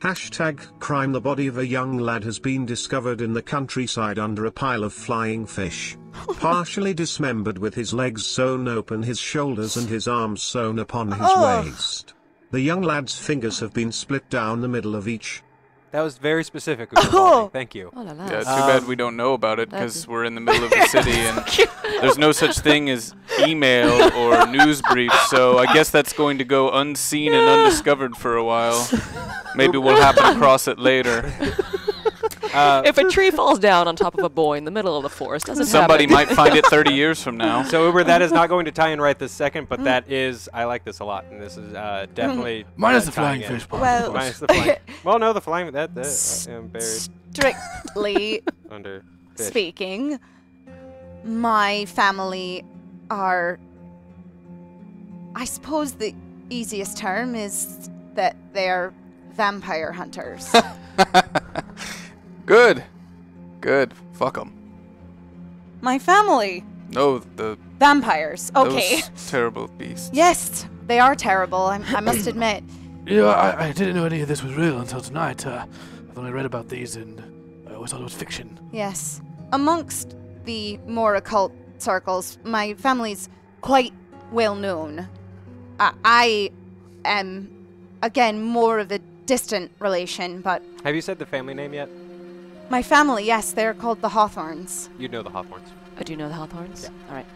Hashtag crime The body of a young lad has been discovered in the countryside under a pile of flying fish. Partially dismembered with his legs sewn open, his shoulders and his arms sewn upon his Oh. waist. The young lad's fingers have been split down the middle of each. that was very specific. with the. Oh. Thank you. Oh la la. yeah, too Um, bad we don't know about it because we're in the middle of the city and there's no such thing as email or news brief. So I guess that's going to go unseen and undiscovered for a while. Maybe we'll happen across it later. Uh, if a tree falls down on top of a boy in the middle of the forest, doesn't Somebody happen. might find it 30 years from now. so Uber, that is not going to tie in right this second, but that is I like this a lot, and this is uh, definitely Minus uh, the flying tying in. fish. Well- Minus the flying. well, no, the flying that that I'm buried strictly under fish. speaking, my family are. I suppose the easiest term is that they're vampire hunters. Good. Good. Fuck them. my family, No, the vampires. Okay. those terrible beasts. Yes, they are terrible, I, I must admit. You know, I, I didn't know any of this was real until tonight. Uh, I've only read about these and I always thought it was fiction. Yes. Amongst the more occult circles, my family's quite well known. I, I am, again, more of a distant relation, but Have you said the family name yet? My family, yes, they're called the Hawthorns. You know the Hawthorns. Oh, do you know the Hawthorns? All right.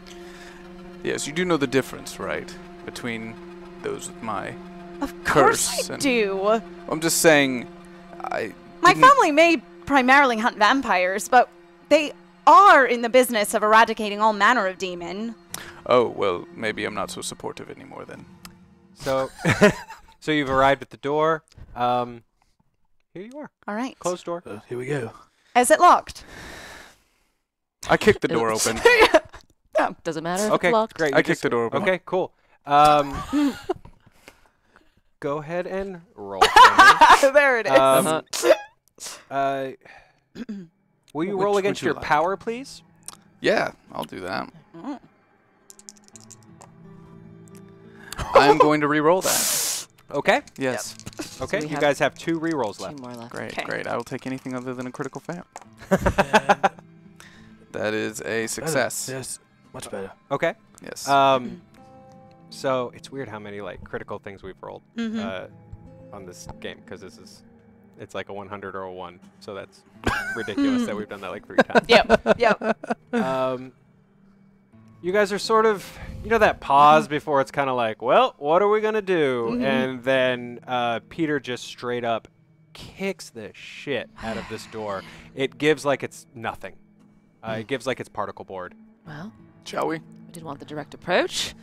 Yes, you do know the difference, right? Between those with my. Of course Curse I do. I'm just saying. I. My family may primarily hunt vampires, but they are in the business of eradicating all manner of demon. Oh well, maybe I'm not so supportive anymore then. So, so you've arrived at the door. Um, here you are. All right. Closed door. Uh, here we go. Is it locked? I kicked the door open. doesn't matter if Okay, it's locked? great. I you kicked just- the door open. Okay, cool. Um, go ahead and roll. there it is. Um, Uh-huh. uh, will you Which roll would against you your like? power, please? Yeah, I'll do that. Mm. I'm going to re-roll that. Okay. Yes. Okay. we you guys have two rerolls Two left. more left. Great, Okay. great. I will take anything other than a critical fail. That is a better. success. Yes, much better. Okay. Yes. Um, so it's weird how many like critical things we've rolled Mhm. uh, on this game because this is it's like a 100 or a one, so that's ridiculous that we've done that like three times. yep. Yep. um, you guys are sort of, you know, that pause before it's kind of like, well, what are we gonna do? Mhm. And then uh, Peter just straight up kicks the shit out of this door. It gives like it's nothing. Uh, it gives like it's particle board. Well, Shall we? we didn't want the direct approach.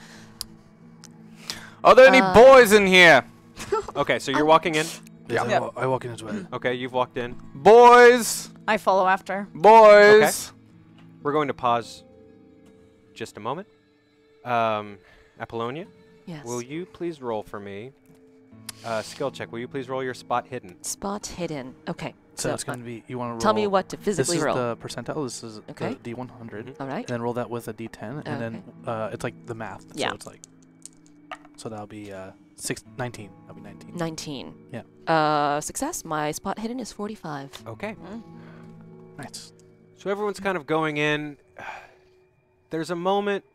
Are there any Uh, boys in here? Okay, so you're walking in. Yes, I, wa- I walk in as well. Okay, you've walked in. Boys, I follow after. boys. Okay. We're going to pause just a moment. Um, Apollonia, Yes. will you please roll for me? Uh, skill check. Will you please roll your spot hidden? Spot hidden. Okay. So So, it's going to be, you want to roll. tell me what to physically. roll. This is roll. the percentile. This is Okay. the D100. All right. And then roll that with a D10. And then uh, it's like the math. Yeah. So it's like. So that'll be uh, six, 19. That'll be 19. 19. Yeah. Uh, success. My spot hidden is 45. Okay. Nice. So everyone's kind of going in. There's a moment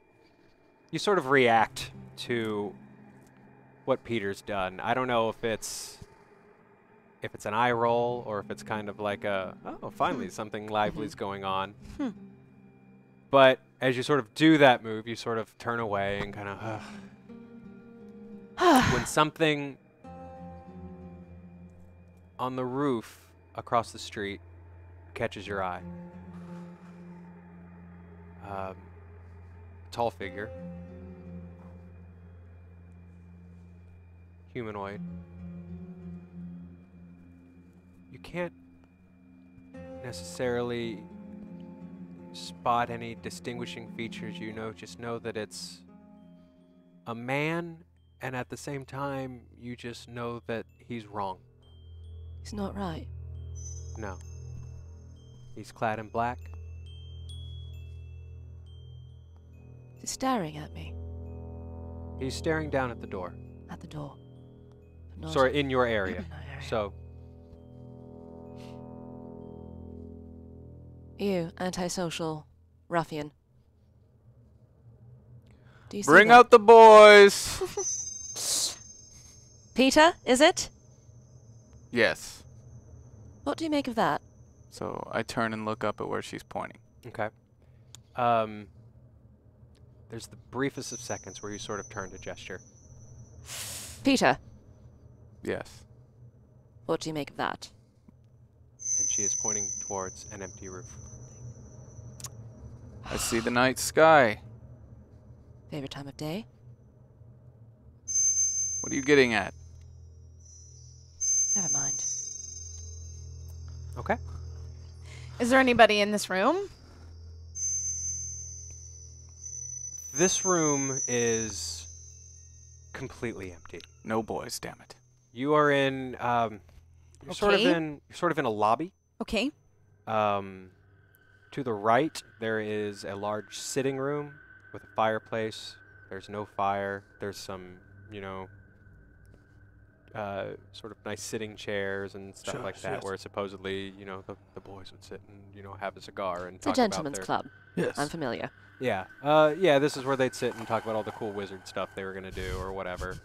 you sort of react to what Peter's done. I don't know if it's if it's an eye roll or if it's kind of like a oh finally something lively's going on. Hmm. But as you sort of do that move, you sort of turn away and kind of. when something on the roof across the street catches your eye. Um, tall figure. Humanoid. You can't necessarily spot any distinguishing features. You know, just know that it's a man, and at the same time, you just know that he's wrong. He's not right. No. He's clad in black. He's staring at me He's staring down at the door. at the door. Sorry, in your area. in area. So, You, antisocial ruffian. Do you Bring that? out the boys. Peter, is it? yes. What do you make of that? So I turn and look up at where she's pointing. okay. Um, there's the briefest of seconds where you sort of turn to gesture. Peter, Yes. what do you make of that? And she is pointing towards an empty roof. I see the night sky. Favorite time of day? What are you getting at? Never mind. Okay. Is there anybody in this room? This room is completely empty. No boys, damn it. You are in, um, you're sort of in, you're sort of in a lobby. Okay. Um, to the right, there is a large sitting room with a fireplace. There's no fire. There's some, you know, uh, sort of nice sitting chairs and stuff like that, yes. where supposedly, you know, the, the boys would sit and, you know, have a cigar and It's a talk about gentleman's their- club. Yes. I'm familiar. Yeah. Uh, yeah, this is where they'd sit and talk about all the cool wizard stuff they were going to do or whatever.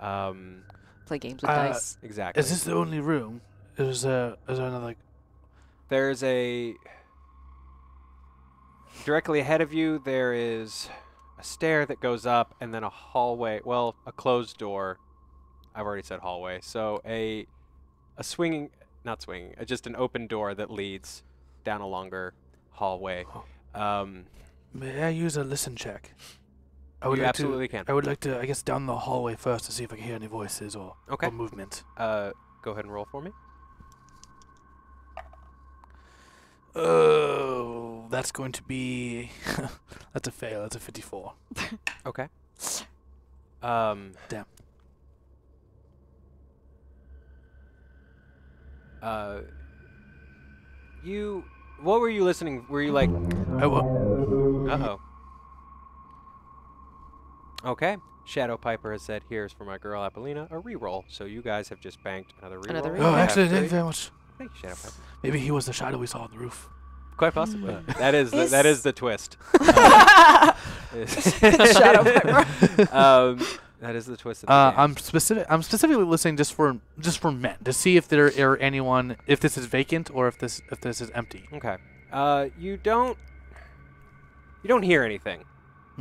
Um, Play games with Uh, dice. exactly. Is this the only room? Is uh, is there another? There's a directly ahead of you. There is a stair that goes up, and then a hallway. Well, a closed door. I've already said hallway. So a a swinging, not swinging, uh, just an open door that leads down a longer hallway. Um, May I use a listen check? I you like absolutely to, can. I would like to, I guess, down the hallway first to see if I can hear any voices or, Okay. or movement. Uh, go ahead and roll for me. Oh, that's going to be. that's a fail. That's a 54. Okay. Um. Damn. Uh. You. What were you listening? Were you like? I wa- Uh oh. Okay. Shadow Piper has said, "Here's for my girl Apollina a reroll." So you guys have just banked another reroll. Another You oh, reroll. actually, thank you very much. Thank you, Shadow Piper. Maybe he was the shadow we saw on the roof. Quite possibly. that is the, that is the twist. Shadow Piper. um, that is the twist. Of the Uh. I'm specific. I'm specifically listening just for just for men to see if there are anyone, if this is vacant or if this if this is empty. okay. Uh, you don't. You don't hear anything.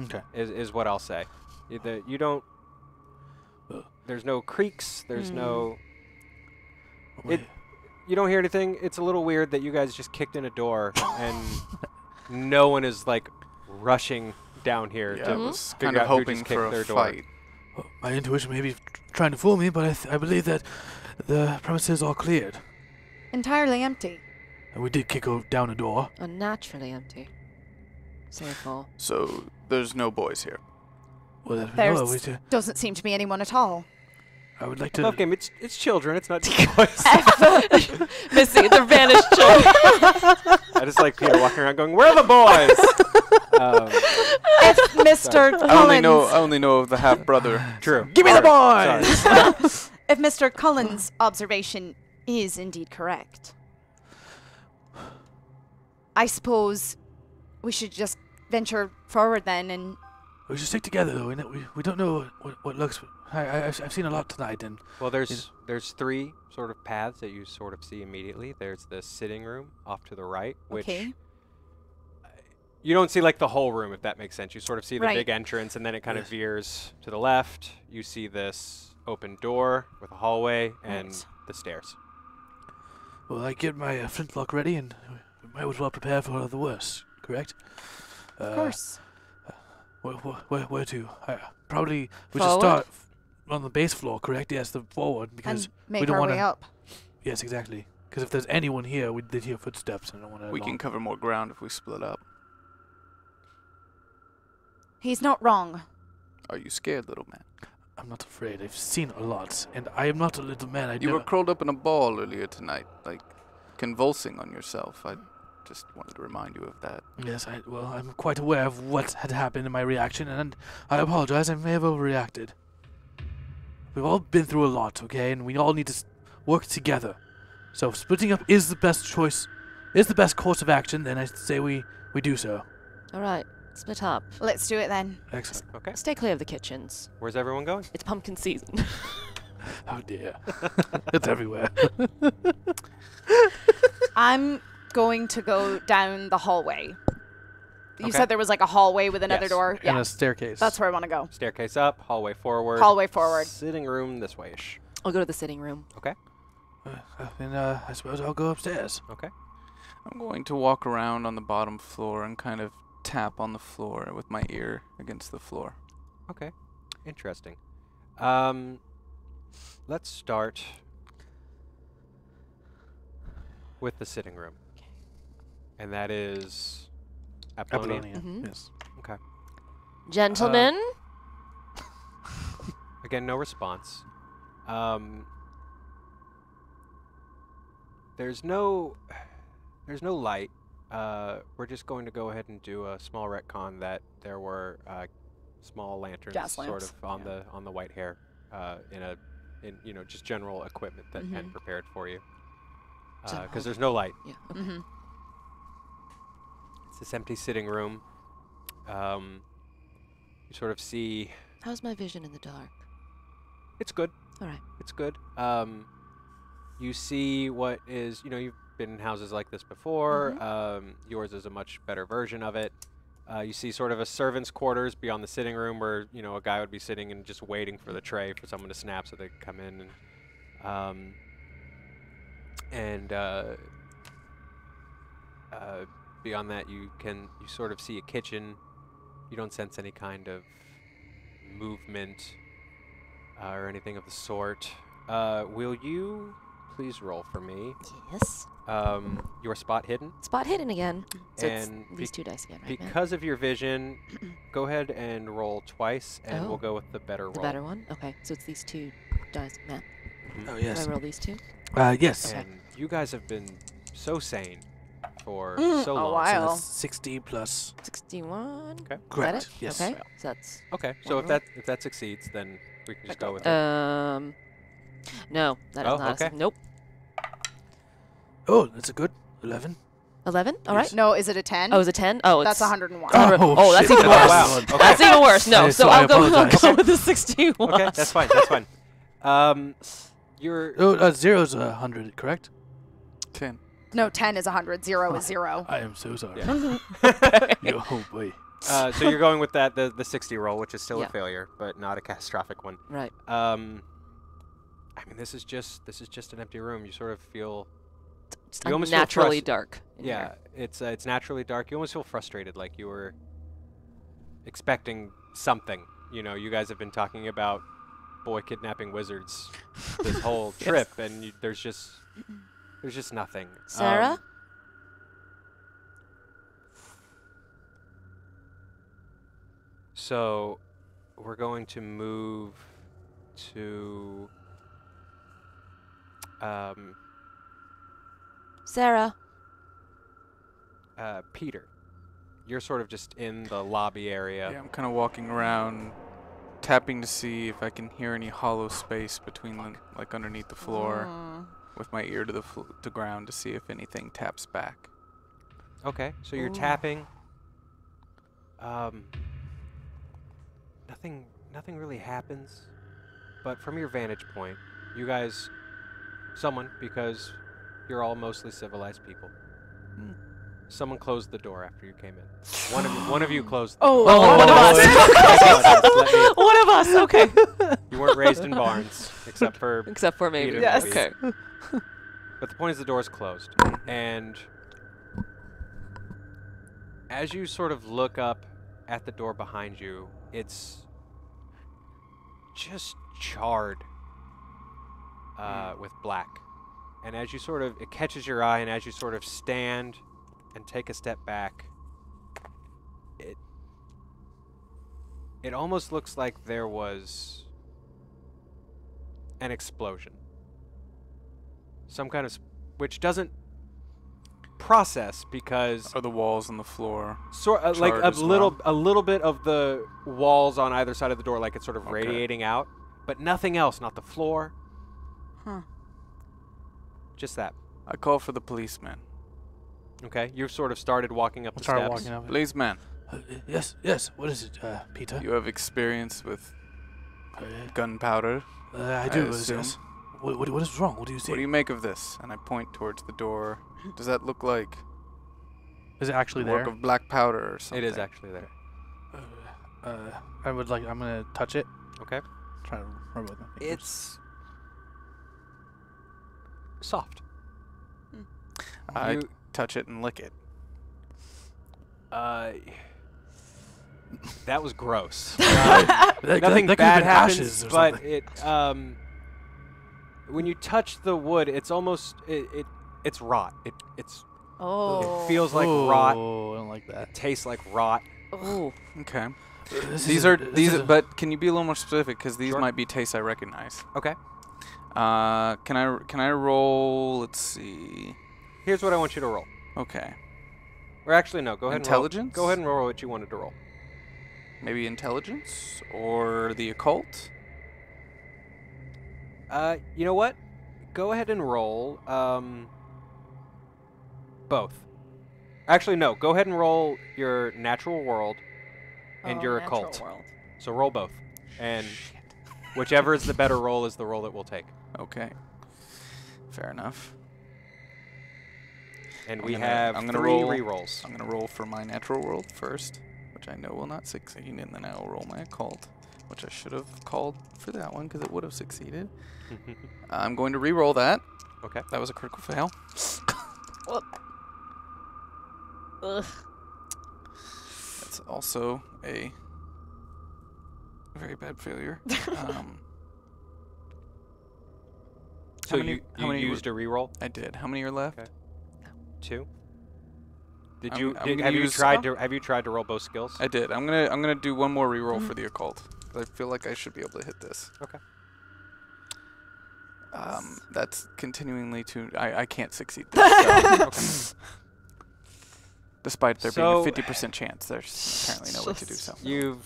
Okay. is, is what I'll say. You, the, you don't. There's no creaks. There's no. It- You don't hear anything. It's a little weird that you guys just kicked in a door and no one is like rushing down here Yeah, to I was kind of hoping for kicked their a fight. Well, my intuition may be trying to fool me, but I, th- I believe that the premises are cleared, Entirely empty. and we did kick o- down a door. Unnaturally empty. Save for. So there's no boys here. Well, that we know There's of, we d- doesn't seem to be anyone at all. I would like Love to. game. It's it's children. It's not boys. Missy, the vanished children. I just like Peter walking around going, "Where are the boys?" um, If Mr. I only know Collins, I only know of the half brother. true. Give me the boys! if Mr. Cullen's observation is indeed correct, I suppose we should just venture forward then and We should stick together, though. We, we, we don't know what, what looks. I, I, I've I've seen a lot tonight, and Well, there's there's three sort of paths that you sort of see immediately. There's the sitting room off to the right, which okay. You don't see like the whole room, if that makes sense. You sort of see the Right. big entrance, and then it kind of veers to the left. You see this open door with a hallway and Right. the stairs. Well, I get my uh, flintlock ready, and we might as well prepare for the worst. Correct? Uh, Of course. Where, where, where, where to? Uh, probably we should start f- on the base floor. Correct? Yes, the forward because And make we don't wanna- way yes, exactly. Because if there's anyone here, we did hear footsteps, and I don't want to. We can cover more ground if we split up. He's not wrong. Are you scared, little man? I'm not afraid. I've seen a lot, and I am not a little man. I You never. were curled up in a ball earlier tonight, like convulsing on yourself. I just wanted to remind you of that. Yes, I well, I'm quite aware of what had happened in my reaction, and I apologize. I may have overreacted. We've all been through a lot, okay, and we all need to work together. So if splitting up is the best choice, is the best course of action. Then I say we we do so. All right, split up. Let's do it then. Excellent. Okay. Stay clear of the kitchens. Where's everyone going? It's pumpkin season. Oh dear, it's everywhere. I'm going to go down the hallway. You Okay. said there was like a hallway with another Yes. door. And Yeah, a staircase. that's where I want to go. Staircase up, hallway forward. Hallway forward. Sitting room this way-ish. I'll go to the sitting room. Okay. Uh, then uh, I suppose I'll go upstairs. Okay. I'm going to walk around on the bottom floor and kind of tap on the floor with my ear against the floor. Okay. Interesting. Um, let's start with the sitting room. Okay. And that is Apollonia. Apollonia. Mhm. Yes. Okay. Gentlemen, Again, no response. Um, there's no, there's no light. Uh, we're just going to go ahead and do a small retcon that there were uh, small lanterns, Gas sort of on yeah. the on the White Hare, uh, in a, in you know just general equipment that had Mhm. prepared for you. General Because there's no light. yeah. okay. hmm It's this empty sitting room. Um, you sort of see How's my vision in the dark? it's good. All right. It's good. Um, you see what is, you know, you've been in houses like this before. Mm-hmm. Um, yours is a much better version of it. Uh, you see sort of a servant's quarters beyond the sitting room where, you know, a guy would be sitting and just waiting for the tray for someone to snap so they could come in. And, um, and uh, uh, beyond that, you can, you sort of see a kitchen. You don't sense any kind of movement uh, or anything of the sort. Uh, will you please roll for me Yes. um, your spot hidden? Spot hidden again. So And it's these bec- two dice again, right? Matt? Because of your vision, go ahead and roll twice, and Oh. we'll go with the better one. the roll. better one. Okay. So it's these two dice, Matt. Oh Do yes. I roll these two? Uh, yes. Okay. You guys have been so sane for Mm, so a long. while. So that's sixty plus. Sixty-one. Okay. Is that Correct. it? Yes. Okay. So that's Okay, so if that if that succeeds, then we can just go with it. um. No, that is Oh, not. a- okay. Nope. Oh, that's a good eleven. Eleven. All right. No, is it a 10? Oh, is it ten? Oh, it's That's 101. Oh, hundred- oh, that's shit. even Oh, worse. wow. Okay. That's even worse. No, so so I I'll go. I'll go with the sixty-one. okay, that's fine. That's fine. Um, you're Oh, uh, zero's a hundred, correct? Ten. No, 10 is 100. 0 is 0. I am so sorry. Yeah. Yo, oh boy. uh, so you're going with that the the 60 roll, which is still Yeah. a failure, but not a catastrophic one. Right. Um, I mean, this is just this is just an empty room. You sort of feel It's You almost feel naturally frust- dark. in yeah, here. it's uh, it's naturally dark. You almost feel frustrated, like you were expecting something. You know, you guys have been talking about boy kidnapping wizards this whole Yes. trip, and you, there's just there's just nothing. Sarah. Um, so we're going to move to um, Sarah. uh, Peter. You're sort of just in the lobby area. Yeah, I'm kind of walking around, tapping to see if I can hear any hollow space between the, like underneath the floor, Mm. With my ear to the fl- to ground to see if anything taps back. Okay, so you're Ooh. tapping. Um, nothing, nothing really happens, but from your vantage point, you guys, someone, because you're all mostly civilized people, Someone closed the door after you came in. One of you, one of you closed. The Oh, door. one of us. I apologize. Let me- One of us. Okay. you weren't raised in barns, except for. Except for maybe. Yes. maybe. Okay. But the point is, the door's closed, and as you sort of look up at the door behind you, it's just charred uh, with black. And as you sort of, it catches your eye, and as you sort of stand and take a step back, it it almost looks like there was an explosion. Some kind of, s- which doesn't process because Are the walls on the floor? sort uh, like a little well? a little bit of the walls on either side of the door like it's sort of Okay. radiating out but nothing else not the floor Huh. just that I call for the policeman. okay you've sort of started walking up I'll the start steps walking up. Policeman, Uh, yes, yes. What is it, uh, Peter? you have experience with Uh, gunpowder. uh, I do. yes, assume. Yes. What, what, what is wrong? What do you see? What do you make of this? And I point towards the door. Does that look like is it actually the work of black powder or something? is actually there Uh, uh, I would like. I'm gonna touch it. okay Try to rub it with my fingers. it's soft I You- touch it and lick it. uh that was gross That- that- nothing that could've bad happens, ashes but something. it um, when you touch the wood, it's almost it, it it's rot. It it's Oh. it feels like rot. Oh, I don't like that. It tastes like rot. Oh. Okay. This These is a- are these, are, but can you be a little more specific? Because these Sure. might be tastes I recognize. Okay. Uh, can I can I roll? Let's see. Here's what I want you to roll. Okay, Or actually, no. Go ahead. Intelligence? And roll. Go ahead and roll what you wanted to roll. maybe intelligence or the occult. Uh, you know what? Go ahead and roll. Um, both. Actually, no. Go ahead and roll your natural world and Oh, your occult. world. So roll both, and whichever is the better roll is the roll that we'll take. Okay, fair enough. And I'm we gonna- have I'm gonna three roll- rerolls. I'm gonna roll for my natural world first, which I know will not succeed, and then I'll roll my occult, which I should have called for that one because it would have succeeded. I'm going to re-roll that. okay. That was a critical fail. Ugh. That's also a very bad failure. um, So many- you, how you many were- used a reroll I did. How many are left? Okay. two. Did I'm- you I'm did, have you use- tried to have you tried to roll both skills? I did. I'm gonna I'm gonna do one more reroll for the occult. I feel like I should be able to hit this. Okay. Um, that's continuingly to I, I can't succeed this. So. Despite there So- being a 50% chance, there's apparently no way to do so. You've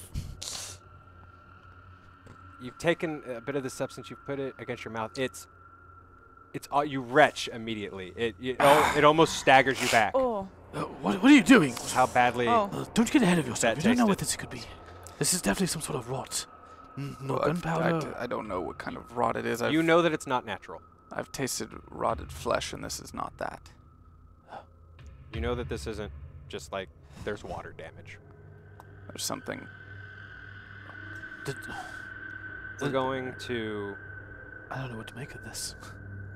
you've taken a bit of the substance, you've put it against your mouth. It's it's all you retch immediately. It it, al- it almost staggers you back. Oh. Uh, what, what are you doing? How badly? Oh. Uh, don't get ahead of yourself. That You don't know what this could be. This is definitely some sort of rot. No Well, I've- I, gunpowder. d- I don't know what kind of rot it is. I've, You know that it's not natural. I've tasted rotted flesh, and this is not that. You know that this isn't just like there's water damage. There's something. Did- We're going to I don't know what to make of this.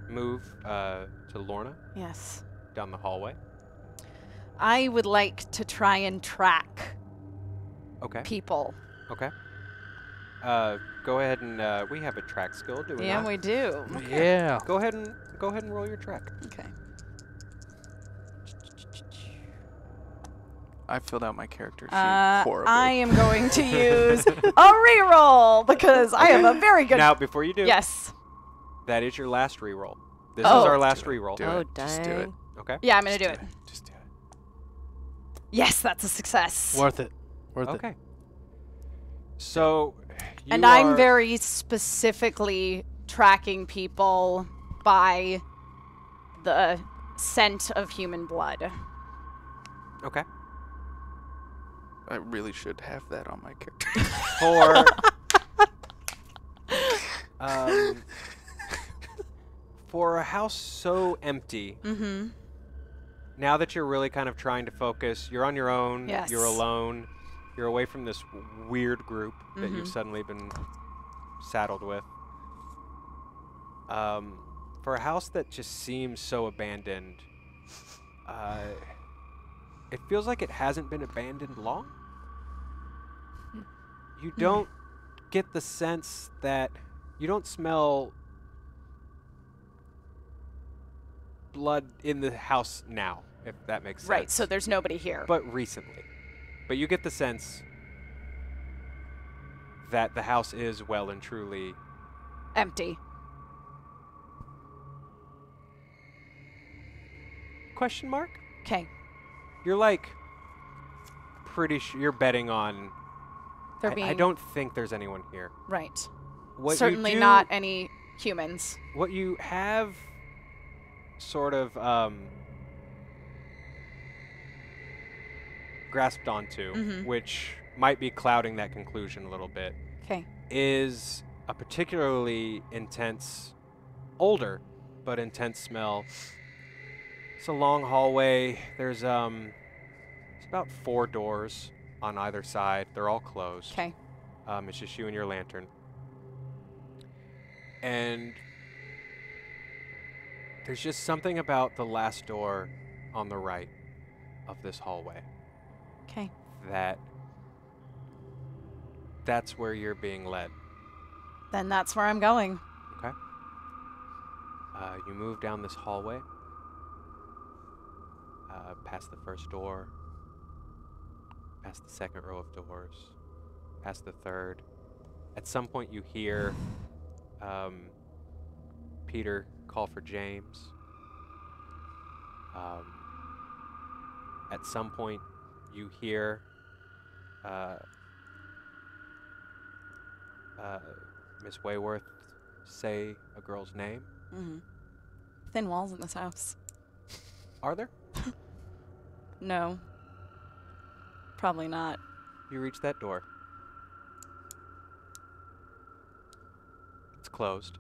move uh, to Lorna Yes. down the hallway. I would like to try and track Okay. people. Okay. Uh, go ahead and uh, we have a track skill, do we Yeah, not? we do. Yeah. Go ahead and go ahead and roll your track. Okay. I filled out my character sheet Uh, horribly. I am going to use a reroll because I am a very good. Now, before you do, Yes. that is your last reroll. This Oh. is our last Do it, reroll. do oh, it, just do it. Okay. Yeah, I'm gonna do Just it. Just do it. Yes, that's a success. Worth it. Worth it. Okay. So, you and I'm very specifically tracking people by the scent of human blood. okay. I really should have that on my character. For um, for a house so empty, Mm-hmm. now that you're really kind of trying to focus, you're on your own. Yes. You're alone. You're away from this weird group that you've Mhm. suddenly been saddled with. Um, for a house that just seems so abandoned, uh, it feels like it hasn't been abandoned long. You don't get the sense that you don't smell blood in the house now, if that makes sense. Right. So there's nobody here. but recently. But you get the sense that the house is well and truly Empty. question mark. Okay. You're like pretty sure you're betting on. They're I, being I don't think there's anyone here. right. What Certainly not any humans. What you have sort of um, grasped onto, Mhm. which might be clouding that conclusion a little bit, Okay. is a particularly intense, older but intense smell. It's a long hallway. There's um, it's about four doors on either side. They're all closed. Okay. Um, it's just you and your lantern. And there's just something about the last door on the right of this hallway. That that's where you're being led. Then that's where I'm going. Okay. Uh, you move down this hallway, uh, past the first door, past the second row of doors, past the third. At some point, you hear um, Peter call for James. Um, at some point, you hear uh, uh, Miss Wayworth say a girl's name. Mm-hmm. Thin walls in this house. Are there? No. Probably not. You reach that door. It's closed.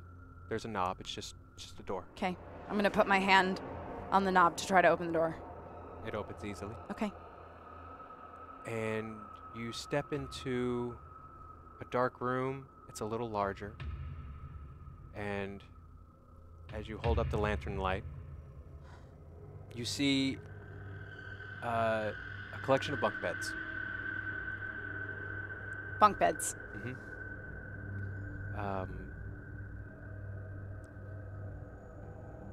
There's a knob. It's just just a door. Okay. I'm gonna put my hand on the knob to try to open the door. It opens easily. Okay. And you step into a dark room. It's a little larger. And as you hold up the lantern light, you see uh, a collection of bunk beds. Bunk beds. um,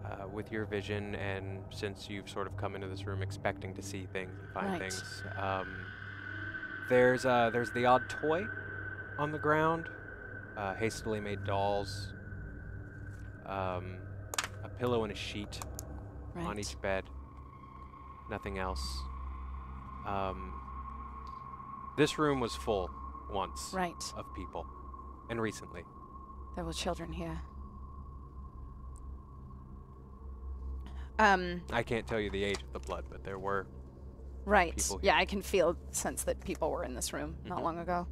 uh, with your vision, and since you've sort of come into this room expecting to see things and find Right. things, um, there's uh, there's the odd toy on the ground, uh, hastily made dolls, um, a pillow and a sheet Right. on each bed. Nothing else. Um, this room was full once Right. of people, and recently. There were children here. Um. I can't tell you the age of the blood, but there were. Right. Yeah, I can feel sense that people were in this room not Mhm. long ago.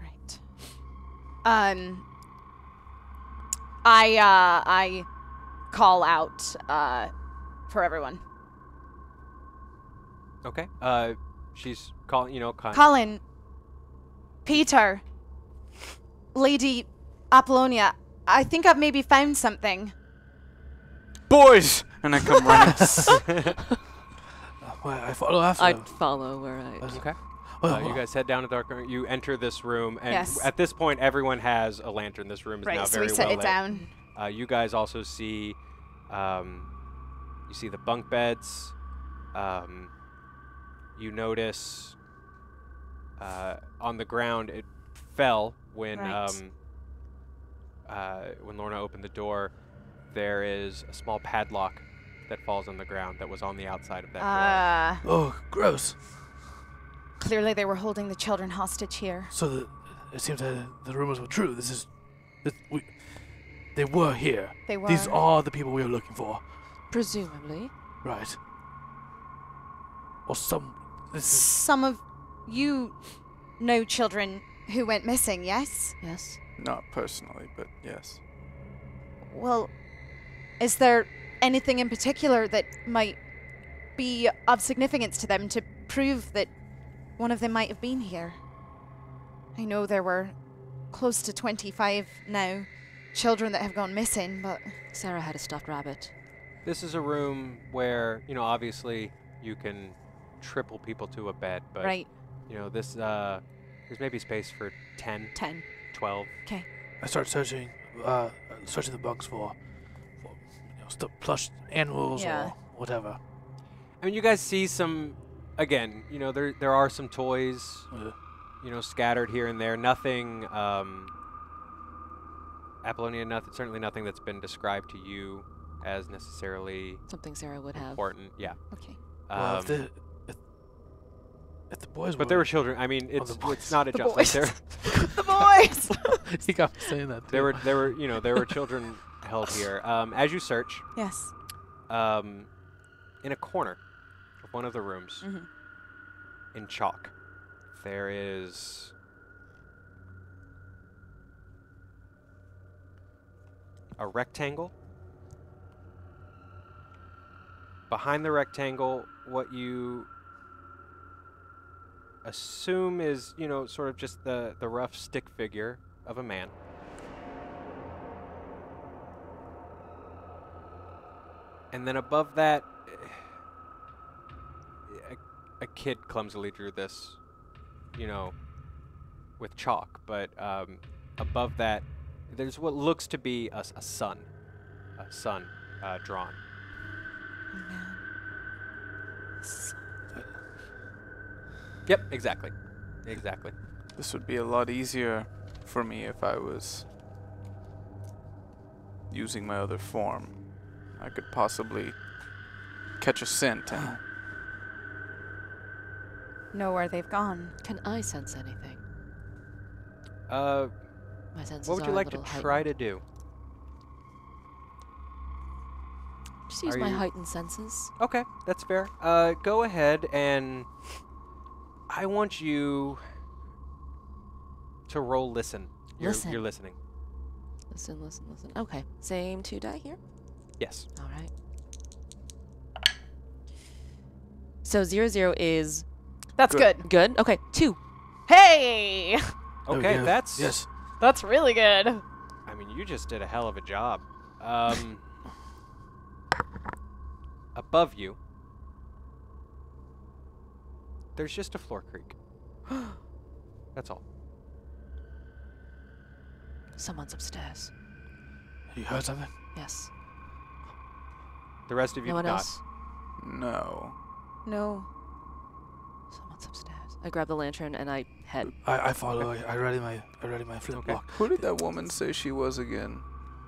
Right. Um. I uh I call out uh for everyone. Okay. Uh, she's calling. You know, kind. Cullen, Peter, Lady Apollonia. I think I've maybe found something. Boys! And I come running. Well, I follow after. I'd follow where I. okay. Well, Uh, you guys head down a dark room. You enter this room, and Yes. at this point, everyone has a lantern. This room is now Right. So very we set well it lit. down. Uh, you guys also see, um, you see the bunk beds. Um, you notice uh, on the ground it fell when Right. um, uh, when Lorna opened the door. There is a small padlock that falls on the ground that was on the outside of that Uh, Oh, gross. clearly they were holding the children hostage here. So the, it seems that the rumors were true. This is, this, we, they were here. They were. These are the people we were looking for, Presumably. right? Or some. This is Some of you know children who went missing, yes? Yes. Not personally, but yes. Well, is there anything in particular that might be of significance to them to prove that one of them might have been here. I know there were close to 25 now children that have gone missing, but Sarah had a stuffed rabbit. This is a room where, you know, obviously you can triple people to a bed, but right, you know, this uh there's maybe space for 10, 10. 12. Okay. I start searching, uh, searching the box for, for you know, stuff, plush animals Yeah. or whatever. I mean, you guys see some again, you know, there there are some toys, Uh, you know, scattered here and there. Nothing um Apollonia, nothing, certainly nothing that's been described to you as necessarily Something Sarah would have. important. Yeah. Okay. well, Um, if the if, if the boys but were, there were children. I mean, Oh, it's the it's not a The just like boys. there the boys! he got saying that. there were there were you know there were children held here. Um, as you search, yes. um, in a corner of one of the rooms, Mhm. in chalk, there is a rectangle. Behind the rectangle, what you assume is, you know, sort of just the, the rough stick figure of a man. And then above that, a, a kid clumsily drew this, you know, with chalk. But um, above that, there's what looks to be a, s- a sun, a sun uh, drawn. Oh, Yep, exactly, exactly. This would be a lot easier for me if I was using my other form. I could possibly catch a scent and Know where they've gone. Can I sense anything? Uh, My senses what would you like to little try to do? Just use Are my you- heightened senses. Okay, that's fair. Uh, go ahead and I want you to roll listen. You're, Listen. You're listening. Listen, listen, listen. Okay. Same two die here. Yes. All right. So zero zero is That's Good. good. good. Okay. Two. Hey! Okay, go. that's yes. That's really good. I mean, you just did a hell of a job. Um, above you, there's just a floor creak. That's all. Someone's upstairs. You heard something? Yes. The rest of you No one not. else. no. No. Someone's upstairs. I grab the lantern and I head. I, I follow. I, I ready my I ready my flintlock. Who did that woman say she was again?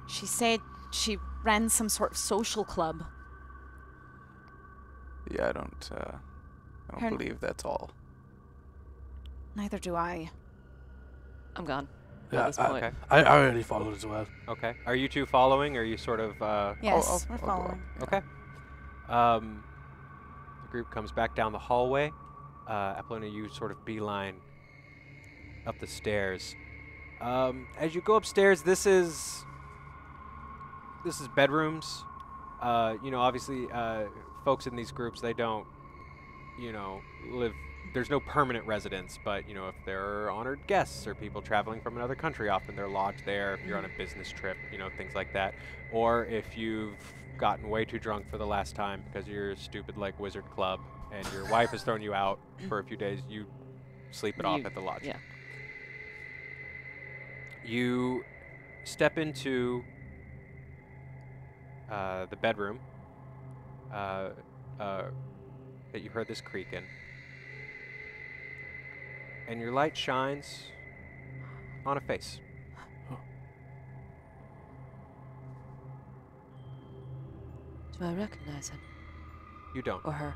She said she ran some sort of social club. Yeah, I don't. Uh, I don't Her- believe that's all. Neither do I. I'm gone. Yeah, at this I- point. Okay. I, I already followed as well. Okay. Are you two following? Or are you sort of? Uh, Yes, I'll- we're I'll following. Okay. Um, the group comes back down the hallway. Uh, Apollonia, you sort of beeline up the stairs. Um, as you go upstairs, this is this is bedrooms. Uh, you know, obviously, uh, folks in these groups they don't, you know, live. There's no permanent residence, but you know, if there are honored guests or people traveling from another country, often they're lodged there. If you're on a business trip, you know, things like that. Or if you've gotten way too drunk for the last time because of your stupid like wizard club and your wife has thrown you out for a few days, you sleep it off at the lodge. yeah. You step into uh, the bedroom uh, uh, that you heard this creak in, and your light shines on a face. Do I recognize him You don't. or her?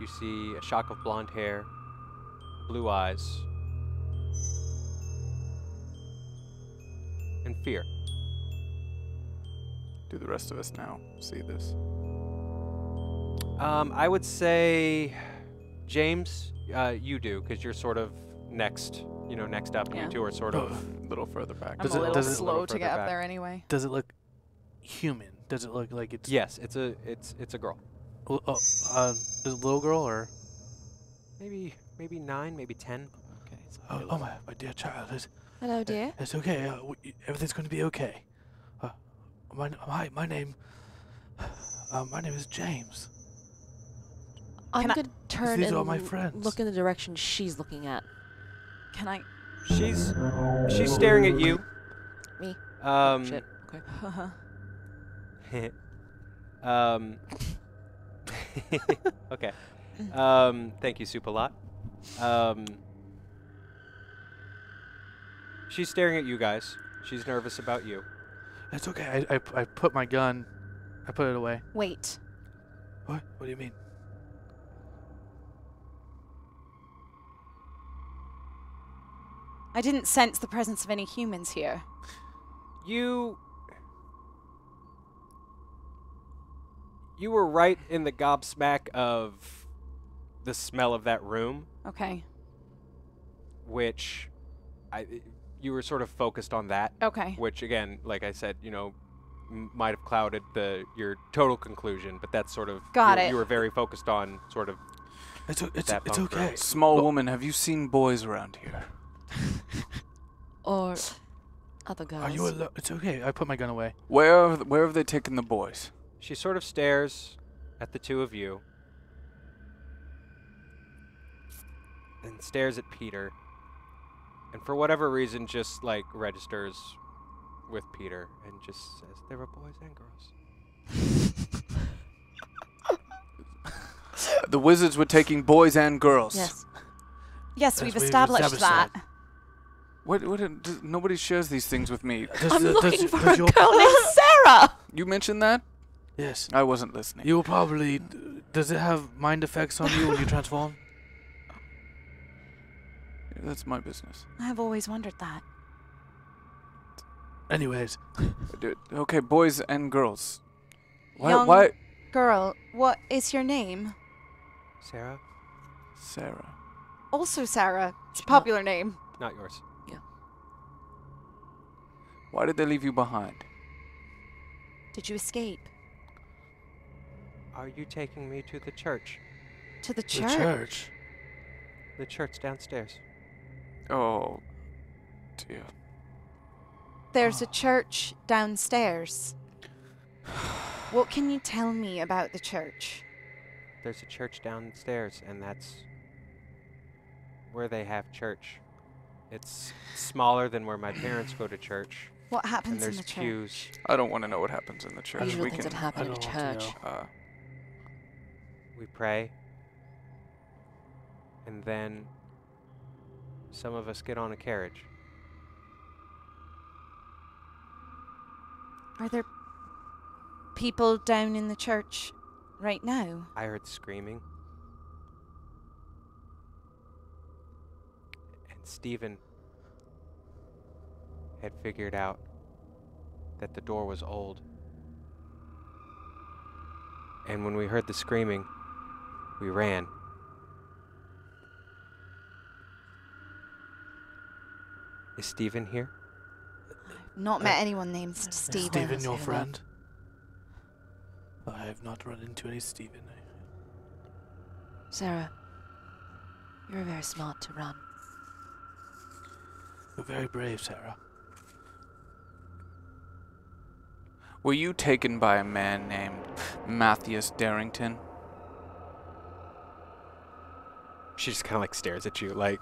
You see a shock of blonde hair, blue eyes, and fear. Do the rest of us now see this? Um, I would say, James, uh, you do, because you're sort of next, you know, next up, and Yeah. you two are sort of. A little further back. I'm Does a it- little does it- slow little to further get up back. there anyway. Does it look human? Does it look like it's Yes, it's a it's it's a girl. L- Oh, uh, is it a little girl or? Maybe maybe nine, maybe ten. Okay. Oh, oh my, my dear child, it's, Hello, dear. it's okay. Uh, w- y- everything's going to be okay. Uh, my, my, my name, uh, my name is James. I'm gonna turn These and are my l- friends. look in the direction she's looking at. Can I? She's she's staring at you. Me. Um, Shit. Okay. um. okay. Um. Thank you, Soup a lot. Um. She's staring at you guys. She's nervous about you. It's okay. I, I, I put my gun. I put it away. Wait. What? What do you mean? I didn't sense the presence of any humans here. You. You were right in the gobsmack of the smell of that room, Okay. which I you were sort of focused on that, Okay. which again, like I said, you know, m- might have clouded the your total conclusion, but that's sort of Got you, it. You were very focused on sort of It's o- it's That it's okay. room. Small Look- woman, have you seen boys around here? Or other girls. Are you alone? It's okay. I put my gun away. Where have, where have they taken the boys? She sort of stares at the two of you and stares at Peter. And for whatever reason, just like registers with Peter and just says, There were boys and girls. The wizards were taking boys and girls. Yes. Yes, we've we've established, established that. What? What? d- nobody shares these things with me. Does, I'm uh, looking does, for does a your, girl named Sarah. You mentioned that? Yes. I wasn't listening. You will probably. Does it have mind effects on you when you transform? That's my business. I've always wondered that. Anyways, Okay, boys and girls. Why? Young- Why? Girl, what is your name? Sarah? Sarah. Also Sarah. It's a popular name. Not yours. Why did they leave you behind? Did you escape? Are you taking me to the church? To the church? the church? church. The church downstairs. Oh, dear. There's a church downstairs. What can you tell me about the church? There's a church downstairs, and that's where they have church. It's smaller than where my parents go to church, What and happens in there's the church? pews. I don't want to know what happens in the church. Usual we things can. that happen in a don't want to church. Uh, We pray, and then some of us get on a carriage. Are there people down in the church right now? I heard screaming. And Stephen had figured out that the door was old. And when we heard the screaming, we ran. Is Stephen here? Not met uh, anyone named Is Stephen. Stephen your friend? I have not run into any Stephen. Sarah, you're very smart to run. You're very brave, Sarah. Were you taken by a man named Matthias Darrington? She just kind of like stares at you, like,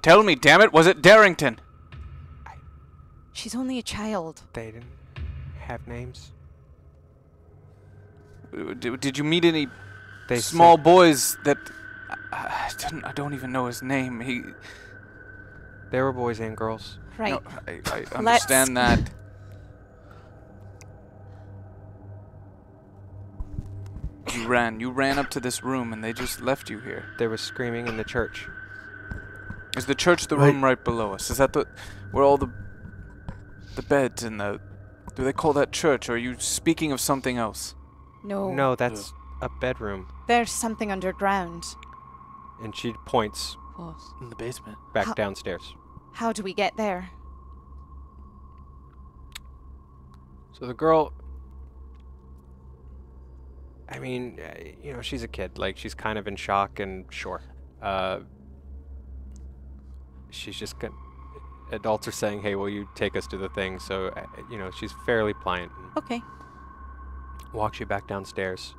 Tell me, damn it, was it Darrington? I She's only a child. they didn't have names. Did, did you meet any They small said boys that I, I, don't, I don't even know his name. He there were boys and girls. Right. no, I, I understand that. You ran. You ran up to this room and they just left you here. There was screaming in the church. Is the church the Right. room right below us? Is that the where all the the beds and the do they call that church? Or are you speaking of something else? No. No, that's a bedroom. There's something underground. And she points Of. In the basement. back How- downstairs. How do we get there? So the girl I mean, uh, you know, she's a kid. Like she's kind of in shock and sure. Uh, she's just got. Adults are saying, "Hey, will you take us to the thing?" So, uh, you know, she's fairly pliant. Okay. walks you back downstairs.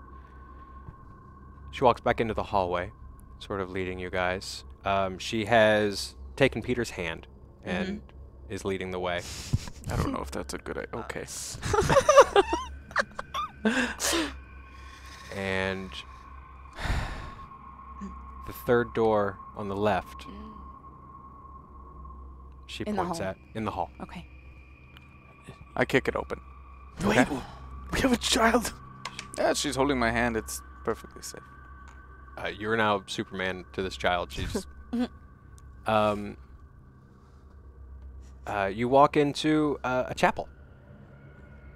She walks back into the hallway, sort of leading you guys. Um, she has taken Peter's hand and is leading the way. I don't know if that's a good idea. Okay. And the third door on the left, she In the points hall. at in the hall. Okay. I kick it open. Wait, we have a child. Yeah, she's holding my hand. It's perfectly safe. Uh, you're now Superman to this child. She's. um. Uh, you walk into uh, a chapel,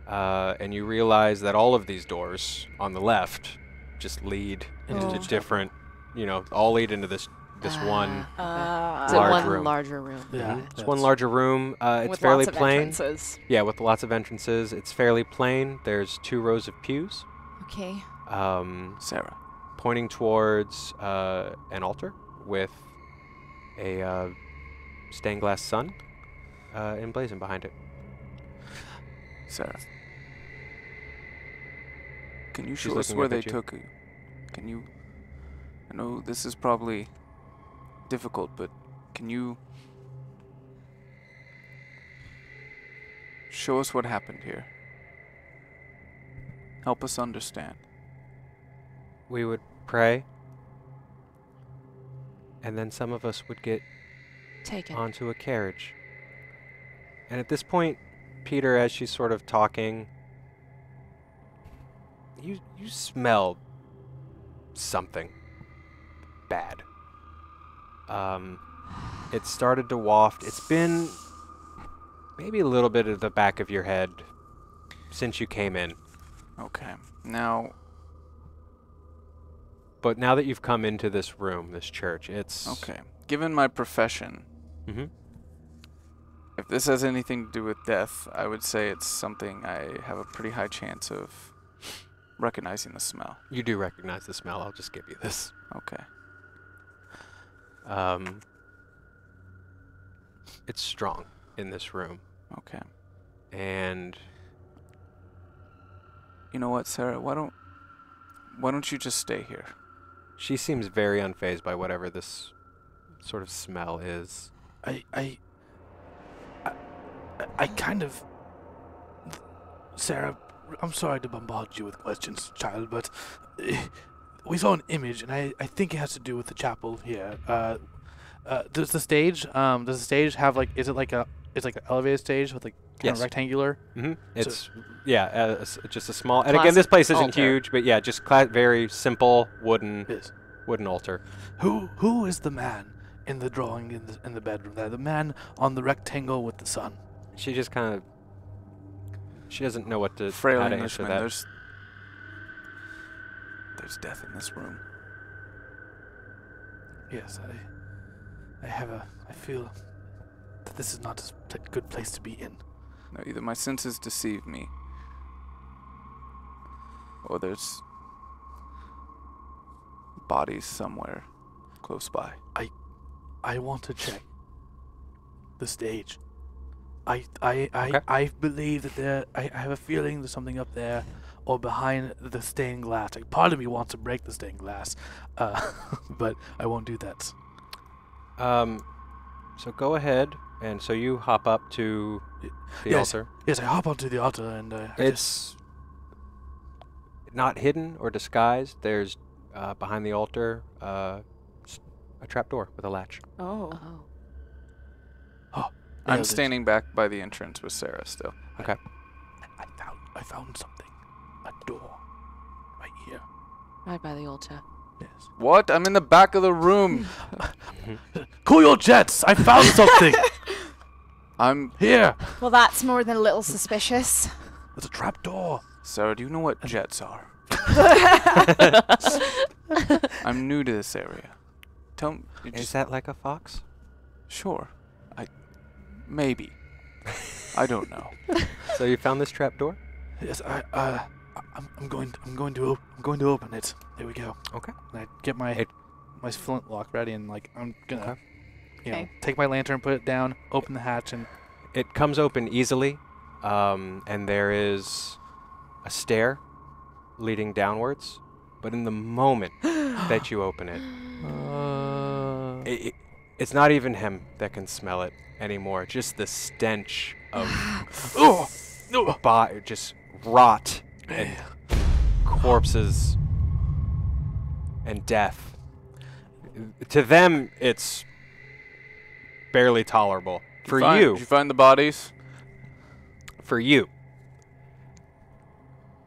uh, and you realize that all of these doors on the left just lead into Oh. different. You know, all lead into this this one. Ah, Is Uh, Large one room. larger room? Yeah, It's one larger room. Uh, it's with fairly lots of plain. entrances. Yeah, with lots of entrances. It's fairly plain. There's two rows of pews, Okay. um, Sarah. pointing towards uh, an altar with a uh, stained glass sun uh, emblazoned behind it. Sarah. Can you She's show us where they you. took you? Can you? I know this is probably difficult, but can you show us what happened here? Help us understand. We would pray, and then some of us would get Taken. onto a carriage. And at this point, Peter, as she's sort of talking, you you smell something bad. Um, it started to waft. It's been maybe a little bit at the back of your head since you came in, Okay. Now, but now that you've come into this room, this church, it's okay. Given my profession, mm -hmm. if this has anything to do with death, I would say it's something I have a pretty high chance of recognizing the smell. You do recognize the smell. I'll just give you this. Okay. Um, it's strong in this room, Okay. and You know what, Sarah? Why don't why don't you just stay here? she seems very unfazed by whatever this sort of smell is. I, I, I, I kind of. Sarah, I'm sorry to bombard you with questions, child, but eh, we saw an image, and I, I think it has to do with the chapel here. Uh, uh, does the stage, um, does the stage have like, is it like a, it's like an elevated stage with like kind Yes. of rectangular? hmm It's yeah, uh, s- just a small. And again, this place isn't altar. huge, but yeah, just cla- very simple wooden Yes. wooden altar. Who, who is the man in the drawing in the in the bedroom there? The man on the rectangle with the sun. She just kind of she doesn't know what to Frail how to answer that. there's there's death in this room. Yes, I, I have a, I feel that this is not a good place to be in. No, either my senses deceive me, or there's bodies somewhere close by. I, I want to check the stage. I, I, I, Okay. I believe that there. I, I have a feeling there's something up there, or behind the stained glass. Like part of me wants to break the stained glass, uh, but I won't do that. Um, so go ahead, and so you hop up to Y- the yes, altar. Yes, I hop onto the altar and uh, I just, It's not hidden or disguised. There's uh, behind the altar uh, s- a trap door with a latch. Oh. Oh. Yeah, I'm standing back by the entrance with Sarah still. I, I found, I found something. A door, right here. Right by the altar. Yes. What? I'm in the back of the room. Cool your jets! I found something I'm here. Well, that's more than a little suspicious. There's a trap door. Sarah. Do you know what jets are? I'm new to this area. Tell me. you Is just- that like a fox? sure. I maybe. I don't know. So you found this trap door? Yes, I, uh, I'm, I'm going. I'm going to. Op- I'm going to open it. There we go. Okay. And I get my It- my flintlock ready, and like I'm gonna, Okay. you know, Okay. take my lantern, put it down, open the hatch, and It comes open easily, um, and there is a stair leading downwards. But in the moment that you open it, Uh, i i it's not even him that can smell it anymore. Just the stench of oh, bo- just rot and corpses and death. To them, it's barely tolerable. For find- you, Did you find the bodies? for you.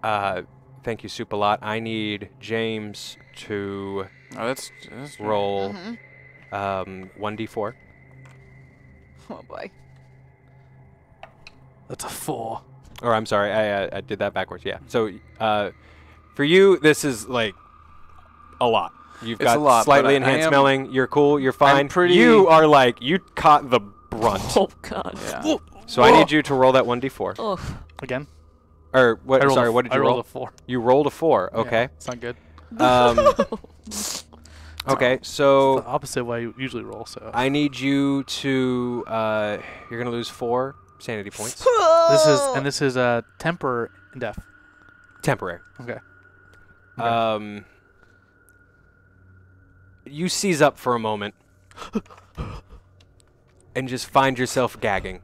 Uh, thank you, Soup a lot. I need James to Oh, that's, that's roll Mhm. Um, 1d4. Oh boy. that's a four. Or I'm sorry, I, uh, I did that backwards. Yeah. So uh, for you, this is like a lot. You've It's got a lot, but slightly I- I enhanced smelling. You're cool. You're fine. pretty- You are like you caught the brunt. Oh God. Yeah. So I need you to roll that 1d4. Oh. Again. Or what? I rolled Sorry, what did I you rolled roll? a four. You rolled a four. Yeah, Okay. it's not good. Um, okay. It's So the opposite way you usually roll. So I need you to. Uh, you're gonna lose four sanity points. this is and this is uh temper and death. Temporary. Okay. Okay. Um, you seize up for a moment and just find yourself gagging.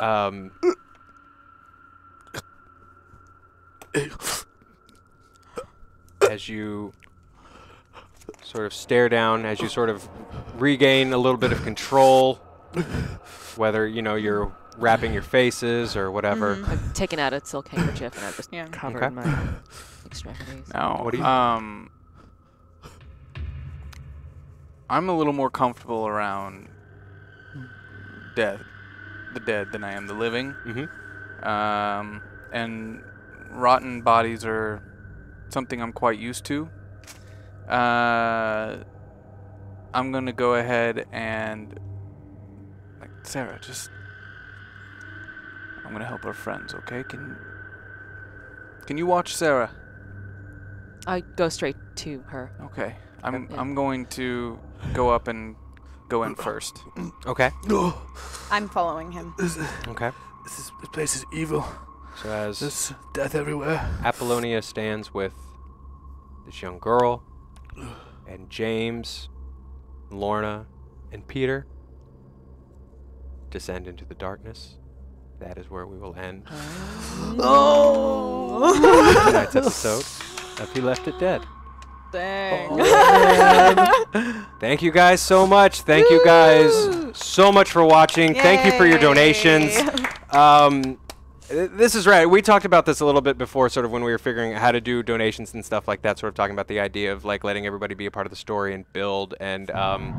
Um, as you sort of stare down, as you sort of regain a little bit of control, whether you know you're wrapping your faces or whatever. I've taken out a silk handkerchief and I've just Yeah. covered Okay. my extremities. Now, What do you- um, I'm a little more comfortable around death, the dead, than I am the living. Mm-hmm. Um, and rotten bodies are something I'm quite used to. Uh, I'm gonna go ahead and, like, Sarah, just. I'm gonna help our friends, okay? Can. Can you watch Sarah? I go straight to her. Okay. I'm Yeah. I'm going to go up and go in first. Okay. I'm following him. Okay. This is this place is evil. So as There's death everywhere. Apollonia stands with this young girl, and James, Lorna, and Peter descend into the darkness. That is where we will end oh. tonight's episode of He Left It Dead. Dang. Thank you guys so much. Thank you guys so much for watching. Thank you for your donations. Um, this is right. We talked about this a little bit before, sort of when we were figuring out how to do donations and stuff like that. Sort of talking about the idea of like letting everybody be a part of the story and build, and um,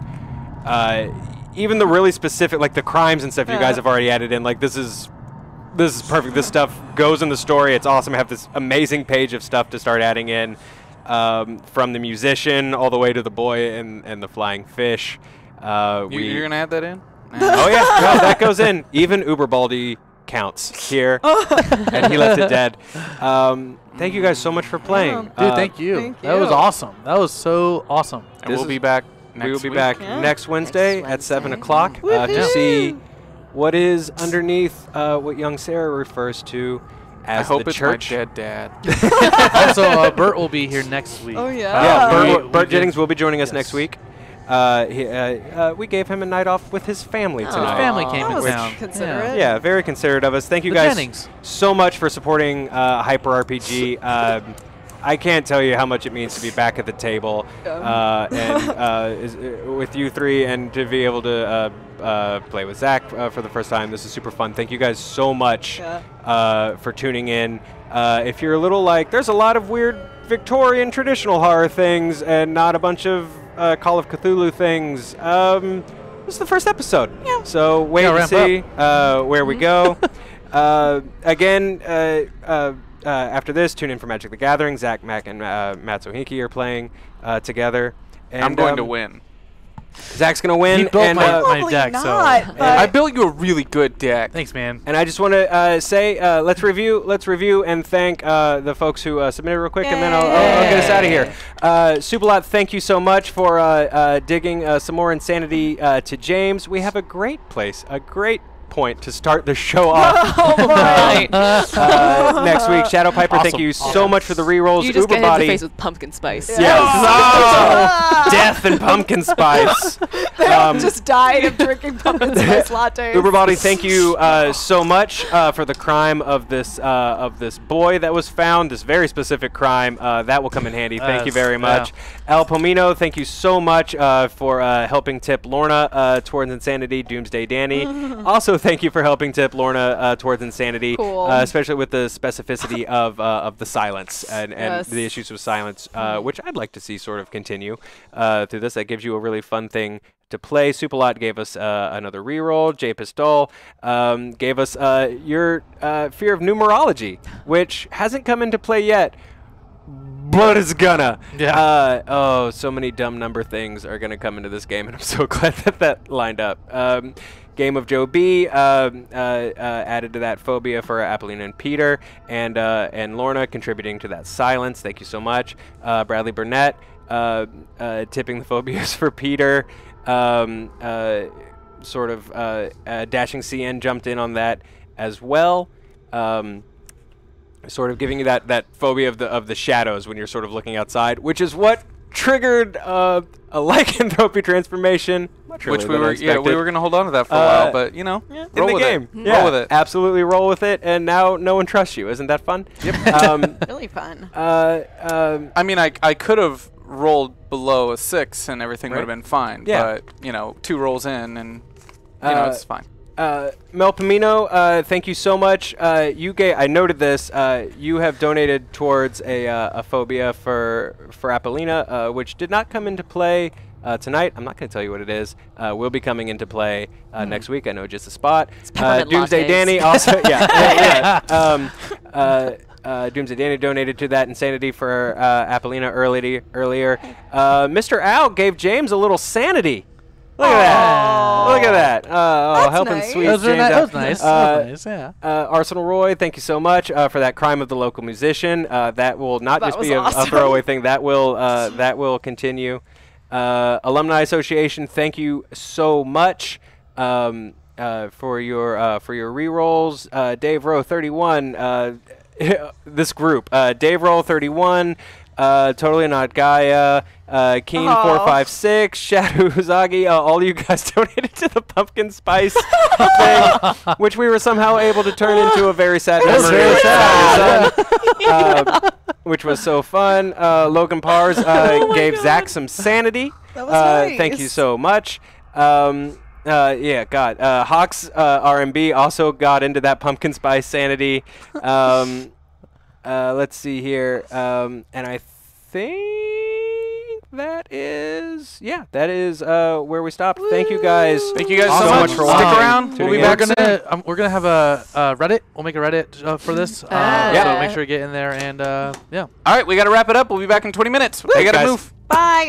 uh, even the really specific, like the crimes and stuff you guys have already added in. Like this is this is perfect. This stuff goes in the story. It's awesome. I have this amazing page of stuff to start adding in, um, from the musician all the way to the boy and, and the flying fish. Uh, You, we you're gonna add that in? oh yeah, no, that goes in. Even Uber Baldy counts here, and he left it dead. Um, thank you guys so much for playing. Dude, Uh, thank you. thank That was awesome. That was so awesome. And This we'll be back. Next we will be week. back Yeah. next Wednesday Next at seven Wednesday. o'clock uh, to see what is underneath uh, what young Sarah refers to I as hope the it's church. my dead dad. also, uh, Bert will be here next week. Oh, yeah. Uh, yeah, we- Bert, we Bert did- Jennings will be joining us yes. next week. Uh, he, uh, uh, we gave him a night off with his family Aw. His family Aw. came That in was town. considerate. Yeah, very considerate of us. Thank you The guys Jennings. so much for supporting uh, Hyper RPG. Um, I can't tell you how much it means to be back at the table uh, and uh, is, uh, with you three, and to be able to uh, uh, play with Zac uh, for the first time. This is super fun. Thank you guys so much Yeah. uh, for tuning in. Uh, if you're a little like, there's a lot of weird Victorian traditional horror things, and not a bunch of uh, Call of Cthulhu things. Um, this is the first episode. Yeah. So wait Yeah, to ramp see uh, where we go. uh, again, uh, uh, uh, after this, tune in for Magic the Gathering. Zac, Mac, and uh, Matt Sohinki are playing uh, together. And, I'm going to um, win. Zac's gonna win. He built and, my, uh, my deck, not, so I built you a really good deck. thanks, man. And I just want to uh, say, uh, let's review, let's review, and thank uh, the folks who uh, submitted real quick, and then I'll, I'll, I'll get us out of here. Uh, Superlot, thank you so much for uh, uh, digging uh, some more insanity uh, to James. We have a great place, a great point to start the show off. Right. uh, next week, Shadow Piper, thank Awesome, you so much for the rerolls. you just Uber get hit in the Body, face with pumpkin spice. yes, Oh, death and pumpkin spice. Um, just died of drinking pumpkin spice lattes. Uber Body, thank you uh, so much uh, for the crime of this uh, of this boy that was found. This very specific crime uh, that will come in handy. Thank you Yes, very yeah. much, Al Pomino. Thank you so much uh, for uh, helping tip Lorna uh, towards insanity. Doomsday Danny. also, thank you for helping tip Lorna uh, towards insanity, Cool. uh, especially with the specificity of uh, of the silence and, and Yes. the issues with silence, uh, which I'd like to see sort of continue uh, through this. That gives you a really fun thing to play. Superlot gave us uh, another reroll. J Pistol um, gave us uh, your uh, fear of numerology, which hasn't come into play yet, but it's gonna. Yeah. Uh, oh, so many dumb number things are gonna come into this game, and I'm so glad that that lined up. Um, Game of Joe B um, uh, uh, added to that phobia for Apollina and Peter, and uh, and Lorna contributing to that silence. Thank you so much, uh, Bradley Burnett uh, tipping the phobias for Peter. Um, sort of dashing CN jumped in on that as well. Um, sort of giving you that, that phobia of the of the shadows when you're sort of looking outside, which is what triggered uh, a lycanthropy transformation, much Which we were, yeah, we were gonna hold on to that for a Uh, while, but you know, in roll the with game. it. Yeah, Roll with it. Absolutely roll with it, and now no one trusts you. Isn't that fun? Yep. um, really fun. uh, um, I mean, I I could have rolled below a six and everything would have been fine. Yeah. But you know, two rolls in and you know Uh, it's fine. Uh, Mel Pomino, uh, thank you so much. Uh, you gave, I noted this. Uh, you have donated towards a, uh, a phobia for for Apollina, uh, which did not come into play uh, tonight. I'm not going to tell you what it is. Uh, will be coming into play uh, next week. I know just a spot. Uh, Doomsday lattes. Danny also, yeah, yeah. yeah. Um, uh, uh, Doomsday Danny donated to that insanity for uh, Apollina early, earlier. Uh, Mr. Al gave James a little sanity. Look at that! Look at that! Uh, oh, That's helping nice. sweet That was, very ni- that out. was nice. Uh, that was nice. Yeah. uh, Arsenal Roy, thank you so much uh, for that crime of the local musician. Uh, that will not That just was be a, a awesome. throwaway thing. That will uh, that will continue. Uh, Alumni Association, thank you so much um, uh, for your uh, for your rerolls. Uh, Dave Rowe, thirty one. Uh, this group, uh, Dave Roll, thirty one. Uh, totally not Gaia. Uh, Keen Aw. four five six. Shadow Uzagi. Uh, all you guys donated to the pumpkin spice thing, which we were somehow able to turn into a very sad memory. very sad. uh, which was so fun. Uh, Logan Pars uh, gave Zac some sanity. That was uh, Thank you so much. Um, uh, yeah, God. Uh, Hawks uh, R&B also got into that pumpkin spice sanity. Um, uh, let's see here. Um, and I think that is, yeah, that is uh, where we stopped. Thank you guys. Thank you guys so so much much. for Stick watching. around. We'll be back we're soon. gonna um, we're gonna have a uh, Reddit. We'll make a Reddit uh, for this. Uh, Ah. So make sure you get in there and uh, yeah. All right, we got to wrap it up. We'll be back in 20 minutes. We Thanks, got to guys. move. Bye.